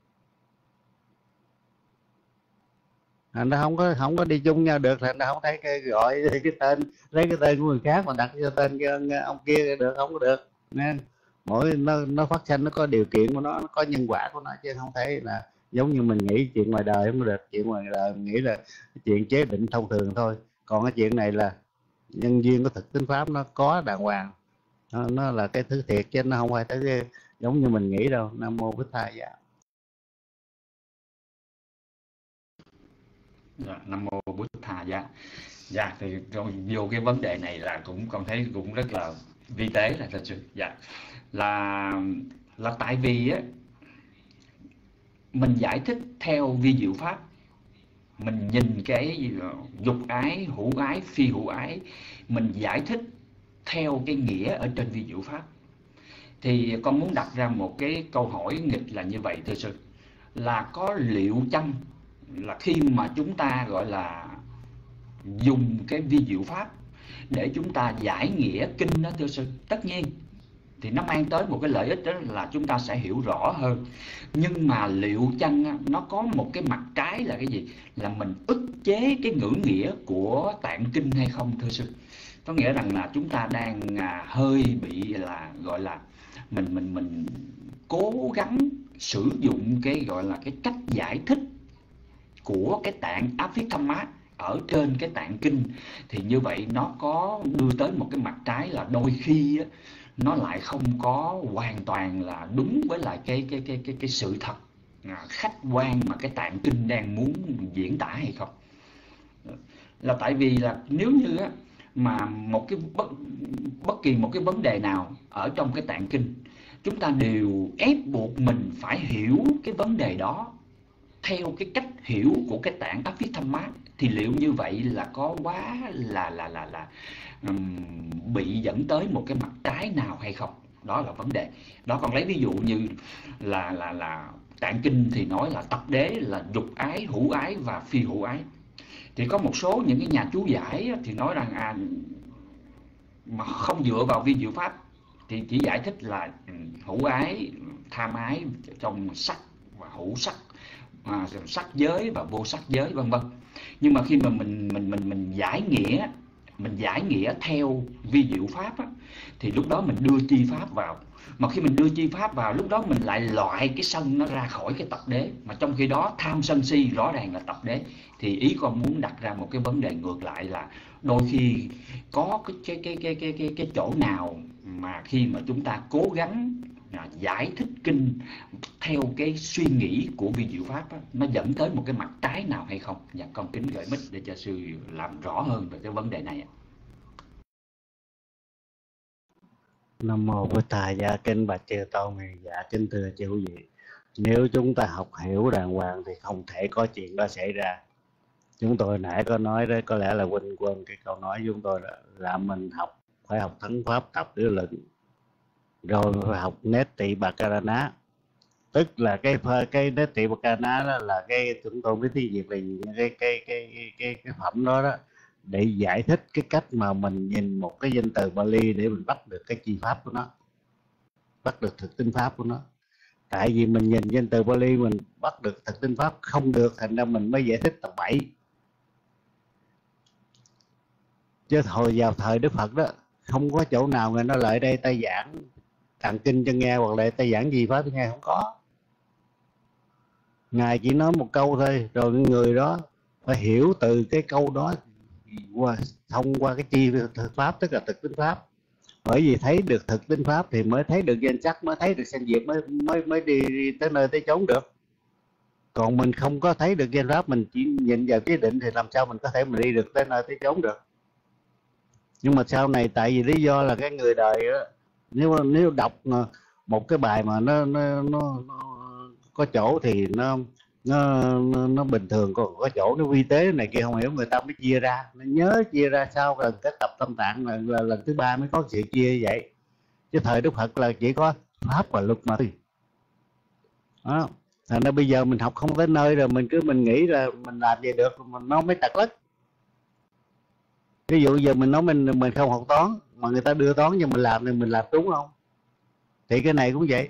Thành nó không có không có đi chung nhau được, thành nó không thấy cái gọi cái tên, lấy cái tên của người khác mà đặt cho tên cái ông kia được, không có được. Nên mỗi, nó nó phát sinh nó có điều kiện của nó nó có nhân quả của nó chứ không thấy là giống như mình nghĩ chuyện ngoài đời không được chuyện ngoài đời mình nghĩ là chuyện chế định thông thường thôi. Còn cái chuyện này là nhân duyên của thực tính pháp nó có đàng hoàng. Nó, nó là cái thứ thiệt chứ nó không phải thứ giống như mình nghĩ đâu. Nam mô bích tha dạ. Dạ, nam mô bút thà dạ. Dạ thì rồi vô cái vấn đề này là cũng con thấy cũng rất là vi tế là thật sự. Dạ. Là là tại vì á mình giải thích theo vi diệu pháp. Mình nhìn cái ờ, dục ái, hữu ái, phi hữu ái, mình giải thích theo cái nghĩa ở trên vi diệu pháp. Thì con muốn đặt ra một cái câu hỏi nghịch là như vậy, thưa sư, là có liệu chăng là khi mà chúng ta, gọi là, dùng cái vi diệu pháp để chúng ta giải nghĩa kinh đó, thưa sư? Tất nhiên thì nó mang tới một cái lợi ích đó là chúng ta sẽ hiểu rõ hơn. Nhưng mà liệu chăng nó có một cái mặt trái là cái gì? Là mình ức chế cái ngữ nghĩa của tạng kinh hay không thưa sư? Có nghĩa rằng là chúng ta đang à, hơi bị là gọi là mình mình mình cố gắng sử dụng cái gọi là cái cách giải thích của cái tạng áp thâm mát ở trên cái tạng kinh. Thì như vậy nó có đưa tới một cái mặt trái là đôi khi á, nó lại không có hoàn toàn là đúng với lại cái cái cái cái cái sự thật. À, khách quan mà cái tạng kinh đang muốn diễn tả hay không? Là tại vì là nếu như á, mà một cái bất bất kỳ một cái vấn đề nào ở trong cái tạng kinh chúng ta đều ép buộc mình phải hiểu cái vấn đề đó theo cái cách hiểu của cái tạng áp phích thâm mát thì liệu như vậy là có quá là là là là um, bị dẫn tới một cái mặt trái nào hay không? Đó là vấn đề. Đó còn lấy ví dụ như là là là tạng kinh thì nói là tập đế là dục ái hữu ái và phi hữu ái. Thì có một số những cái nhà chú giải thì nói rằng à mà không dựa vào vi diệu pháp thì chỉ giải thích là hữu ái tham ái trong sắc và hữu sắc à, sắc giới và vô sắc giới vân vân. Nhưng mà khi mà mình mình mình mình giải nghĩa mình giải nghĩa theo vi diệu pháp á, thì lúc đó mình đưa chi pháp vào. Mà khi mình đưa chi pháp vào lúc đó mình lại loại cái sân nó ra khỏi cái tập đế. Mà trong khi đó tham sân si rõ ràng là tập đế. Thì ý con muốn đặt ra một cái vấn đề ngược lại là đôi khi có cái cái cái cái cái cái, cái chỗ nào mà khi mà chúng ta cố gắng à, giải thích kinh theo cái suy nghĩ của vi diệu pháp đó, nó dẫn tới một cái mặt trái nào hay không? Dạ con kính gửi mít để cho sư làm rõ hơn về cái vấn đề này ạ. Nam mô Bổn Thầy dạ kinh bạch chư tôn dạ kính thưa chư quý vị. Nếu chúng ta học hiểu đàng hoàng thì không thể có chuyện đó xảy ra. Chúng tôi nãy có nói đấy có lẽ là quên quên cái câu nói chúng tôi là, là mình học phải học thắng pháp tập lý luận rồi học nét tị bạc karana tức là cái cái nét tị bạc karana đó là cái chúng tôi mới tiếng việc là cái cái cái cái, cái, phẩm đó đó để giải thích cái cách mà mình nhìn một cái danh từ Bali để mình bắt được cái chi pháp của nó bắt được thực tinh pháp của nó. Tại vì mình nhìn danh từ Bali mình bắt được thực tinh pháp không được thành ra mình mới giải thích tập bảy. Chứ hồi vào thời Đức Phật đó không có chỗ nào người nó lại đây ta giảng tặng kinh cho nghe hoặc là ta giảng gì pháp cho nghe không có. Ngài chỉ nói một câu thôi rồi người đó phải hiểu từ cái câu đó qua thông qua cái chi thực pháp tức là thực tính pháp. Bởi vì thấy được thực tính pháp thì mới thấy được danh sắc mới thấy được sanh diệt mới mới mới đi, đi tới nơi tới chốn được. Còn mình không có thấy được danh pháp mình chỉ nhìn vào cái định thì làm sao mình có thể mình đi được tới nơi tới chốn được. Nhưng mà sau này tại vì lý do là cái người đời đó, nếu nếu đọc ờ, một cái bài mà nó nó, nó, nó có chỗ thì nó nó, nó nó bình thường còn có chỗ nó vi tế này kia không hiểu người ta mới chia ra. Nó nhớ chia ra sau lần cái tập tâm tạng là, là lần thứ ba mới có sự chia vậy. Chứ thời đức phật là chỉ có pháp và luật mà thôi. Đó. Thành ra bây giờ mình học không tới nơi rồi mình cứ mình nghĩ là mình làm gì được mình nó mới tật lất ví dụ giờ mình nói mình mình không học toán mà người ta đưa toán cho mình làm thì mình làm đúng không? Thì cái này cũng vậy.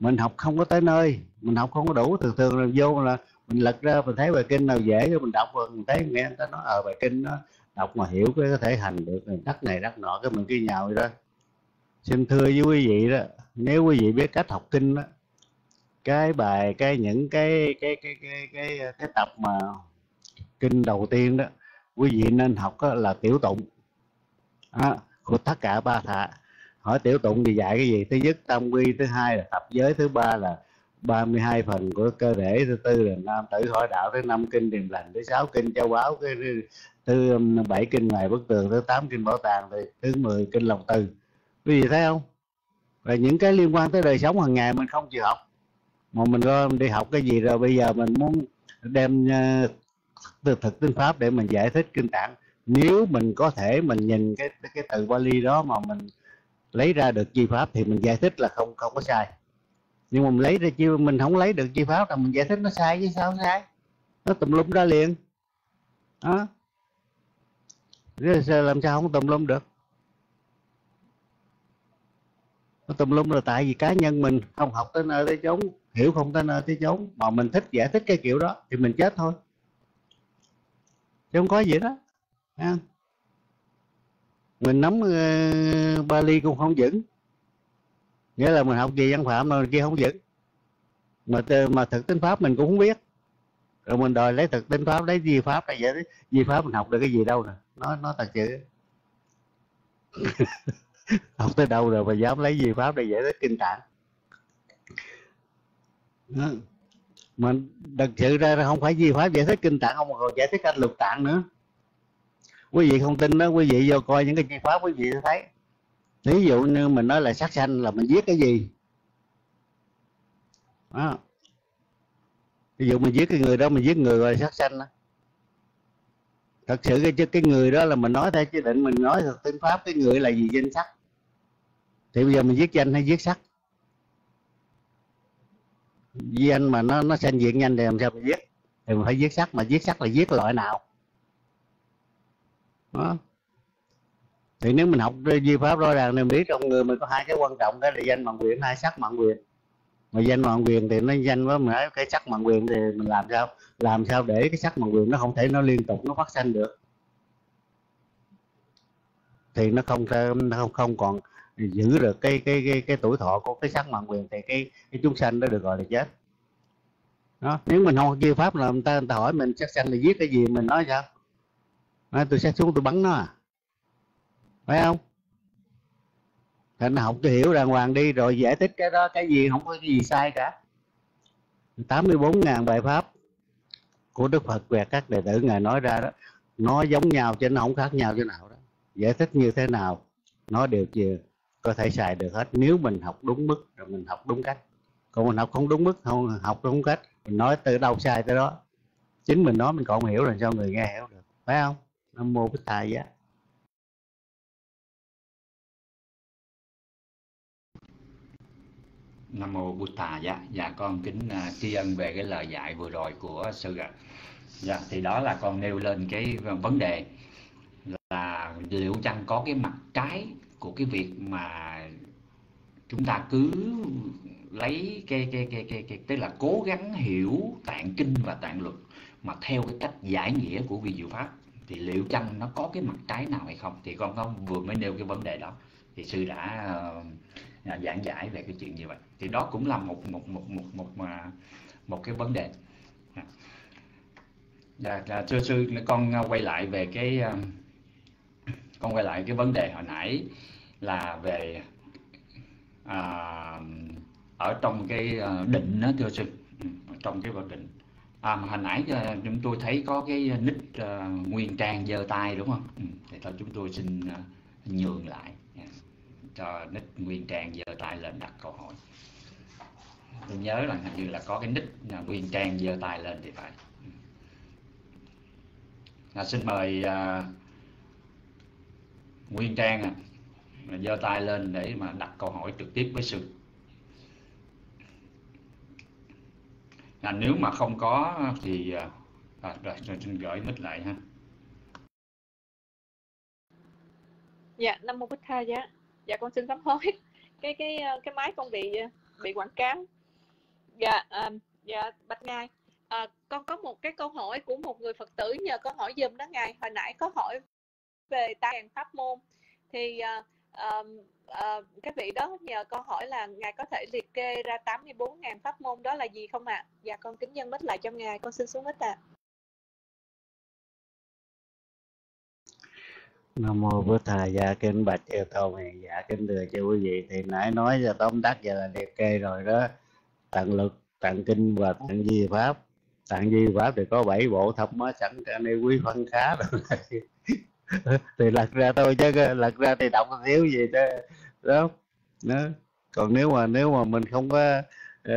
Mình học không có tới nơi mình học không có đủ. Thường thường là vô là mình lật ra mình thấy bài kinh nào dễ rồi mình đọc rồi mình thấy nghe người ta nói ở bài kinh nó đọc mà hiểu cái có thể hành được đắc này đắc nọ. Cái mình cứ nhào vậy đó. Xin thưa với quý vị đó nếu quý vị biết cách học kinh đó cái bài cái những cái cái cái cái cái cái, cái tập mà kinh đầu tiên đó quý vị nên học đó là tiểu tụng. À, của tất cả ba thạ hỏi tiểu tụng thì dạy cái gì? Thứ nhất, tam quy, thứ hai là tập giới, thứ ba là 32 phần của cơ thể, thứ tư là nam tử hỏi đạo, thứ năm kinh điềm lành, thứ sáu kinh châu báo cái thứ um, bảy kinh ngoài bức tường, thứ tám kinh bảo tàng thứ mười kinh lòng từ. Quý vị thấy không? Và những cái liên quan tới đời sống hàng ngày mình không chịu học. Mà mình lo đi học cái gì rồi bây giờ mình muốn đem uh, từ thực tinh pháp để mình giải thích kinh tạng nếu mình có thể mình nhìn cái cái từ Bali đó mà mình lấy ra được chi pháp thì mình giải thích là không không có sai. Nhưng mà mình lấy ra chi, mình không lấy được chi pháp là mình giải thích nó sai chứ sao sai? Nó tùm lum ra liền. Đó. Làm sao không tùm lum được? Nó tùm lum là tại vì cá nhân mình không học tới nơi tới chốn, hiểu không tới nơi tới chốn, mà mình thích giải thích cái kiểu đó thì mình chết thôi. Chứ không có gì đó ha. mình nắm uh, Bali cũng không vững. Nghĩa là mình học gì văn phạm mà kia không vững. Mà mà thực tính pháp mình cũng không biết. Rồi mình đòi lấy thực tính pháp lấy di pháp là vậy di pháp mình học được cái gì đâu nè nó nó thật sự. Học tới đâu rồi mà dám lấy gì pháp để giải thích kinh tạng. Mà thật sự ra không phải gì pháp giải thích kinh tạng không còn giải thích anh lục tạng nữa quý vị không tin đó, quý vị vô coi những cái chi pháp quý vị sẽ thấy. Ví dụ như mình nói là sát sanh là mình giết cái gì? Đó. ví dụ mình giết cái người đó, mình giết người rồi sát sanh đó. thật sự cái cái người đó là mình nói theo chế định mình nói thật tinh pháp cái người là gì, danh sắc. Thì bây giờ mình giết danh hay giết sắc? Danh mà nó nó sanh diện nhanh thì làm sao mình giết thì mình phải giết sắc, mà giết sắc là giết loại nào? Đó. Thì nếu mình học di pháp rõ ràng thì mình biết trong người mình có hai cái quan trọng, cái là danh mạng quyền, hai sắc mạng quyền. Mà danh mạng quyền thì nó danh với mình cái sắc mạng quyền thì mình làm sao? Làm sao để cái sắc mạng quyền nó không thể nó liên tục, nó phát sinh được? Thì nó không nó không không còn giữ được cái cái cái cái tuổi thọ của cái sắc mạng quyền thì cái cái chúng sanh nó được gọi là chết. Đó. Nếu mình không duy pháp là người ta người ta hỏi mình sắc sanh là giết cái gì, mình nói sao? Nói tôi sẽ xuống tôi bắn nó à. Phải không? Thành học cho hiểu đàng hoàng đi, rồi giải thích cái đó, cái gì không có cái gì sai cả. 84.000 bài pháp của Đức Phật về các đệ tử ngài nói ra đó. Nó giống nhau chứ nó không khác nhau chỗ nào đó. Giải thích như thế nào, nó đều chiều có thể xài được hết. Nếu mình học đúng mức, rồi mình học đúng cách. Còn mình học không đúng mức, không học đúng cách, mình nói từ đâu sai tới đó. Chính mình nói mình còn hiểu rồi sao người nghe hiểu được. Phải không? Nam mô bích thầy giá. Nam mô bụt thà dạ dạ con kính uh, tri ân về cái lời dạy vừa rồi của sư ạ. Dạ thì đó là con nêu lên cái vấn đề là liệu chăng có cái mặt trái của cái việc mà chúng ta cứ lấy cái cái cái cái cái tức là cố gắng hiểu tạng kinh và tạng luật mà theo cái cách giải nghĩa của vi diệu pháp thì liệu chăng nó có cái mặt trái nào hay không? Thì con có vừa mới nêu cái vấn đề đó. Thì sư đã uh, giảng giải về cái chuyện như vậy. Thì đó cũng là một một một một một một, một cái vấn đề. À. Dạ, dạ, thưa sư con à, quay lại về cái uh, con quay lại cái vấn đề hồi nãy là về à, ở trong cái định đó thưa sư. Ừ, trong cái vật định à, mà hồi nãy ờ, chúng tôi thấy có cái nick uh, ờ, nguyên trang giơ tay đúng không? Ừ, thì thôi chúng tôi xin uh, nhường lại. Dạ. Cho nick nguyên trang giơ tay lên đặt câu hỏi. Tôi nhớ là hình như là có cái nick uh, ờ, Nguyên Trang giơ tay lên thì phải. Ừ. À, xin mời uh, Nguyên Trang à, giơ tay lên để mà đặt câu hỏi trực tiếp với sự. À, nếu mà không có thì à, à, rồi, rồi xin gửi mic lại ha. Dạ nam mô bích tha dạ. Dạ con xin sám hối. Cái cái ờ, cái máy con bị ờ, bị quảng cáo. Dạ à, dạ bạch ngài à, con có một cái câu hỏi của một người phật tử nhờ con hỏi dùm đó ngài. Hồi nãy có hỏi về tài pháp môn. Thì à, à, Ờ, các vị đó nhờ con hỏi là ngài có thể liệt kê ra 84.000 pháp môn đó là gì không ạ? À? Dạ con kính dân mít lại cho ngài, con xin xuống mít ạ. À. Nam mô Bổn Thầy dạ kính bạch chư tôn hiền dạ kính thưa cho quý vị thì nãy nói cho tóm tắt giờ là liệt kê rồi đó tận lực tận kinh và tận di pháp tạng di pháp thì có bảy bộ thập mới sẵn cho nên quý phân khá rồi thì lật ra thôi chứ lật ra thì đọc thiếu gì đó đó, đó. còn nếu mà nếu mà mình không có ờ,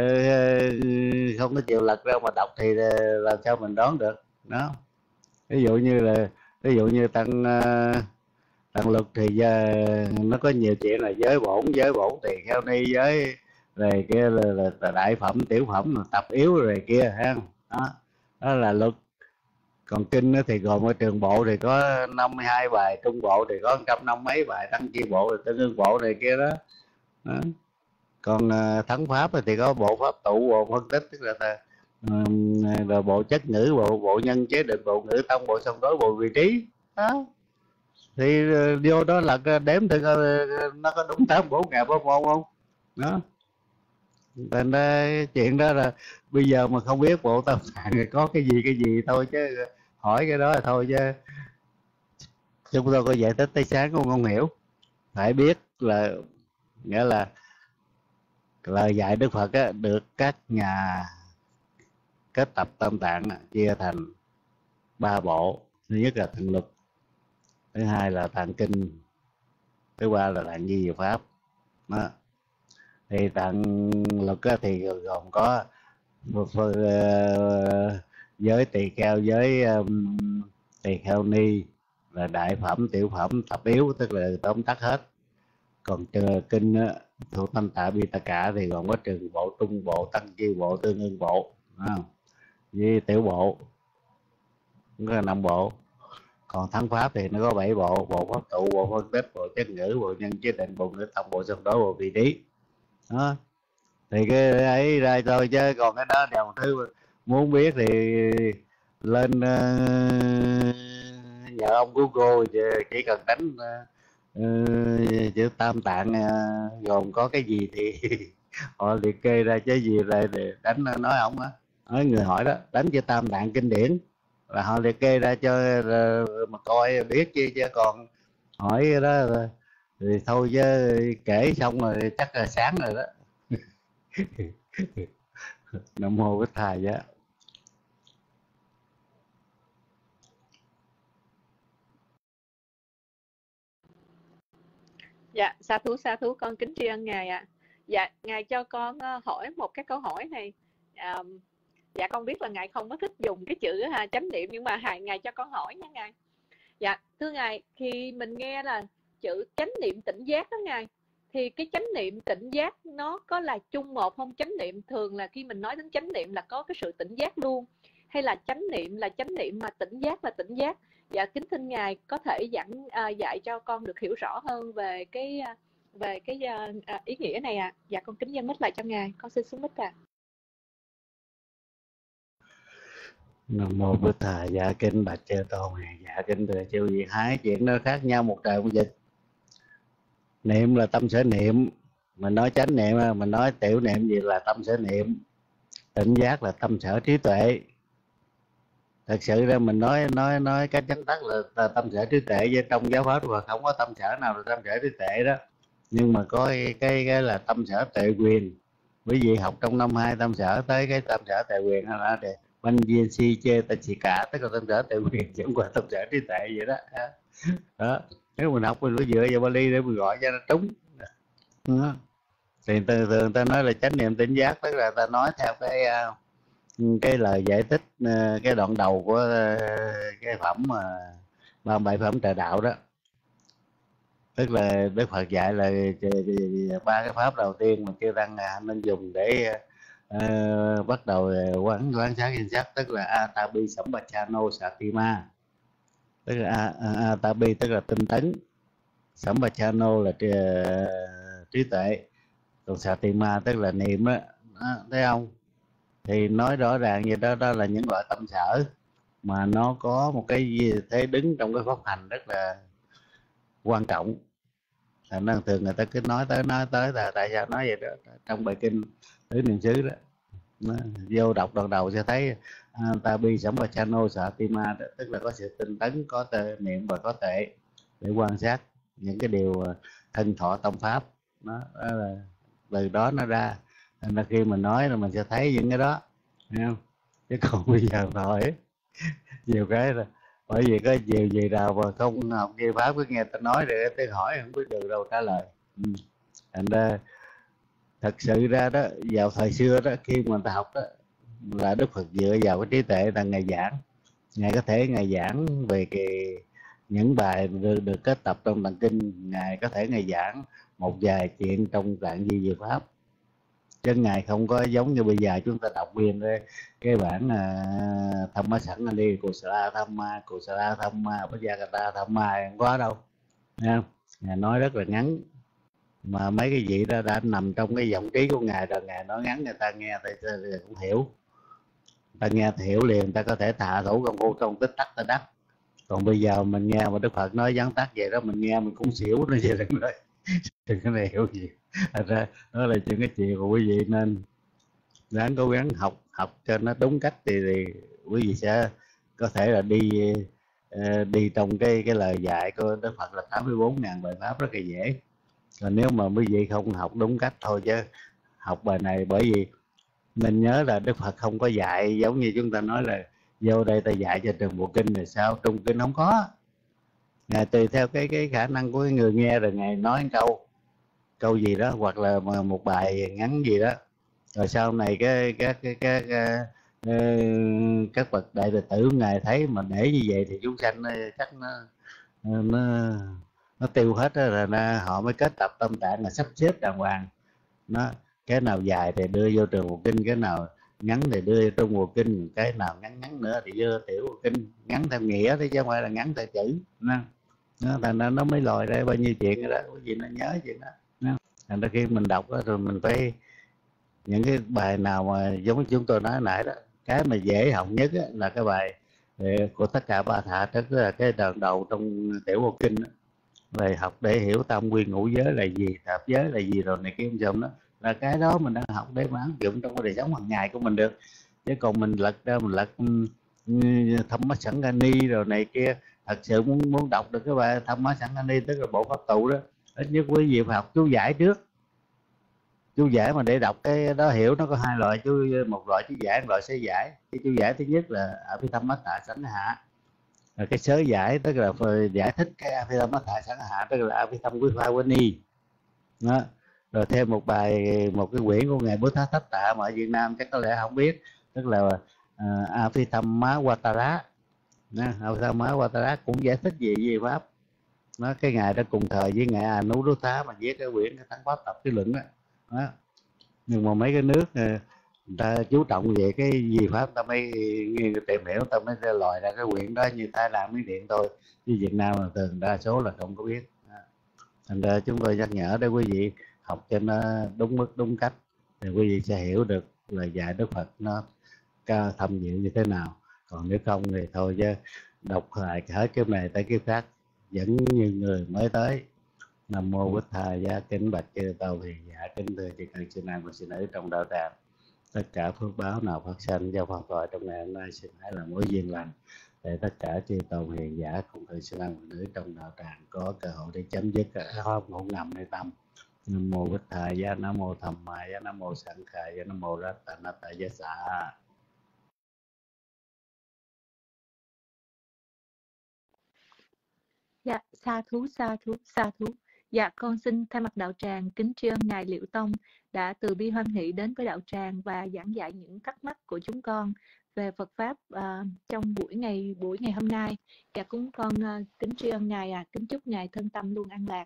không có chịu lật ra mà đọc thì ờ, làm sao mình đoán được đó. Ví dụ như là ví dụ như tăng ờ, tăng lực thì giờ nó có nhiều chuyện là giới bổn giới bổn thì theo ni giới rồi kia là, là, là đại phẩm tiểu phẩm là tập yếu rồi kia ha. Đó, đó là luật còn kinh thì gồm ở trường bộ thì có 52 bài trung bộ thì có trăm năm mấy bài tăng chi bộ rồi tương ương bộ này kia đó, đó. còn à, thắng pháp thì có bộ pháp tụ bộ phân tích tức là uh, rồi bộ chất ngữ bộ bộ nhân chế định bộ ngữ tông bộ song đối bộ vị trí. Đó. Thì ờ, vô đó là đếm thì nó có đúng tám bốn ngàn bốn môn không? Đó. Thành ra chuyện đó là bây giờ mà không biết bộ tâm tạng có cái gì cái gì thôi chứ hỏi cái đó là thôi chứ. Chúng tôi có giải thích tới sáng cũng không hiểu. Phải biết là nghĩa là lời dạy đức phật á, được các nhà kết tập tâm tạng chia thành ba bộ. Thứ nhất là thần lực thứ hai là tạng kinh thứ ba là tạng di pháp. Đó. Thì tạng lực thì gồm có một phần uh, giới tỳ kheo giới um, tỳ kheo ni là đại phẩm tiểu phẩm tập yếu tức là tóm tắt hết. Còn kinh thuộc thanh tạ bi tất cả thì gồm có trường bộ trung bộ tăng chi bộ tương ưng bộ không? với tiểu bộ có năm bộ. Còn thắng pháp thì nó có bảy bộ bộ pháp tụ bộ phân tích bộ chất ngữ bộ nhân chế định bộ ngữ thông bộ song đối bộ vị trí. Đó. Thì cái ấy ra thôi chứ còn cái đó đều thứ muốn biết thì lên uh, nhờ ông Google chỉ cần đánh uh, chữ tam tạng uh, gồm có cái gì thì họ liệt kê ra chứ gì lại để đánh nói ông á. Nói người hỏi đó đánh chữ tam tạng kinh điển. Là họ liệt kê ra cho mà coi biết chứ chứ còn hỏi đó thì thôi chứ kể xong rồi chắc là sáng rồi đó. Nam mô bích thầy vậy Dạ, sa thú sa thú con kính tri ân ngài ạ. À. Dạ, ngài cho con ờ, hỏi một cái câu hỏi này. à, dạ con biết là ngài không có thích dùng cái chữ ha, chánh niệm nhưng mà hài ngài cho con hỏi nha ngài. Dạ, thưa ngài, khi mình nghe là chữ chánh niệm tỉnh giác đó ngài thì cái chánh niệm tỉnh giác nó có là chung một không chánh niệm thường là khi mình nói đến chánh niệm là có cái sự tỉnh giác luôn hay là chánh niệm là chánh niệm mà tỉnh giác là tỉnh giác dạ kính thưa ngài có thể giảng à, dạy cho con được hiểu rõ hơn về cái à, về cái à, à, ý nghĩa này ạ. À. dạ con kính dân mít lại cho ngài. Con xin xuống mít ạ. À. nam mô bổn Thà dạ kính bạch chư tôn dạ kính thưa chư vị hai chuyện nó khác nhau một trời một dịch niệm là tâm sở niệm. Mình nói chánh niệm à, mình nói tiểu niệm gì là tâm sở niệm. Tỉnh giác là tâm sở trí tuệ thật sự ra mình nói nói nói cách chánh tắc là, là tâm sở trí tuệ với trong giáo pháp và không có tâm sở nào là tâm sở trí tuệ đó. Nhưng mà có cái cái, cái là tâm sở tuệ quyền. Quý vị học trong năm hai tâm sở tới cái tâm sở tuệ quyền là để banh viên si chê ta chỉ cả tức là tâm sở tuệ quyền chẳng qua tâm sở trí tuệ vậy đó. Đó. Nếu mình học mình phải dựa vào Bali để mình gọi cho nó trúng. Đó. thì thường thường ta nói là chánh niệm tỉnh giác tức là ta nói theo cái uh, cái lời giải thích ờ, cái đoạn đầu của ờ, cái phẩm mà ba bảy phẩm trợ đạo đó. Tức là đức phật dạy là ba cái pháp đầu tiên mà kêu tăng là nên dùng để uh, bắt đầu quán quán sát danh sắc tức là atabi sambachano satima tức là atabi tức là tinh tấn. Sambachano là trí, trí tuệ. Còn satima tức là niệm đó, đó thấy không? Thì nói rõ ràng như đó đó là những loại tâm sở mà nó có một cái gì thế đứng trong cái pháp hành rất là quan trọng. Thành ra thường người ta cứ nói tới nói tới là tại sao nói vậy đó? Trong bài kinh tứ niệm xứ đó nó, vô đọc đoạn đầu sẽ thấy à, ta bi sẩm và chano sợ tima tức là có sự tinh tấn có tệ, niệm và có tệ để quan sát những cái điều à, thân thọ tâm pháp. Nó đó là từ đó nó ra nên là khi mình nói là mình sẽ thấy những cái đó thấy không? Chứ còn bây giờ hỏi. Nhiều cái là bởi vì có nhiều gì nào mà không học kia pháp cứ nghe ta nói rồi tôi hỏi không biết được đâu trả lời. Ừ. thành ra thật sự ra đó vào thời xưa đó khi mà ta học đó là đức phật dựa vào cái trí tuệ là ngày giảng. Ngài có thể ngày giảng về cái những bài được, được kết tập trong tạng kinh ngài có thể ngày giảng một vài chuyện trong tạng di diệu pháp chân ngài không có giống như bây giờ chúng ta đọc nguyên cái, cái bản uh, tham ma sẵn anh đi cù sa tham ma cô sa tham ma bất gia ta tham ma không có đâu. Nghe ngài nói rất là ngắn. Mà mấy cái vị đó đã nằm trong cái giọng trí của ngài rồi ngài nói ngắn người ta nghe thì, cũng hiểu. Ta nghe thì hiểu liền ta có thể thả thủ công phu trong tích tắc ta đắc. Còn bây giờ mình nghe mà đức phật nói vắn tắt vậy đó mình nghe mình cũng xỉu nó vậy đừng đừng có này hiểu gì. Thật ra đó là chuyện cái chuyện của quý vị nên ráng cố gắng học học cho nó đúng cách thì, thì quý vị sẽ có thể là đi ờ, đi trong cái cái lời dạy của Đức Phật là 84 ngàn bài pháp rất là dễ. Còn nếu mà quý vị không học đúng cách thôi chứ học bài này bởi vì mình nhớ là Đức Phật không có dạy giống như chúng ta nói là vô đây ta dạy cho trường bộ kinh rồi sao? Trung kinh không có ngài tùy theo cái cái khả năng của người nghe rồi ngài nói câu câu gì đó hoặc là một bài ngắn gì đó. Rồi sau này cái các cái các các bậc đại đệ tử ngài thấy mà để như vậy thì chúng sanh chắc nó nó nó tiêu hết đó, rồi nó, họ mới kết tập tâm tạng là sắp xếp đàng hoàng. Nó cái nào dài thì đưa vô trường một kinh cái nào ngắn thì đưa trong một kinh cái nào ngắn ngắn nữa thì đưa tiểu một kinh ngắn theo nghĩa chứ không phải là ngắn theo chữ nó thành ra nó mới lòi ra bao nhiêu chuyện đó. Cái gì nó nhớ chuyện đó. Thành ra khi mình đọc đó, rồi mình phải những cái bài nào mà giống chúng tôi nói nãy đó cái mà dễ học nhất là cái bài ờ, của tất cả ba thả tức là cái đoạn đầu trong tiểu bộ kinh đó. về học để hiểu tâm nguyên ngũ giới là gì thập giới là gì rồi này kia trong đó. Là cái đó mình đang học để mà áp dụng trong cái đời sống hàng ngày của mình được. Chứ còn mình lật ra mình lật thấm mắt sẵn ni rồi này kia thật sự muốn muốn đọc được cái bài tham mắt sẵn ni tức là bộ pháp tụ đó ít nhất quý vị phải học chú giải trước. Chú giải mà để đọc cái đó hiểu nó có hai loại chú một loại chú giải một loại sơ giải. Cái chú giải thứ nhất là ở phía tâm mắt tạ sẵn hạ. Rồi cái sớ giải tức là giải thích cái phi tâm mắt tạ sẵn hạ tức là phía tâm quý pha ni đó. Rồi thêm một bài một cái quyển của ngài Bố Thá Thách Tạ mà ở Việt Nam chắc có lẽ không biết tức là ờ, uh, A Phi Tâm Má Watara A Phi qua ta Watara cũng giải thích về gì pháp. Nó cái ngày đó cùng thời với ngài Anu núi Thá mà viết cái quyển cái thắng pháp tập cái luận đó. đó. Nhưng mà mấy cái nước ờ, người ta chú trọng về cái gì pháp ta mới nghiên tìm hiểu ta mới loại ra cái quyển đó như Thái Lan mới Điện thôi. Chứ Việt Nam là thường đa số là không có biết. Thành ra chúng tôi nhắc nhở để quý vị học cho nó đúng mức, đúng cách. Thì quý vị sẽ hiểu được lời dạy Đức Phật nó thâm diệu như thế nào còn nếu không thì thôi chứ đọc lại hết cái này tới cái khác, vẫn như người mới tới. Nam mô bích thà gia kính bạch chư tàu thì giả kính thưa chư cần sư nam và sư nữ trong đạo tràng. Tất cả phước báo nào phát sinh do phật thoại trong ngày hôm nay xin hãy là mối duyên lành để tất cả chư tàu hiền giả cùng thời sư nam và nữ trong đạo tràng có cơ hội để chấm dứt cả pháp ngủ ngầm nơi tâm. Nam mô bích thà gia nam mô tham ma gia nam mô sẵn khai gia nam mô rattanata gia xạ sa thú, sa thú, sa thú. Dạ, con xin thay mặt đạo tràng kính tri ân Ngài Liệu Tông đã từ bi hoan hỷ đến với đạo tràng và giảng dạy những thắc mắc của chúng con về Phật pháp uh, trong buổi ngày buổi ngày hôm nay. Dạ cũng con uh, kính tri ân Ngài à, kính chúc Ngài thân tâm luôn an lạc.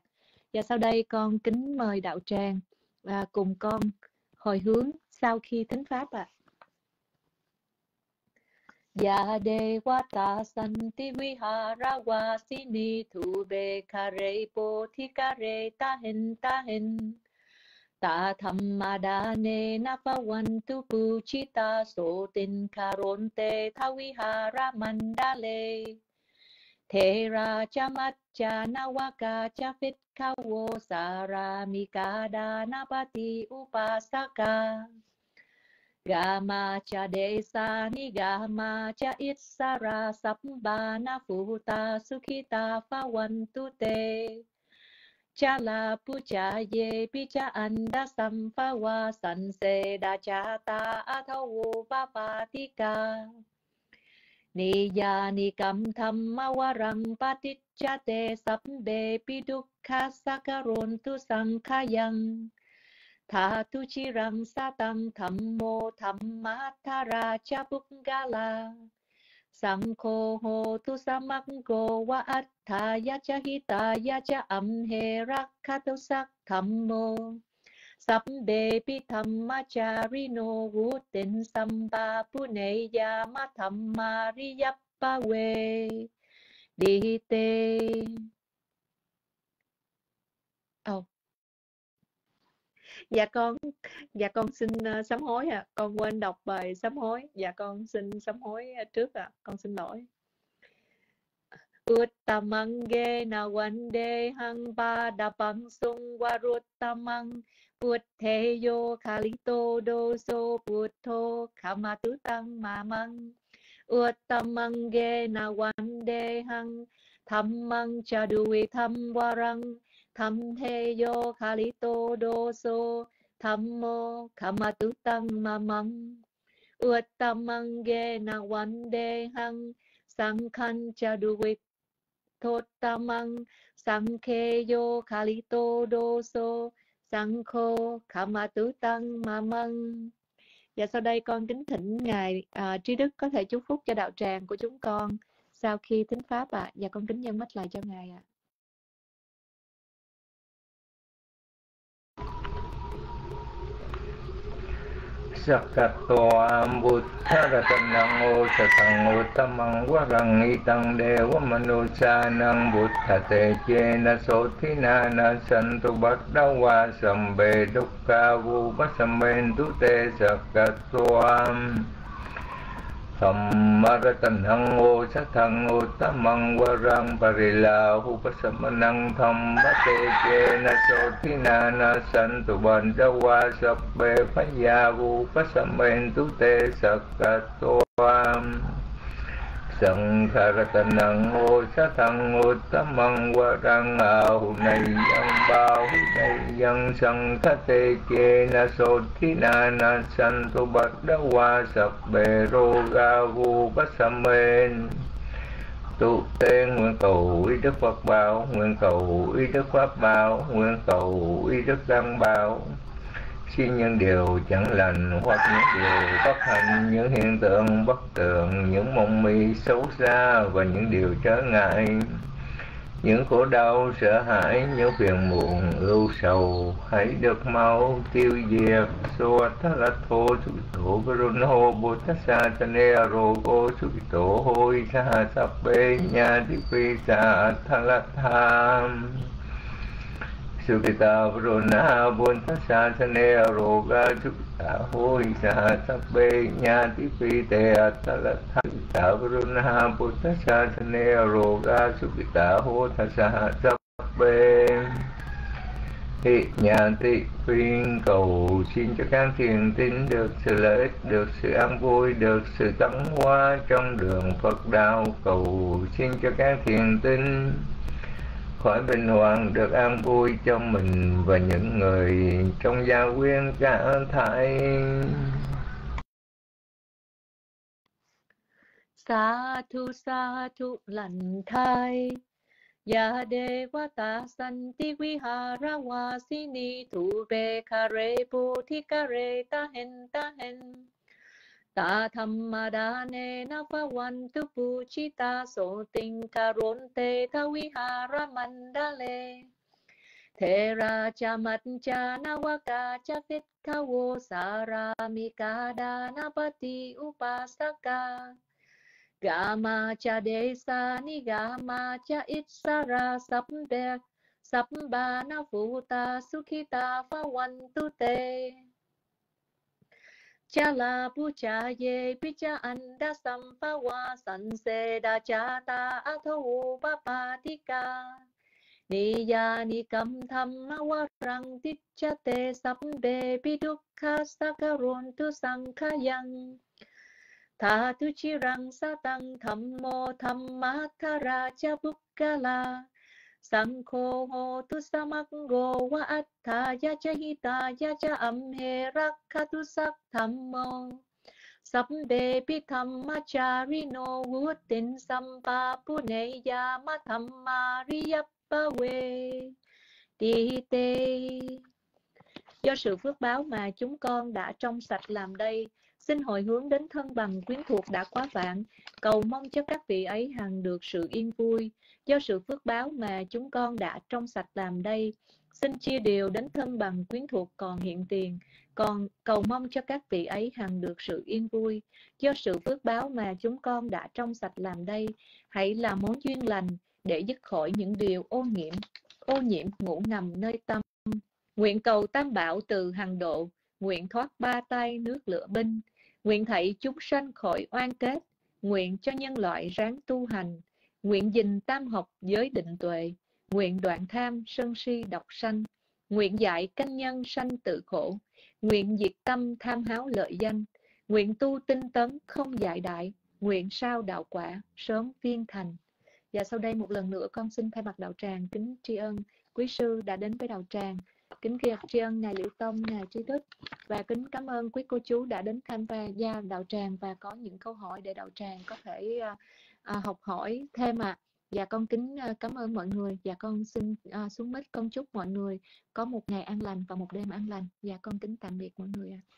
Và sau đây con kính mời đạo tràng uh, cùng con hồi hướng sau khi thính pháp ạ. À. Ya Devata Santi Vihara Vasini Thube Kare Poti Kare Tahen Tahen. Ta Thammadane Napavantu Puchita Sotin Karonte Thavihara Mandale Thera Chamacha Nawaka Chafit Kawo Saramikada Napati Upasaka Gama cha desa ni gama cha itsara sabbana futa sukhita tu te. Cha la pucha ye picha anda sampawa sanse da cha ta athawu papatika. Ni ya ni kam thamma warang cha te sabbe pidukha sakarontu sankhayang. Tha tu chi rang sa tăng tham mô tham ma tha ra cha buk ga la. Sang khô hồ tu sa mắc cô wa at tha ya cha hi ta ya cha am he rak kha tu sắc tham mô. Sắp bê bi tham ma cha ri no wu tên sam ba pu ne ya ma tham ma ri yap ba we. Đi tê. Dạ con dạ con xin uh, sám hối à con quên đọc bài sám hối. Dạ con xin sám hối ờ, trước à con xin lỗi. Uttamange na wande hang ba da bang sung waruttamang Putheyo kalito doso puttho kamatutang mamang Uttamange na wande hang Thammang chaduwi tham warang tham he yo kalito do so tham mô kamatu tăng ma măng. Mang ge na wan de hang sangkhan tam thot sang khe yo kalito do so sangkho kamatu tăng ma măng. Và sau đây con kính thỉnh ngài à, trí đức có thể chúc phúc cho đạo tràng của chúng con sau khi thính pháp ạ. À. và con kính nhân mắt lại cho ngài ạ. à. Sắc Buddharatanang Osatang Uttamang Warang Itang Dewa Manusanang năng ô Sotinana Santu Bhakdawa Sambe Dukka Vupasambentu Te Sakatoam Sammaratan ô sát thăng ô tam măng wa rang parila hu pasamanang tham che na so thina na san tu ban da wa sab be phaya vu pasamen tu สัมมารตันหังโอสัทังโอตัมังวรังปริลาหุปสมนังธรรมเตเจนะโสทินานาสันตุบันจวาสเปพยาหุปสมเมนตุเตสักกตวาม te sakatoam Sangkaratanang ô sa thăng ô tam măng wa rang a này yang bao này yang sang tha te che na so thi na na san tu bát đa hoa sập bề rô ga vu bát sam men tu tên nguyện cầu ý đức Phật bảo nguyện cầu ý đức Pháp bảo nguyện cầu ý đức tăng bảo xin những điều chẳng lành hoặc những điều bất hạnh, những hiện tượng bất tường, những mộng mị xấu xa và những điều trở ngại, những khổ đau, sợ hãi, những phiền muộn, ưu sầu, hãy được mau tiêu diệt. So tha la thô su tổ run bồ tát sa su tổ hôi sa sa bê nha di phi sa tha la tham Sukita Vruna Bunta Sasane Aroga Sukita Hoi Saha Sabbe Nyati Pite Atalatha Sukita Vruna Bunta Sasane Aroga Sukita Hota Saha Sabbe Thị nhà thị khuyên cầu xin cho các thiền tín được sự lợi ích, được sự an vui, được sự tấn hóa trong đường Phật đạo. Cầu xin cho các thiền tín khỏi bình hoàng được an vui cho mình và những người trong gia quyến cả thải. Sa thu sa thu lành thai. Ya de wa ta san ti vi ha ra wa si ni tu be ka re puthi ti ka re Ta hen ta hen thammadane na phavantu puchita so tinh karonte tha vihara Thế ra cha mat cha na waka cha fit khawo saramika dana pati upasaka Gama cha desa ni gama cha itsara sabbe sabba na futa sukhita tu te cha la pu cha ye pi cha an da sam pa wa san se da cha ta, a tho u pa pa ti ka ni ya ni kam tham ma wa rang ti cha te sabbe pi ka run tu sang kha yang tha tu chi rang sa tang tham mo tham ma tha ra cha buk ka la. Sankho ho tu samakgo wa atta ya cha hita ya cha amhe rakkatu sak thammo Sabbe pi dhammacharino vutin sampa puneya ma thammariyappave Ti tê Do sự phước báo mà chúng con đã trong sạch làm đây Xin hồi hướng đến thân bằng quyến thuộc đã quá vạn, cầu mong cho các vị ấy hằng được sự yên vui. Do sự phước báo mà chúng con đã trong sạch làm đây, xin chia đều đến thân bằng quyến thuộc còn hiện tiền, còn cầu mong cho các vị ấy hằng được sự yên vui. Do sự phước báo mà chúng con đã trong sạch làm đây, hãy là món duyên lành để dứt khỏi những điều ô nhiễm, ô nhiễm ngủ ngầm nơi tâm. Nguyện cầu tam bảo từ hằng độ, nguyện thoát ba tay nước lửa binh, Nguyện thảy chúng sanh khỏi oan kết, nguyện cho nhân loại ráng tu hành, nguyện dình tam học giới định tuệ, nguyện đoạn tham sân si độc sanh, nguyện dạy canh nhân sanh tự khổ, nguyện diệt tâm tham háo lợi danh, nguyện tu tinh tấn không dại đại, nguyện sao đạo quả sớm viên thành. Và sau đây một lần nữa con xin thay mặt đạo tràng kính tri ân quý sư đã đến với đạo tràng kính kia tri ân ngài liễu tông ngài trí thức và kính cảm ơn quý cô chú đã đến tham gia đạo tràng và có những câu hỏi để đạo tràng có thể uh, học hỏi thêm ạ à. và con kính uh, cảm ơn mọi người và con xin uh, xuống mít con chúc mọi người có một ngày an lành và một đêm an lành và con kính tạm biệt mọi người ạ à.